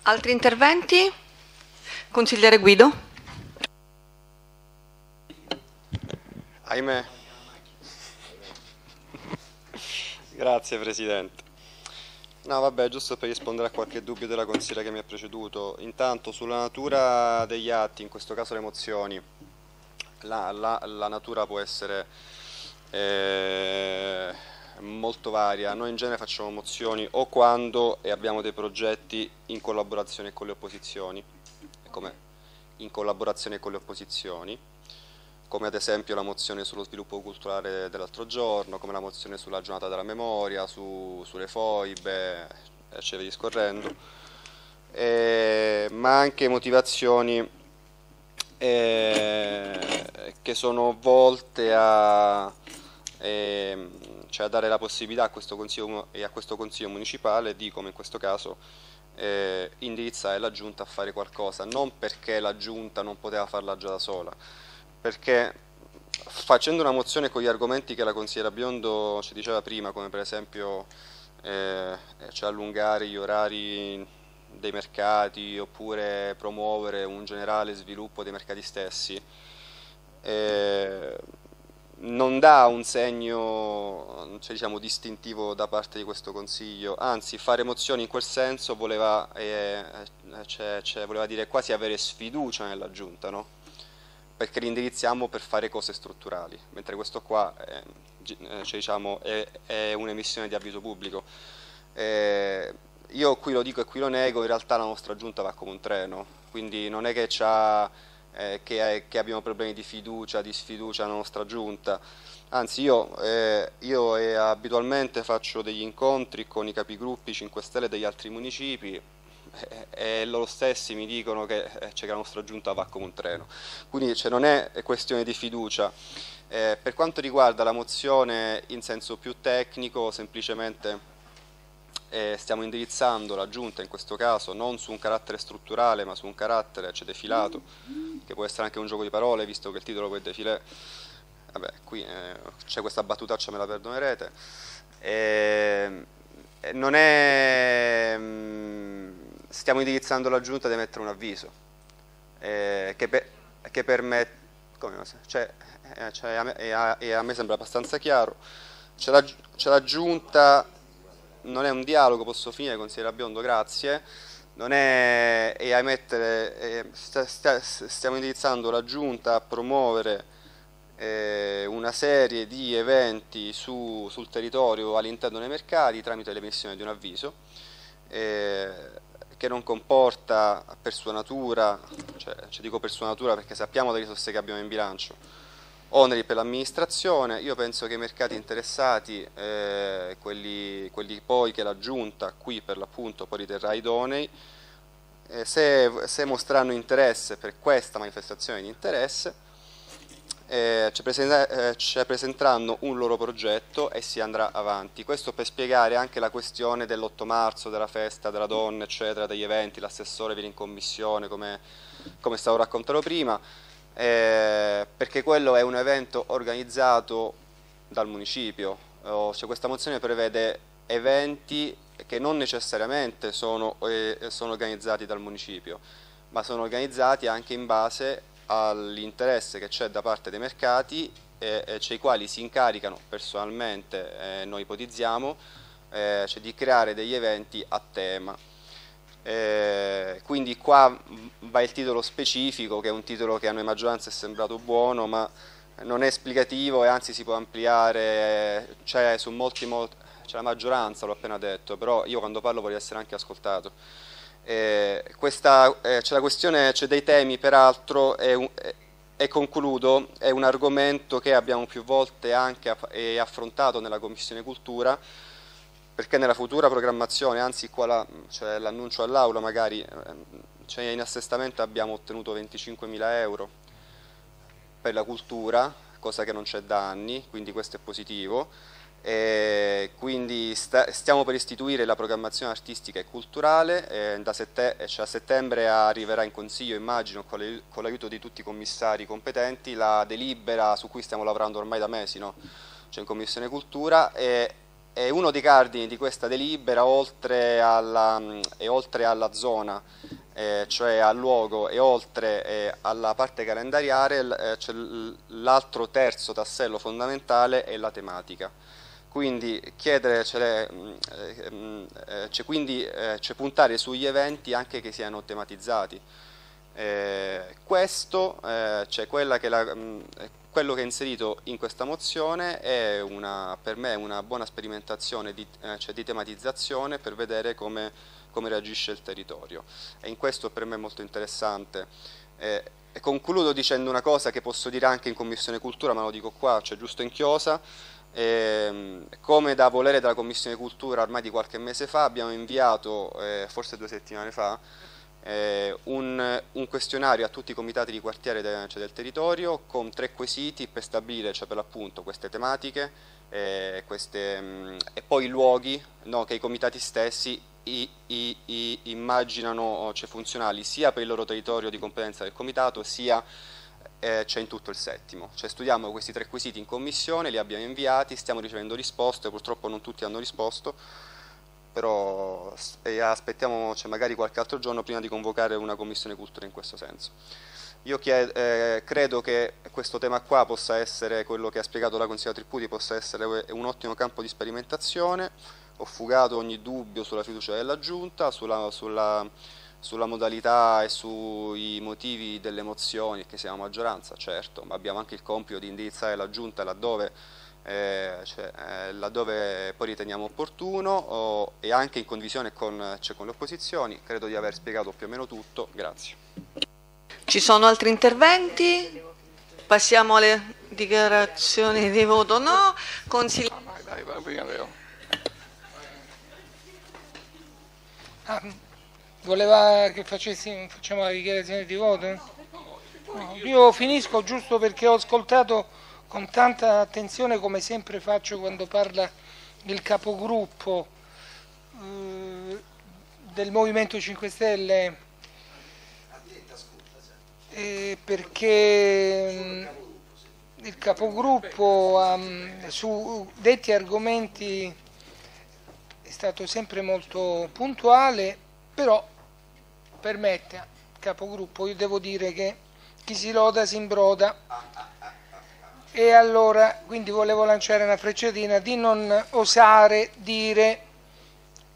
Altri interventi? Consigliere Guido.
Ahimè. Grazie Presidente. No, vabbè, giusto per rispondere a qualche dubbio della consigliera che mi ha preceduto. Intanto, sulla natura degli atti, in questo caso le mozioni, la, la, la natura può essere eh, molto varia. Noi in genere facciamo mozioni o quando abbiamo dei progetti in collaborazione con le opposizioni, come in collaborazione con le opposizioni come ad esempio la mozione sullo sviluppo culturale dell'altro giorno, come la mozione sulla giornata della memoria, su, sulle foibe, eccetera discorrendo, eh, ma anche motivazioni eh, che sono volte a, eh, cioè a, dare la possibilità a questo, consiglio, e a questo Consiglio municipale di, come in questo caso, eh, indirizzare la Giunta a fare qualcosa, non perché la Giunta non poteva farla già da sola, perché facendo una mozione con gli argomenti che la consigliera Biondo ci diceva prima, come per esempio eh, cioè allungare gli orari dei mercati oppure promuovere un generale sviluppo dei mercati stessi, eh, non dà un segno cioè, diciamo, distintivo da parte di questo Consiglio, anzi fare mozioni in quel senso voleva, eh, cioè, cioè, voleva dire quasi avere sfiducia nella Giunta, no? Perché li indirizziamo per fare cose strutturali, mentre questo qua è, cioè, diciamo, è, è un'emissione di avviso pubblico. Eh, io qui lo dico e qui lo nego, in realtà la nostra giunta va come un treno, quindi non è che, eh, che, che abbiamo problemi di fiducia, di sfiducia nella nostra giunta, anzi io, eh, io abitualmente faccio degli incontri con i capigruppi 5 Stelle degli altri municipi e, e loro stessi mi dicono che, eh, cioè, che, la nostra giunta va come un treno. Quindi cioè, non è questione di fiducia. Eh, per quanto riguarda la mozione in senso più tecnico, semplicemente eh, stiamo indirizzando la giunta in questo caso non su un carattere strutturale ma su un carattere cioè, defilato, che può essere anche un gioco di parole visto che il titolo poi è defilé. Vabbè, qui eh, c'è questa battutaccia, me la perdonerete. Eh, non è, mm, stiamo indirizzando la giunta ad emettere un avviso eh, che, per, che permette, cioè, eh, cioè e, a, e, a, me, sembra abbastanza chiaro, c'è la, la, giunta, non è un dialogo, posso finire, consigliere Biondo, grazie, non è e a emettere, e sta, sta, stiamo indirizzando la giunta a promuovere eh, una serie di eventi su, sul territorio all'interno dei mercati tramite l'emissione di un avviso eh, che non comporta per sua natura, cioè, cioè dico per sua natura perché sappiamo le risorse che abbiamo in bilancio, oneri per l'amministrazione, io penso che i mercati interessati, eh, quelli, quelli, poi che la Giunta qui per l'appunto poi riterrà idonei, eh, se, se mostreranno interesse per questa manifestazione di interesse, eh, eh, ci, presenteranno un loro progetto e si andrà avanti. Questo per spiegare anche la questione dell'8 marzo, della festa della donna, eccetera, degli eventi, l'assessore viene in commissione, come, come stavo raccontando prima, eh, perché quello è un evento organizzato dal municipio, cioè questa mozione prevede eventi che non necessariamente sono, eh, sono organizzati dal municipio, ma sono organizzati anche in base all'interesse che c'è da parte dei mercati, eh, cioè i quali si incaricano personalmente, eh, noi ipotizziamo, eh, cioè di creare degli eventi a tema. Eh, quindi qua va il titolo specifico, che è un titolo che a noi maggioranza è sembrato buono, ma non è esplicativo e anzi si può ampliare, c'è su molti, molti c'è la maggioranza, l'ho appena detto, però io quando parlo voglio essere anche ascoltato. Eh, questa, eh, c'è la questione c'è dei temi, peraltro, un, è, e concludo, è un argomento che abbiamo più volte anche affrontato nella Commissione Cultura, perché nella futura programmazione, anzi qua la, cioè, l'annuncio all'Aula magari, cioè in assestamento abbiamo ottenuto 25.000 euro per la cultura, cosa che non c'è da anni, quindi questo è positivo e quindi sta, stiamo per istituire la programmazione artistica e culturale, e da sette, cioè a settembre arriverà in consiglio, immagino, con, l'aiuto di tutti i commissari competenti, la delibera su cui stiamo lavorando ormai da mesi, no? cioè in Commissione Cultura, e, e, uno dei cardini di questa delibera, oltre alla, e oltre alla zona, eh, cioè al luogo e oltre eh, alla parte calendariale, eh, l'altro terzo tassello fondamentale è la tematica quindi cioè, cioè, quindi, cioè puntare sugli eventi anche che siano tematizzati. Eh, questo, eh, cioè che la, mh, quello che è inserito in questa mozione è una, per me una buona sperimentazione di, eh, cioè di tematizzazione per vedere come, come, reagisce il territorio e in questo per me è molto interessante. Concludo dicendo una cosa che posso dire anche in Commissione Cultura, ma lo dico qua, cioè giusto in chiosa, eh, come da volere della Commissione Cultura ormai di qualche mese fa abbiamo inviato, eh, forse due settimane fa, eh, un, un, questionario a tutti i comitati di quartiere de, cioè del territorio con tre quesiti per stabilire cioè per l'appunto queste tematiche eh, queste, mh, mm, e poi i luoghi no, che i comitati stessi i, i, i, immaginano cioè, funzionali sia per il loro territorio di competenza del comitato sia eh, c'è in tutto il settimo. Cioè studiamo questi tre quesiti in commissione, li abbiamo inviati, stiamo ricevendo risposte, purtroppo non tutti hanno risposto, però aspettiamo cioè, magari qualche altro giorno prima di convocare una commissione cultura in questo senso. Io chied, eh, credo che questo tema qua possa essere, quello che ha spiegato la consigliera Tripputi, possa essere un ottimo campo di sperimentazione, ho fugato ogni dubbio sulla fiducia della Giunta, sulla, sulla sulla modalità e sui motivi delle mozioni, che siamo maggioranza, certo, ma abbiamo anche il compito di indirizzare la Giunta laddove, eh, cioè, eh, laddove poi riteniamo opportuno o, e anche in condivisione con, cioè, con le opposizioni. Credo di aver spiegato più o meno tutto. Grazie.
Ci sono altri interventi? Passiamo alle dichiarazioni di voto no. Consigli... Dai, dai, vai,
Voleva che facessi, facciamo la dichiarazione di voto? No, io finisco giusto perché ho ascoltato con tanta attenzione come sempre faccio quando parla il capogruppo eh, del Movimento 5 Stelle. Eh, perché mh, il capogruppo um, su detti argomenti è stato sempre molto puntuale, però permette, capogruppo, io devo dire che chi si loda si imbroda. E allora quindi volevo lanciare una frecciatina di non osare dire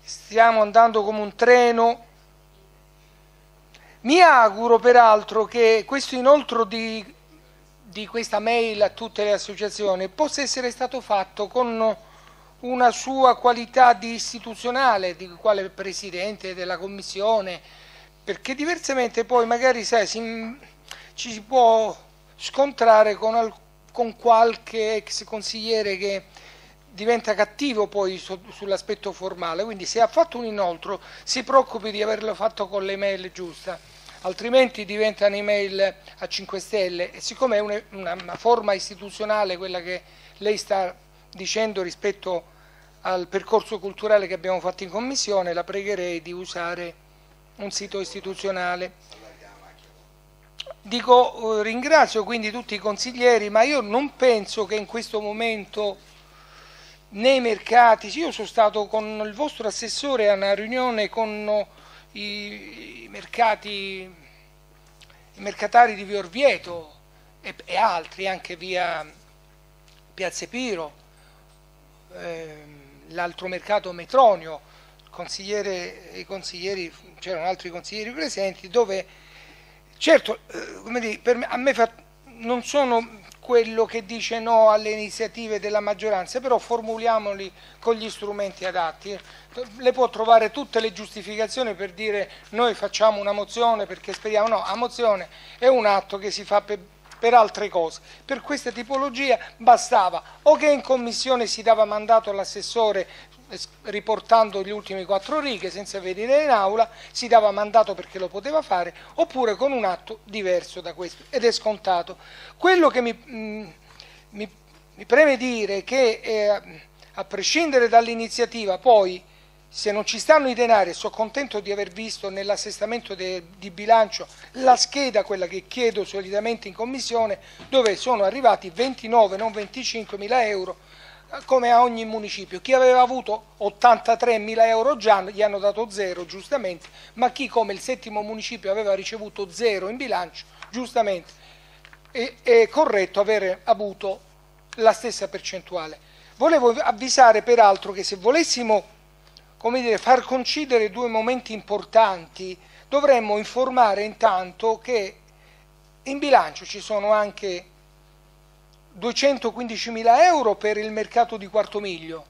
stiamo andando come un treno. Mi auguro peraltro che questo inoltro di, di questa mail a tutte le associazioni possa essere stato fatto con una sua qualità di istituzionale, di quale presidente della commissione, perché diversamente poi magari sai, si, ci si può scontrare con, con qualche ex consigliere che diventa cattivo poi su, sull'aspetto formale, quindi se ha fatto un inoltro si preoccupi di averlo fatto con l'email giusta, altrimenti diventa un'email a 5 stelle. E siccome è una, una, una forma istituzionale quella che lei sta dicendo rispetto al percorso culturale che abbiamo fatto in commissione, la pregherei di usare un sito istituzionale. Dico, eh, ringrazio quindi tutti i consiglieri, ma io non penso che in questo momento nei mercati, io sono stato con il vostro assessore a una riunione con i, i mercati, i mercatari di Via Orvieto e, e altri, anche via Piazza Piro, eh, l'altro mercato Metronio, consigliere, consiglieri, c'erano altri consiglieri presenti, dove certo, eh, come dire, me, a me fa, non sono quello che dice no alle iniziative della maggioranza, però formuliamoli con gli strumenti adatti. Le può trovare tutte le giustificazioni per dire noi facciamo una mozione perché speriamo, no, la mozione è un atto che si fa per, per altre cose. Per questa tipologia bastava o che in commissione si dava mandato all'assessore riportando gli ultimi quattro righe senza venire in aula, si dava mandato perché lo poteva fare, oppure con un atto diverso da questo, ed è scontato. Quello che mi, mh, mm, mi, mi preme dire è che eh, a prescindere dall'iniziativa, poi se non ci stanno i denari, sono contento di aver visto nell'assestamento di bilancio la scheda, quella che chiedo solitamente in commissione, dove sono arrivati 29, non 25 mila euro come a ogni municipio. Chi aveva avuto 83 mila euro già gli hanno dato zero, giustamente, ma chi come il settimo municipio aveva ricevuto zero in bilancio, giustamente è, è corretto avere avuto la stessa percentuale. Volevo avvisare peraltro che se volessimo come dire, far coincidere due momenti importanti, dovremmo informare intanto che in bilancio ci sono anche 215.000 euro per il mercato di Quarto Miglio.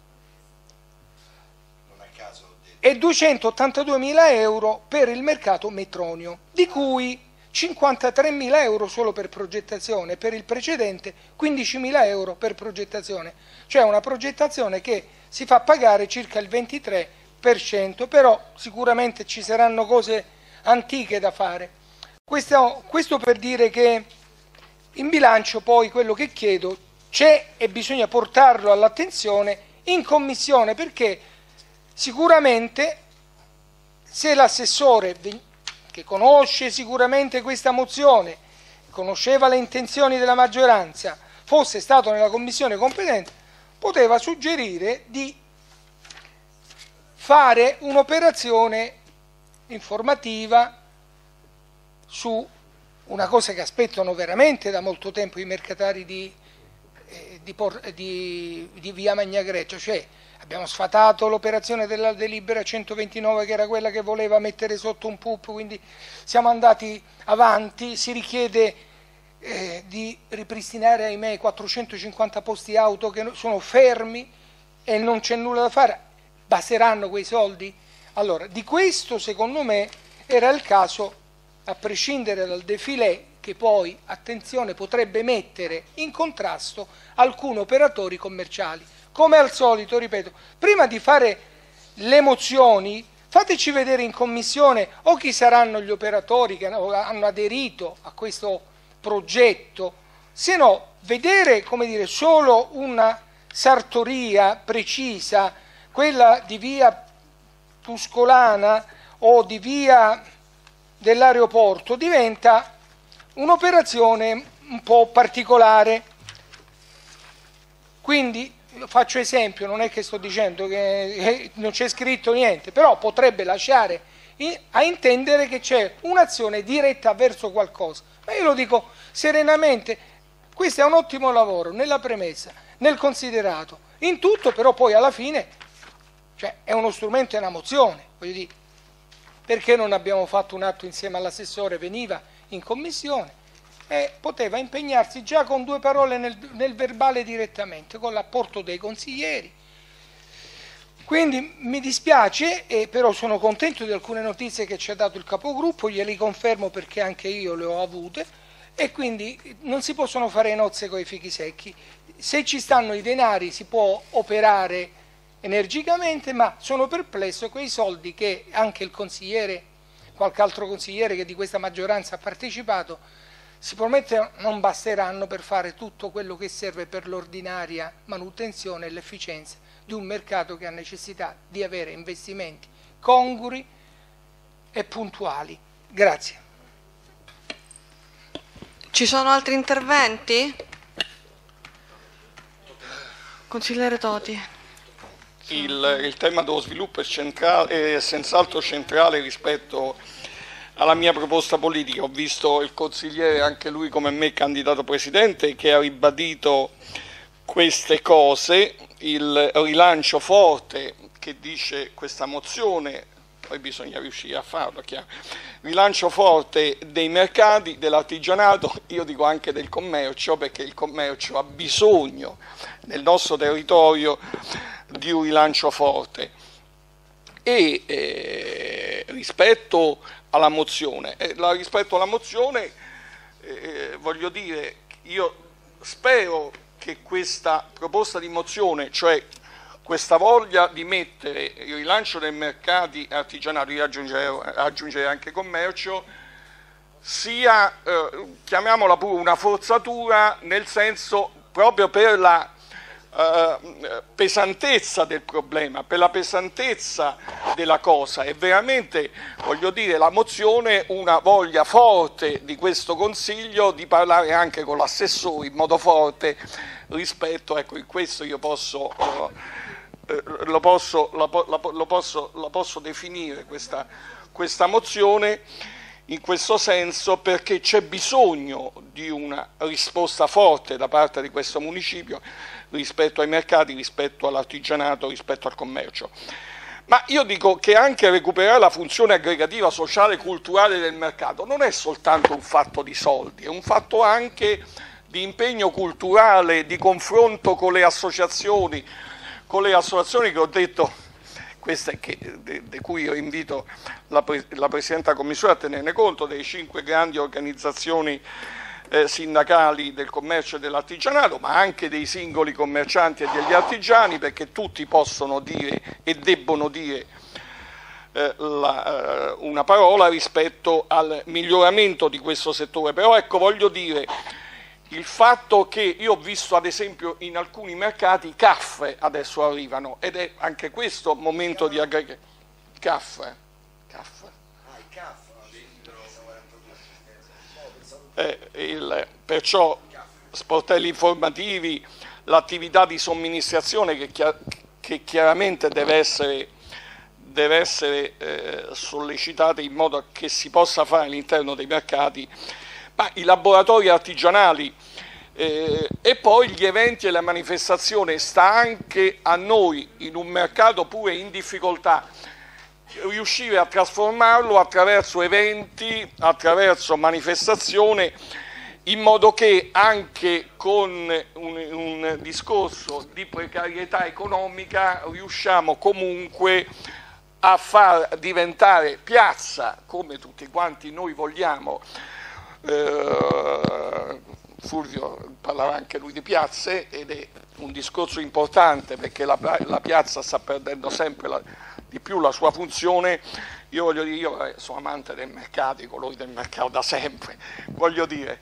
E 282.000 euro per il mercato Metronio, di cui 53.000 euro solo per progettazione, per il precedente 15.000 euro per progettazione, cioè una progettazione che si fa pagare circa il 23%, però sicuramente ci saranno cose antiche da fare. Questo, questo per dire che in bilancio poi quello che chiedo c'è e bisogna portarlo all'attenzione in commissione perché sicuramente se l'assessore che conosce sicuramente questa mozione, conosceva le intenzioni della maggioranza, fosse stato nella commissione competente, poteva suggerire di fare un'operazione informativa su una cosa che aspettano veramente da molto tempo i mercatari di, eh, di, di, di via Magnagreccia, cioè abbiamo sfatato l'operazione della delibera 129 che era quella che voleva mettere sotto un PUP, quindi siamo andati avanti, si richiede eh, di ripristinare ahimè 450 posti auto che sono fermi e non c'è nulla da fare, basteranno quei soldi? Allora, di questo secondo me era il caso a prescindere dal defilé che poi, attenzione, potrebbe mettere in contrasto alcuni operatori commerciali. Come al solito, ripeto, prima di fare le mozioni fateci vedere in commissione o chi saranno gli operatori che hanno aderito a questo progetto, se no vedere come dire, solo una sartoria precisa, quella di via Tuscolana o di via dell'aeroporto, diventa un'operazione un po' particolare. Quindi faccio esempio, non è che sto dicendo che non c'è scritto niente, però potrebbe lasciare a intendere che c'è un'azione diretta verso qualcosa. Ma io lo dico serenamente, questo è un ottimo lavoro nella premessa, nel considerato, in tutto però poi alla fine cioè, è uno strumento, è una mozione, voglio dire, perché non abbiamo fatto un atto insieme all'assessore, veniva in commissione, e poteva impegnarsi già con due parole nel, nel verbale direttamente, con l'apporto dei consiglieri. Quindi mi dispiace, eh, però sono contento di alcune notizie che ci ha dato il capogruppo, glieli confermo perché anche io le ho avute e quindi non si possono fare nozze con i fichi secchi. Se ci stanno i denari si può operare energicamente, ma sono perplesso quei soldi che anche il consigliere, qualche altro consigliere che di questa maggioranza ha partecipato, si promette non basteranno per fare tutto quello che serve per l'ordinaria manutenzione e l'efficienza di un mercato che ha necessità di avere investimenti congrui e puntuali. Grazie.
Ci sono altri interventi? Consigliere Toti.
Il, il tema dello sviluppo è, centrale, è senz'altro centrale rispetto alla mia proposta politica. Ho visto il consigliere, anche lui come me, candidato presidente, che ha ribadito queste cose, il rilancio forte che dice questa mozione, poi bisogna riuscire a farlo, chiaro. rilancio forte dei mercati, dell'artigianato, io dico anche del commercio, perché il commercio ha bisogno nel nostro territorio di un rilancio forte. E eh, rispetto alla mozione. Eh, la, rispetto alla mozione, eh, voglio dire, io spero che questa proposta di mozione, cioè questa voglia di mettere il rilancio dei mercati artigianali, di aggiungere, aggiungere anche commercio, sia, eh, chiamiamola pure una forzatura, nel senso proprio per la eh, pesantezza del problema, per la pesantezza della cosa. E veramente voglio dire la mozione una voglia forte di questo Consiglio di parlare anche con l'assessore in modo forte rispetto, ecco in questo io posso, eh, lo, posso, lo, posso, lo posso definire questa, questa mozione in questo senso perché c'è bisogno di una risposta forte da parte di questo municipio rispetto ai mercati, rispetto all'artigianato, rispetto al commercio. Ma io dico che anche recuperare la funzione aggregativa sociale e culturale del mercato non è soltanto un fatto di soldi, è un fatto anche di impegno culturale, di confronto con le associazioni, con le associazioni che ho detto, queste che, di cui io invito la, la Presidente della Commissione a tenerne conto, delle cinque grandi organizzazioni eh, sindacali del commercio e dell'artigianato, ma anche dei singoli commercianti e degli artigiani, perché tutti possono dire e debbono dire eh, la, eh, una parola rispetto al miglioramento di questo settore. Però ecco, voglio dire, il fatto che io ho visto ad esempio in alcuni mercati caffè adesso arrivano ed è anche questo momento di aggregazione. Caffè. Caffè. Eh, il, perciò sportelli informativi, l'attività di somministrazione che, chiar che chiaramente deve essere, deve essere eh, sollecitata in modo che si possa fare all'interno dei mercati, ma i laboratori artigianali eh, e poi gli eventi e la manifestazione. Sta anche a noi in un mercato pure in difficoltà riuscire a trasformarlo attraverso eventi, attraverso manifestazioni, in modo che anche con un, un discorso di precarietà economica riusciamo comunque a far diventare piazza, come tutti quanti noi vogliamo, eh, Fulvio parlava anche lui di piazze ed è un discorso importante perché la, la piazza sta perdendo sempre la, di più la sua funzione. Io voglio dire, io eh, sono amante dei mercati, colori del mercato da sempre, voglio dire,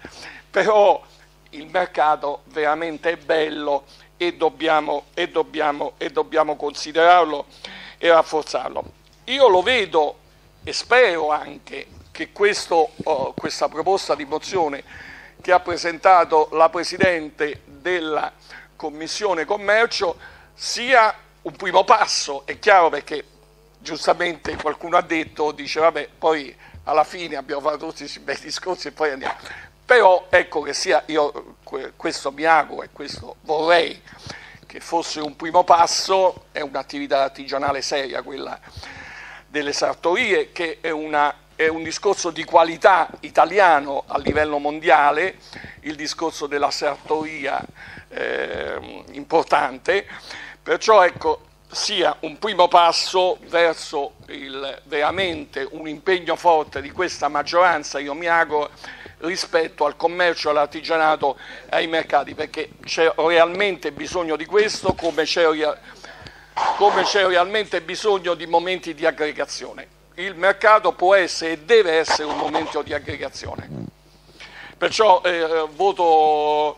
però il mercato veramente è bello e dobbiamo, e dobbiamo, e dobbiamo considerarlo e rafforzarlo. Io lo vedo e spero anche che questo, oh, questa proposta di mozione che ha presentato la Presidente della Commissione Commercio sia un primo passo, è chiaro perché giustamente qualcuno ha detto, dice vabbè poi alla fine abbiamo fatto tutti questi bei discorsi e poi andiamo. Però ecco che sia, io questo mi auguro e questo vorrei che fosse un primo passo, è un'attività artigianale seria quella delle sartorie, che è, una, è, un discorso di qualità italiano a livello mondiale, il discorso della sartoria eh, importante, perciò ecco, sia un primo passo verso il, veramente un impegno forte di questa maggioranza, io mi auguro, rispetto al commercio, all'artigianato e ai mercati, perché c'è realmente bisogno di questo come c'è, come c'è realmente bisogno di momenti di aggregazione. Il mercato può essere e deve essere un momento di aggregazione. Perciò eh, voto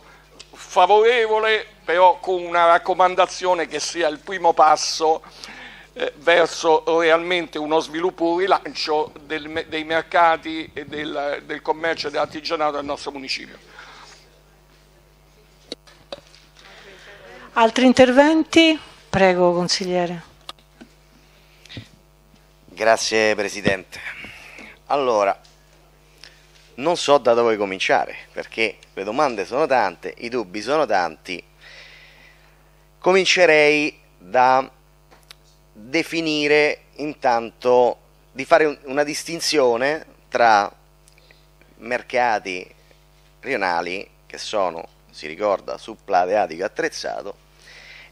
favorevole, però con una raccomandazione che sia il primo passo eh, verso realmente uno sviluppo, un rilancio del, dei mercati e del, del commercio e dell'artigianato del nostro municipio.
Altri interventi? Prego, consigliere.
Grazie Presidente. Allora, non so da dove cominciare, perché le domande sono tante, i dubbi sono tanti. Comincerei da definire intanto, di fare una distinzione tra mercati rionali che sono, si ricorda, su plateatico attrezzato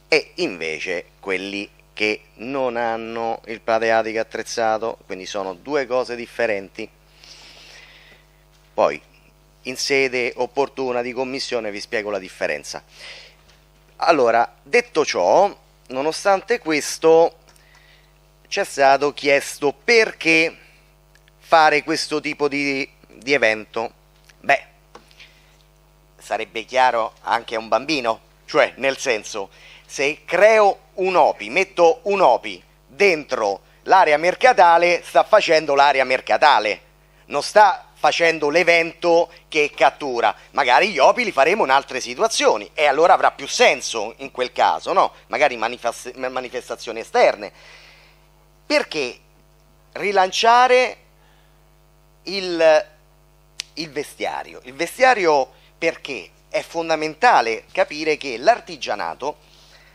e invece quelli che non hanno il plateatico attrezzato, quindi sono due cose differenti. Poi in sede opportuna di commissione vi spiego la differenza. Allora, detto ciò, nonostante questo, ci è stato chiesto perché fare questo tipo di, di evento. Beh, sarebbe chiaro anche a un bambino, cioè nel senso, se creo un OPI, metto un OPI dentro l'area mercatale, sta facendo l'area mercatale, non sta facendo l'evento che cattura. Magari gli OPI li faremo in altre situazioni e allora avrà più senso in quel caso, no? Magari manifestazioni esterne perché rilanciare il, il vestiario? Il vestiario perché è fondamentale capire che l'artigianato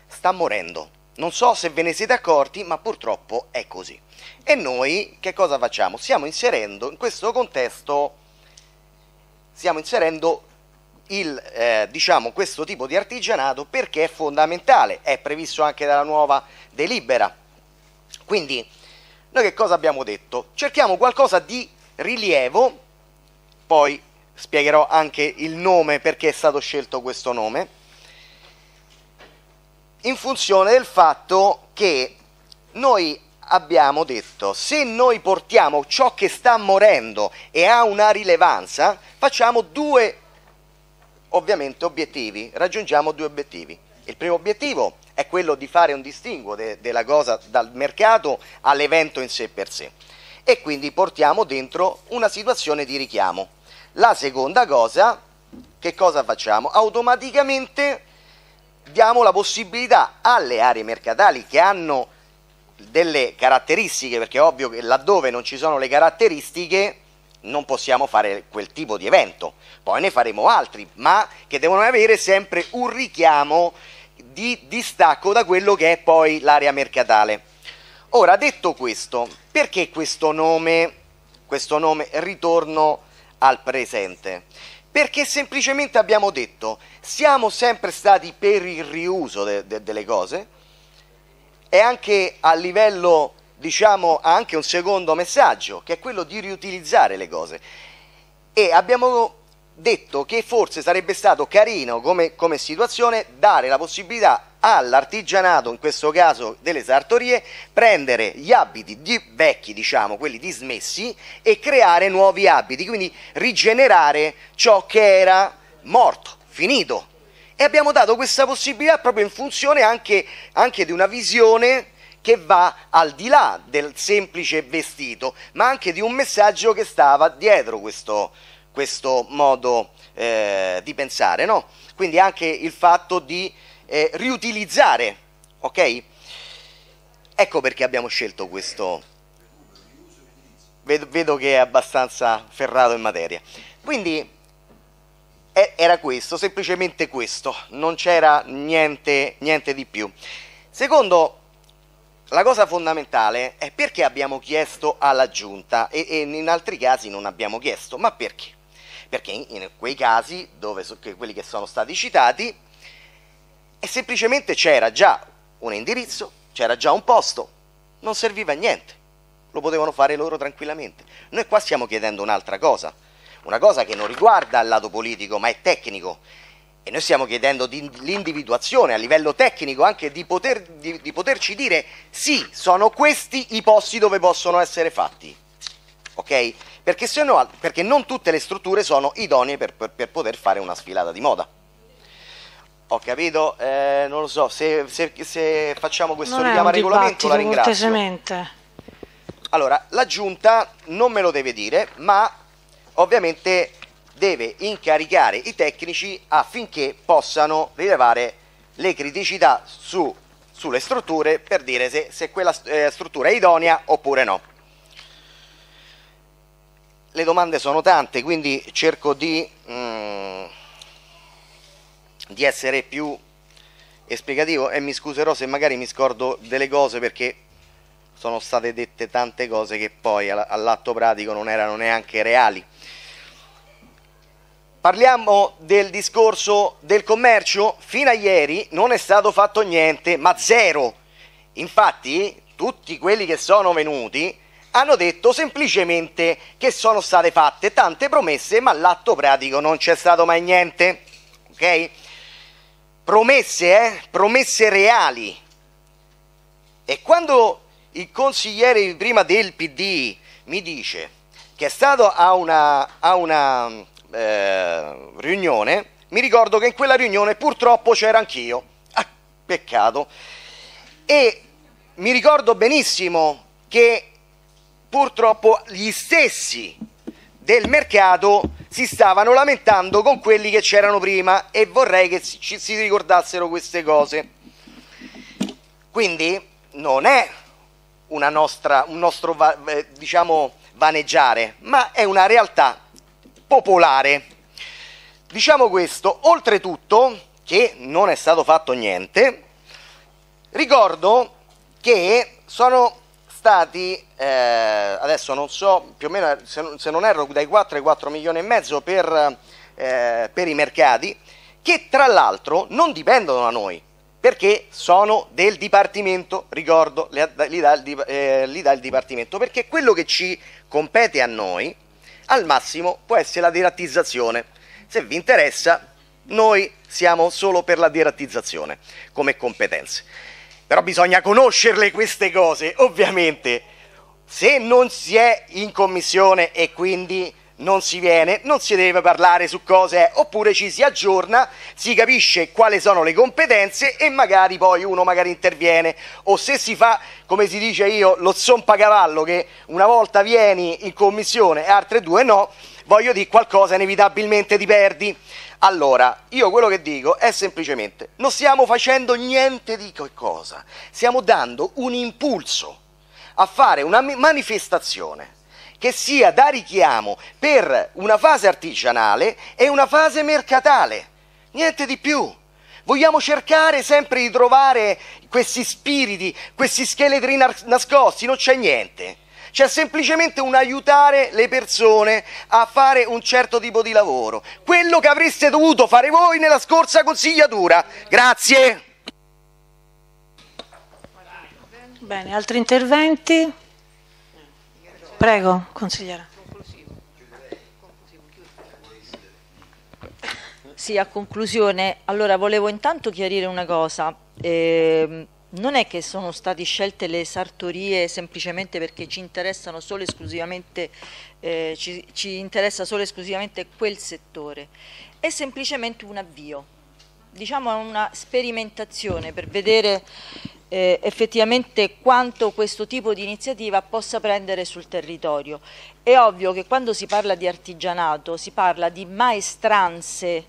sta morendo. Non so se ve ne siete accorti, ma purtroppo è così. E noi che cosa facciamo? Stiamo inserendo in questo contesto, stiamo inserendo il, eh, diciamo, questo tipo di artigianato perché è fondamentale, è previsto anche dalla nuova delibera quindi noi che cosa abbiamo detto? Cerchiamo qualcosa di rilievo, poi spiegherò anche il nome perché è stato scelto questo nome, in funzione del fatto che noi abbiamo detto se noi portiamo ciò che sta morendo e ha una rilevanza, facciamo due ovviamente obiettivi, raggiungiamo due obiettivi. Il primo obiettivo è quello di fare un distinguo de della cosa dal mercato all'evento in sé per sé e quindi portiamo dentro una situazione di richiamo. La seconda cosa, che cosa facciamo? Automaticamente diamo la possibilità alle aree mercatali che hanno delle caratteristiche, perché è ovvio che laddove non ci sono le caratteristiche non possiamo fare quel tipo di evento, poi ne faremo altri, ma che devono avere sempre un richiamo di distacco da quello che è poi l'area mercatale. Ora, detto questo, perché questo nome, questo nome ritorno al presente? Perché semplicemente abbiamo detto, siamo sempre stati per il riuso de, de, delle cose e anche a livello, diciamo, ha anche un secondo messaggio, che è quello di riutilizzare le cose. E abbiamo detto che forse sarebbe stato carino come, come situazione dare la possibilità all'artigianato, in questo caso delle sartorie, prendere gli abiti di, vecchi, diciamo, quelli dismessi, e creare nuovi abiti, quindi rigenerare ciò che era morto, finito. E abbiamo dato questa possibilità proprio in funzione anche, anche di una visione che va al di là del semplice vestito, ma anche di un messaggio che stava dietro questo, questo modo eh, di pensare, no? Quindi anche il fatto di eh, riutilizzare, ok? Ecco perché abbiamo scelto questo. Vedo, vedo che è abbastanza ferrato in materia. Quindi era questo, semplicemente questo, non c'era niente, niente di più. Secondo, la cosa fondamentale è perché abbiamo chiesto alla giunta e, e in altri casi non abbiamo chiesto, ma perché? Perché in, in quei casi, dove, quelli che sono stati citati, e semplicemente c'era già un indirizzo, c'era già un posto, non serviva a niente, lo potevano fare loro tranquillamente. Noi qua stiamo chiedendo un'altra cosa, una cosa che non riguarda il lato politico ma è tecnico e noi stiamo chiedendo l'individuazione a livello tecnico anche di, poter, di, di poterci dire sì, sono questi i posti dove possono essere fatti, ok? Perché, no, perché non tutte le strutture sono idonee per, per, per poter fare una sfilata di moda. Ho capito, eh, non lo so, se, se, se facciamo questo
non
richiamo al regolamento la ringrazio.
Cortesemente.
Allora, la giunta non me lo deve dire, ma ovviamente deve incaricare i tecnici affinché possano rilevare le criticità su, sulle strutture per dire se, se quella eh, struttura è idonea oppure no. Le domande sono tante, quindi cerco di... Mm, di essere più esplicativo e mi scuserò se magari mi scordo delle cose perché sono state dette tante cose che poi all'atto pratico non erano neanche reali. Parliamo del discorso del commercio? Fino a ieri non è stato fatto niente, ma zero. Infatti tutti quelli che sono venuti hanno detto semplicemente che sono state fatte tante promesse, ma all'atto pratico non c'è stato mai niente. Ok? promesse, eh? promesse reali. E quando il consigliere prima del PD mi dice che è stato a una, a una eh, riunione, mi ricordo che in quella riunione purtroppo c'era anch'io. Ah, peccato. E mi ricordo benissimo che purtroppo gli stessi del mercato si stavano lamentando con quelli che c'erano prima e vorrei che ci si ricordassero queste cose. Quindi non è nostra, un nostro eh, diciamo, vaneggiare, ma è una realtà popolare. Diciamo questo, oltretutto, che non è stato fatto niente, ricordo che sono stati, eh, adesso non so, più o meno se, non erro dai 4 ai 4 milioni e mezzo per, eh, per i mercati, che tra l'altro non dipendono da noi, perché sono del Dipartimento, ricordo, eh, li dà il Dipartimento, perché quello che ci compete a noi, al massimo, può essere la derattizzazione. Se vi interessa, noi siamo solo per la derattizzazione come competenze. Però bisogna conoscerle queste cose, ovviamente. Se non si è in commissione e quindi non si viene, non si deve parlare su cose, oppure ci si aggiorna, si capisce quali sono le competenze e magari poi uno magari interviene. O se si fa, come si dice io, lo zompacavallo che una volta vieni in commissione e altre due no, voglio dire qualcosa inevitabilmente ti perdi. Allora, io quello che dico è semplicemente, non stiamo facendo niente di cosa, stiamo dando un impulso a fare una manifestazione che sia da richiamo per una fase artigianale e una fase mercatale, niente di più. Vogliamo cercare sempre di trovare questi spiriti, questi scheletri nascosti, non c'è niente c'è semplicemente un aiutare le persone a fare un certo tipo di lavoro, quello che avreste dovuto fare voi nella scorsa consigliatura. Grazie.
Bene, altri interventi? Prego, consigliere.
Sì, a conclusione, allora volevo intanto chiarire una cosa. Eh, non è che sono state scelte le sartorie semplicemente perché ci interessano solo esclusivamente, eh, ci, ci interessa solo esclusivamente quel settore, è semplicemente un avvio, diciamo una sperimentazione per vedere eh, effettivamente quanto questo tipo di iniziativa possa prendere sul territorio. È ovvio che quando si parla di artigianato si parla di maestranze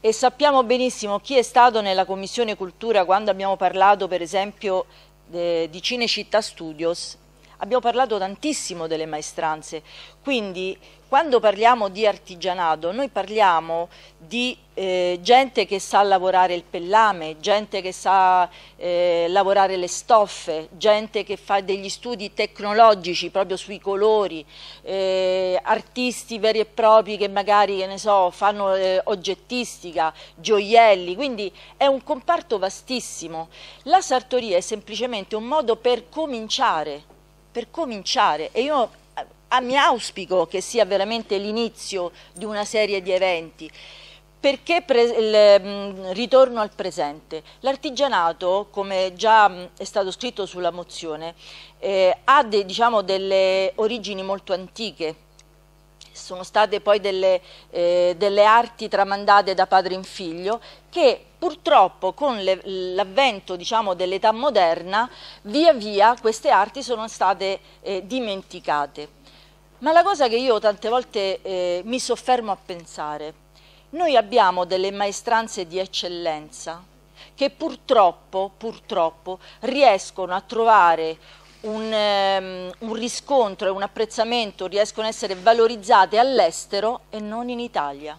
e sappiamo benissimo chi è stato nella Commissione Cultura quando abbiamo parlato per esempio eh, di Cinecittà Studios, abbiamo parlato tantissimo delle maestranze, quindi quando parliamo di artigianato noi parliamo di eh, gente che sa lavorare il pellame, gente che sa eh, lavorare le stoffe, gente che fa degli studi tecnologici proprio sui colori, eh, artisti veri e propri che magari che ne so, fanno eh, oggettistica, gioielli, quindi è un comparto vastissimo. La sartoria è semplicemente un modo per cominciare, per cominciare e io mi auspico che sia veramente l'inizio di una serie di eventi. Perché il, mh, ritorno al presente? L'artigianato, come già mh, è stato scritto sulla mozione, eh, ha de, diciamo, delle origini molto antiche, sono state poi delle, eh, delle, arti tramandate da padre in figlio che purtroppo con l'avvento diciamo, dell'età moderna via via queste arti sono state eh, dimenticate. Ma la cosa che io tante volte eh, mi soffermo a pensare, noi abbiamo delle maestranze di eccellenza che purtroppo, purtroppo riescono a trovare un, um, un, riscontro e un apprezzamento, riescono a essere valorizzate all'estero e non in Italia.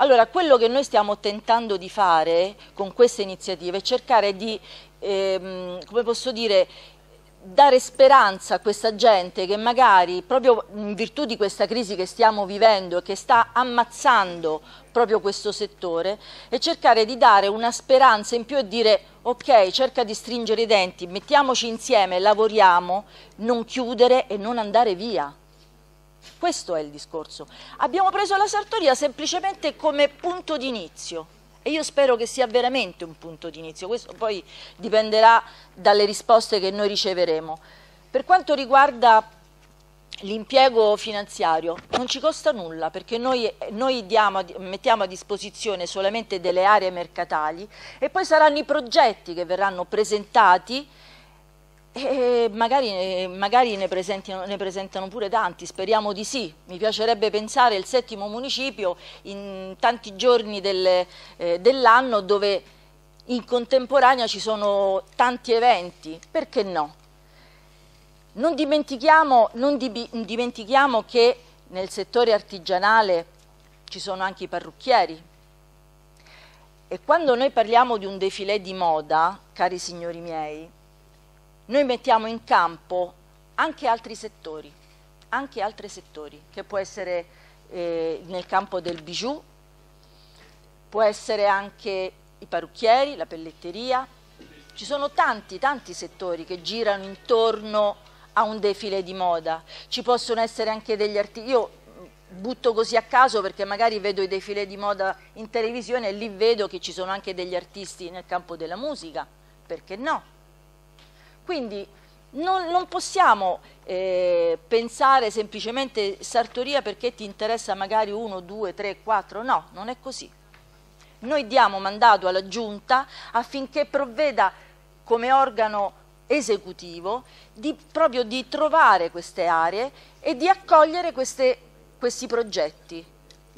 Allora, quello che noi stiamo tentando di fare con queste iniziative è cercare di, ehm, come posso dire, dare speranza a questa gente che magari proprio in virtù di questa crisi che stiamo vivendo e che sta ammazzando proprio questo settore e cercare di dare una speranza in più e dire ok cerca di stringere i denti, mettiamoci insieme, lavoriamo, non chiudere e non andare via. Questo è il discorso. Abbiamo preso la sartoria semplicemente come punto di inizio e io spero che sia veramente un punto di inizio, questo poi dipenderà dalle risposte che noi riceveremo. Per quanto riguarda l'impiego finanziario non ci costa nulla perché noi, noi diamo, mettiamo a disposizione solamente delle aree mercatali e poi saranno i progetti che verranno presentati e magari, magari ne, ne, presentano pure tanti, speriamo di sì. Mi piacerebbe pensare il settimo municipio in tanti giorni del, eh, dell'anno dove in contemporanea ci sono tanti eventi, perché no? Non dimentichiamo, non dimentichiamo che nel settore artigianale ci sono anche i parrucchieri e quando noi parliamo di un defilé di moda, cari signori miei, noi mettiamo in campo anche altri settori, anche altri settori, che può essere eh, nel campo del bijou, può essere anche i parrucchieri, la pelletteria, ci sono tanti, tanti settori che girano intorno a un defile di moda, ci possono essere anche degli artisti, io butto così a caso perché magari vedo i defilé di moda in televisione e lì vedo che ci sono anche degli artisti nel campo della musica, perché no? Quindi non, non possiamo eh, pensare semplicemente sartoria perché ti interessa magari uno, due, tre, quattro, no, non è così. Noi diamo mandato alla Giunta affinché provveda come organo esecutivo di, proprio di trovare queste aree e di accogliere queste, questi progetti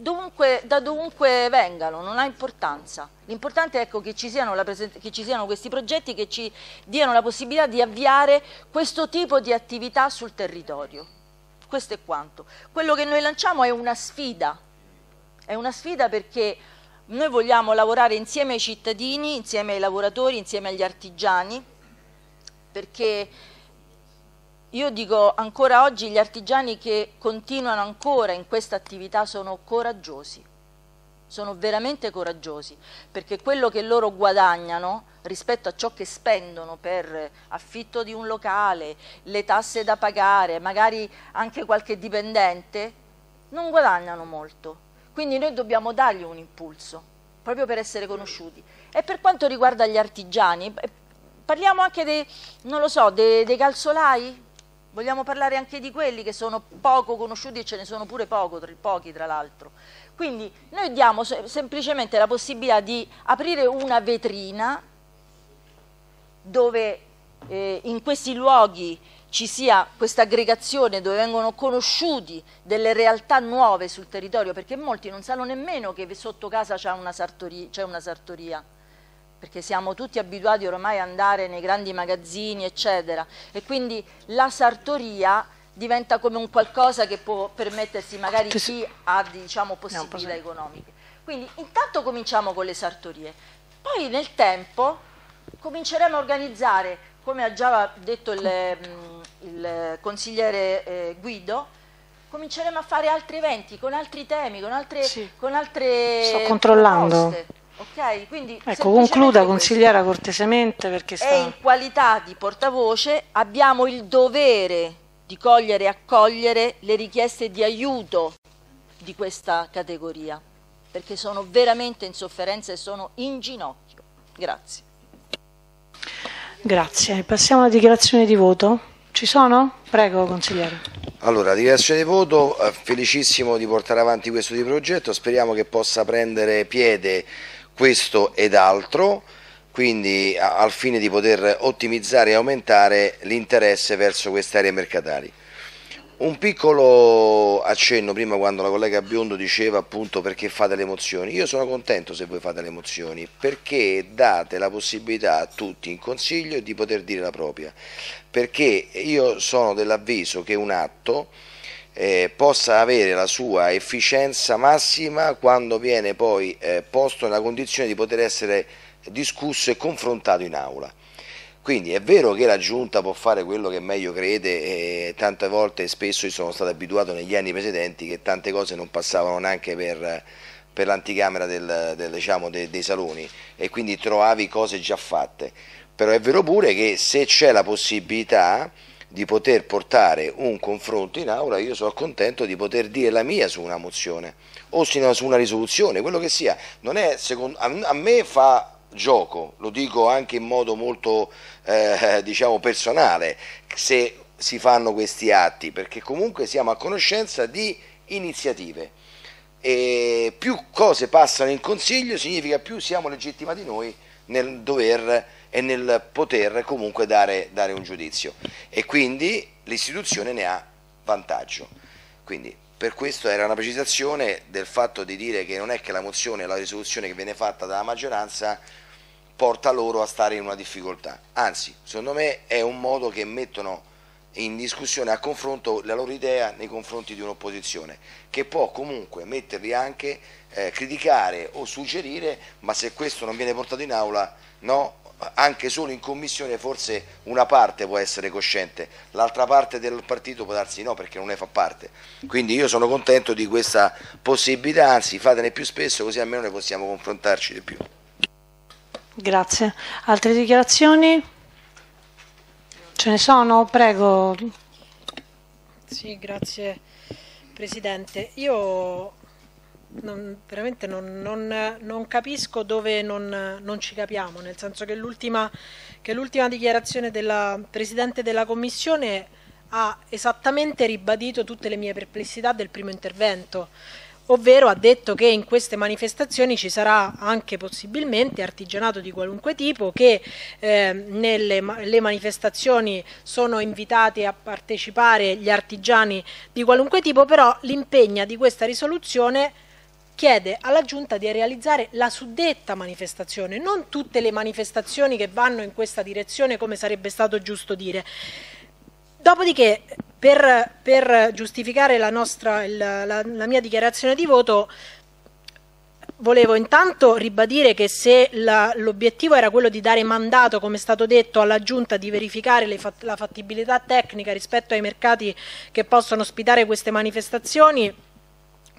dovunque, da dovunque vengano, non ha importanza. L'importante è ecco, che, ci che, ci siano questi progetti che ci diano la possibilità di avviare questo tipo di attività sul territorio. Questo è quanto. Quello che noi lanciamo è una sfida, è una sfida perché noi vogliamo lavorare insieme ai cittadini, insieme ai lavoratori, insieme agli artigiani, perché io dico ancora oggi gli artigiani che continuano ancora in questa attività sono coraggiosi, sono veramente coraggiosi, perché quello che loro guadagnano rispetto a ciò che spendono per affitto di un locale, le tasse da pagare, magari anche qualche dipendente, non guadagnano molto. Quindi noi dobbiamo dargli un impulso, proprio per essere conosciuti. E per quanto riguarda gli artigiani, eh, parliamo anche dei, so, dei, dei calzolai? Vogliamo parlare anche di quelli che sono poco conosciuti e ce ne sono pure poco, pochi tra l'altro. Quindi noi diamo semplicemente la possibilità di aprire una vetrina dove eh, in questi luoghi ci sia questa aggregazione dove vengono conosciuti delle realtà nuove sul territorio, perché molti non sanno nemmeno che sotto casa c'è una, una sartoria, perché siamo tutti abituati ormai ad andare nei grandi magazzini, eccetera, e quindi la sartoria diventa come un qualcosa che può permettersi magari chi ha diciamo, possibilità economiche. Quindi intanto cominciamo con le sartorie, poi nel tempo cominceremo a organizzare, come ha già detto il, mm, il consigliere eh, Guido, cominceremo a fare altri eventi con altri temi, con altre, sì. con altre
Sto controllando.
Okay, quindi
ecco, concluda consigliera cortesemente perché sta...
E in qualità di portavoce abbiamo il dovere di cogliere e accogliere le richieste di aiuto di questa categoria, perché sono veramente in sofferenza e sono in ginocchio. Grazie.
Grazie. Passiamo alla dichiarazione di voto. Ci sono? Prego, consigliere.
Allora, dichiarazione di voto, eh, felicissimo di portare avanti questo di progetto, speriamo che possa prendere piede questo ed altro, quindi al fine di poter ottimizzare e aumentare l'interesse verso queste aree mercatali. Un piccolo accenno prima quando la collega Biondo diceva appunto perché fate le mozioni, io sono contento se voi fate le mozioni perché date la possibilità a tutti in consiglio di poter dire la propria, perché io sono dell'avviso che un atto eh, possa avere la sua efficienza massima quando viene poi eh, posto nella condizione di poter essere discusso e confrontato in aula. Quindi è vero che la Giunta può fare quello che meglio crede e tante volte spesso io sono stato abituato negli anni precedenti che tante cose non passavano neanche per, per l'anticamera del, del, diciamo, dei, dei saloni e quindi trovavi cose già fatte. Però è vero pure che se c'è la possibilità di poter portare un confronto in aula, io sono contento di poter dire la mia su una mozione o su una risoluzione, quello che sia. Secondo, a, me fa gioco, lo dico anche in modo molto eh, (laughs) diciamo personale, se si fanno questi atti, perché comunque siamo a conoscenza di iniziative e più cose passano in consiglio significa più siamo legittimati noi nel dover e nel poter comunque dare, dare un giudizio e quindi l'istituzione ne ha vantaggio. Quindi per questo era una precisazione del fatto di dire che non è che la mozione, la risoluzione che viene fatta dalla maggioranza porta loro a stare in una difficoltà, anzi secondo me è un modo che mettono in discussione, a confronto la loro idea nei confronti di un'opposizione che può comunque metterli anche, eh, criticare o suggerire, ma se questo non viene portato in aula no, anche solo in commissione forse una parte può essere cosciente, l'altra parte del partito può darsi no perché non ne fa parte. Quindi io sono contento di questa possibilità, anzi fatene più spesso così almeno ne possiamo confrontarci di più.
Grazie. Altre dichiarazioni? Ce ne sono? Prego. Sì, grazie Presidente. Io non, veramente non, non, non, capisco dove non, ci capiamo, nel senso che l'ultima, che l'ultima dichiarazione della Presidente della Commissione ha esattamente ribadito tutte le mie perplessità del primo intervento, ovvero ha detto che in queste manifestazioni ci sarà anche possibilmente artigianato di qualunque tipo, che eh, nelle le manifestazioni sono invitati a partecipare gli artigiani di qualunque tipo, però l'impegno di questa risoluzione chiede alla Giunta di realizzare la suddetta manifestazione, non tutte le manifestazioni che vanno in questa direzione come sarebbe stato giusto dire. Dopodiché, per, per giustificare la, nostra, il, la, la mia dichiarazione di voto, volevo intanto ribadire che se l'obiettivo era quello di dare mandato, come è stato detto, alla Giunta di verificare fat la fattibilità tecnica rispetto ai mercati che possono ospitare queste manifestazioni,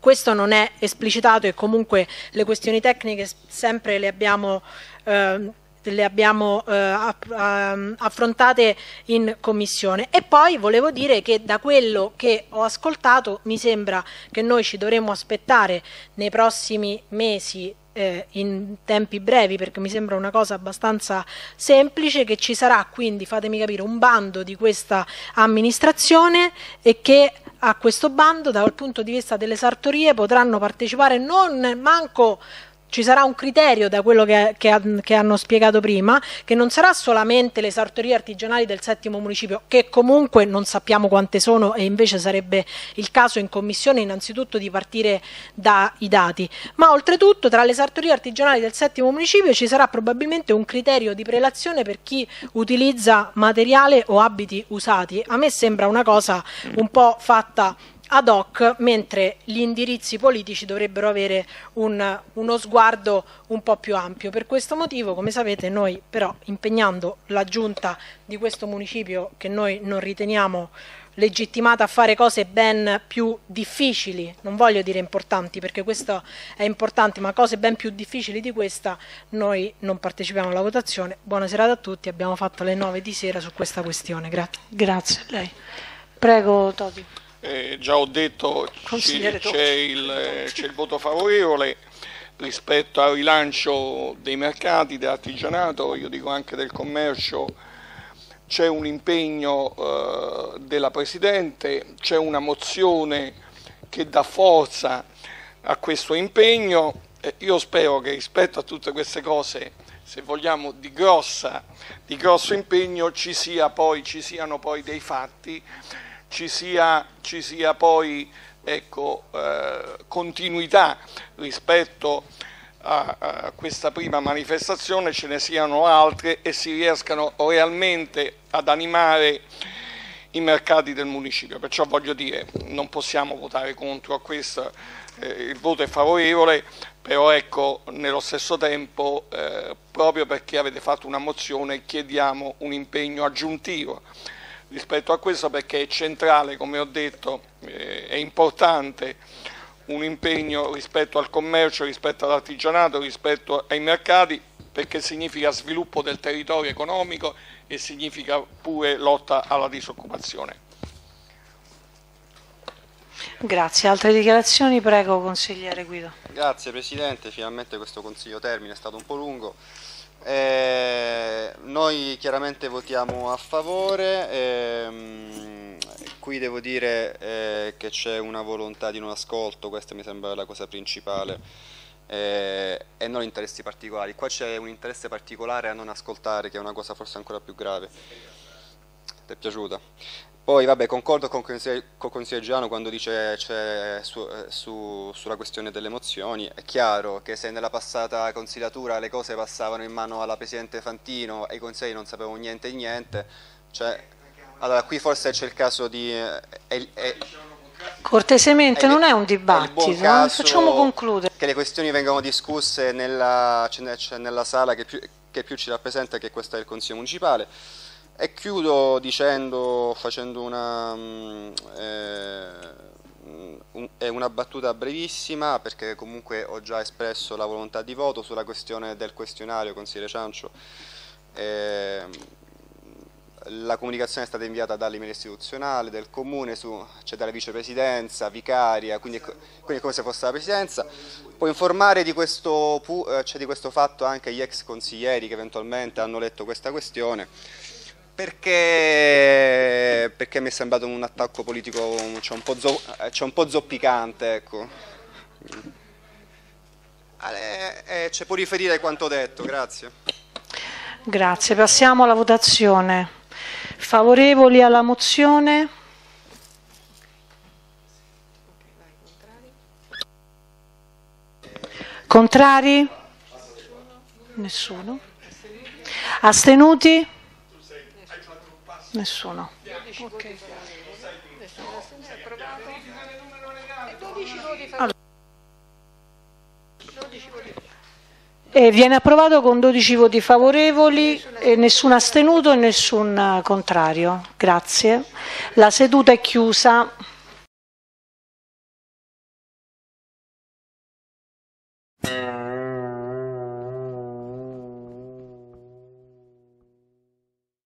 questo non è esplicitato e comunque le questioni tecniche sempre le abbiamo, eh, le abbiamo eh, ehm, affrontate in commissione. E poi volevo dire che da quello che ho ascoltato mi sembra che noi ci dovremmo aspettare nei prossimi mesi eh, in tempi brevi perché mi sembra una cosa abbastanza semplice che ci sarà quindi fatemi capire un bando di questa amministrazione e che a questo bando dal punto di vista delle sartorie potranno partecipare non manco ci sarà un criterio da quello che, che, che, hanno spiegato prima, che non sarà solamente le sartorie artigianali del settimo municipio, che comunque non sappiamo quante sono e invece sarebbe il caso in commissione innanzitutto di partire dai dati, ma oltretutto tra le sartorie artigianali del settimo municipio ci sarà probabilmente un criterio di prelazione per chi utilizza materiale o abiti usati. A me sembra una cosa un po' fatta ad hoc, mentre gli indirizzi politici dovrebbero avere un, uno sguardo un po' più ampio. Per questo motivo, come sapete, noi però impegnando la giunta di questo municipio che noi non riteniamo legittimata a fare cose ben più difficili, non voglio dire importanti perché questo è importante, ma cose ben più difficili di questa, noi non partecipiamo alla votazione. Buona serata a tutti, abbiamo fatto le 9 di sera su questa questione. Grazie.
Grazie a lei. Prego Toti.
Eh, già ho detto c'è il, c'è il voto favorevole rispetto al rilancio dei mercati, dell'artigianato, io dico anche del commercio, c'è un impegno eh, della Presidente, c'è una mozione che dà forza a questo impegno. Eh, io spero che rispetto a tutte queste cose, se vogliamo di, grossa, di grosso impegno, ci, sia poi, ci siano poi dei fatti ci sia, ci sia poi ecco, eh, continuità rispetto a, a, questa prima manifestazione, ce ne siano altre e si riescano realmente ad animare i mercati del municipio. Perciò voglio dire, non possiamo votare contro a questo, eh, il voto è favorevole, però ecco, nello stesso tempo, eh, proprio perché avete fatto una mozione, chiediamo un impegno aggiuntivo rispetto a questo perché è centrale, come ho detto, eh, è importante un impegno rispetto al commercio, rispetto all'artigianato, rispetto ai mercati, perché significa sviluppo del territorio economico e significa pure lotta alla disoccupazione.
Grazie. Altre dichiarazioni? Prego, consigliere Guido.
Grazie Presidente, finalmente questo consiglio termine è stato un po' lungo. Eh, noi chiaramente votiamo a favore, ehm, qui devo dire eh, che c'è una volontà di non ascolto, questa mi sembra la cosa principale, eh, e non interessi particolari. Qua c'è un interesse particolare a non ascoltare, che è una cosa forse ancora più grave. Ti è piaciuta? Poi vabbè, concordo con il consigliere Giano quando dice su, eh, su, sulla questione delle mozioni, è chiaro che se nella passata consigliatura le cose passavano in mano alla Presidente Fantino e i consigli non sapevano niente e niente, cioè, allora qui forse c'è il caso di... È, è,
Cortesemente, è, non è un dibattito, è facciamo concludere.
Che le questioni vengano discusse nella, nella sala che più, che più ci rappresenta, che questa è il Consiglio Municipale e chiudo dicendo, facendo una, mm, eh, una battuta brevissima perché comunque ho già espresso la volontà di voto sulla questione del questionario, consigliere Ciancio. Eh, la comunicazione è stata inviata dall'email istituzionale del comune, c'è cioè dalla vicepresidenza, vicaria, quindi, quindi, come se fosse la presidenza. Può informare di questo, eh, cioè di questo fatto anche gli ex consiglieri che eventualmente hanno letto questa questione perché, perché mi è sembrato un attacco politico cioè un, po zo, cioè un po' zoppicante, ecco. Eh, eh, ci può riferire quanto detto, grazie.
Grazie, passiamo alla votazione. Favorevoli alla mozione? Contrari? Nessuno. Astenuti? Nessuno. Okay. Allora. E viene approvato con 12 voti favorevoli, e nessun astenuto e nessun contrario. Grazie. La seduta è chiusa.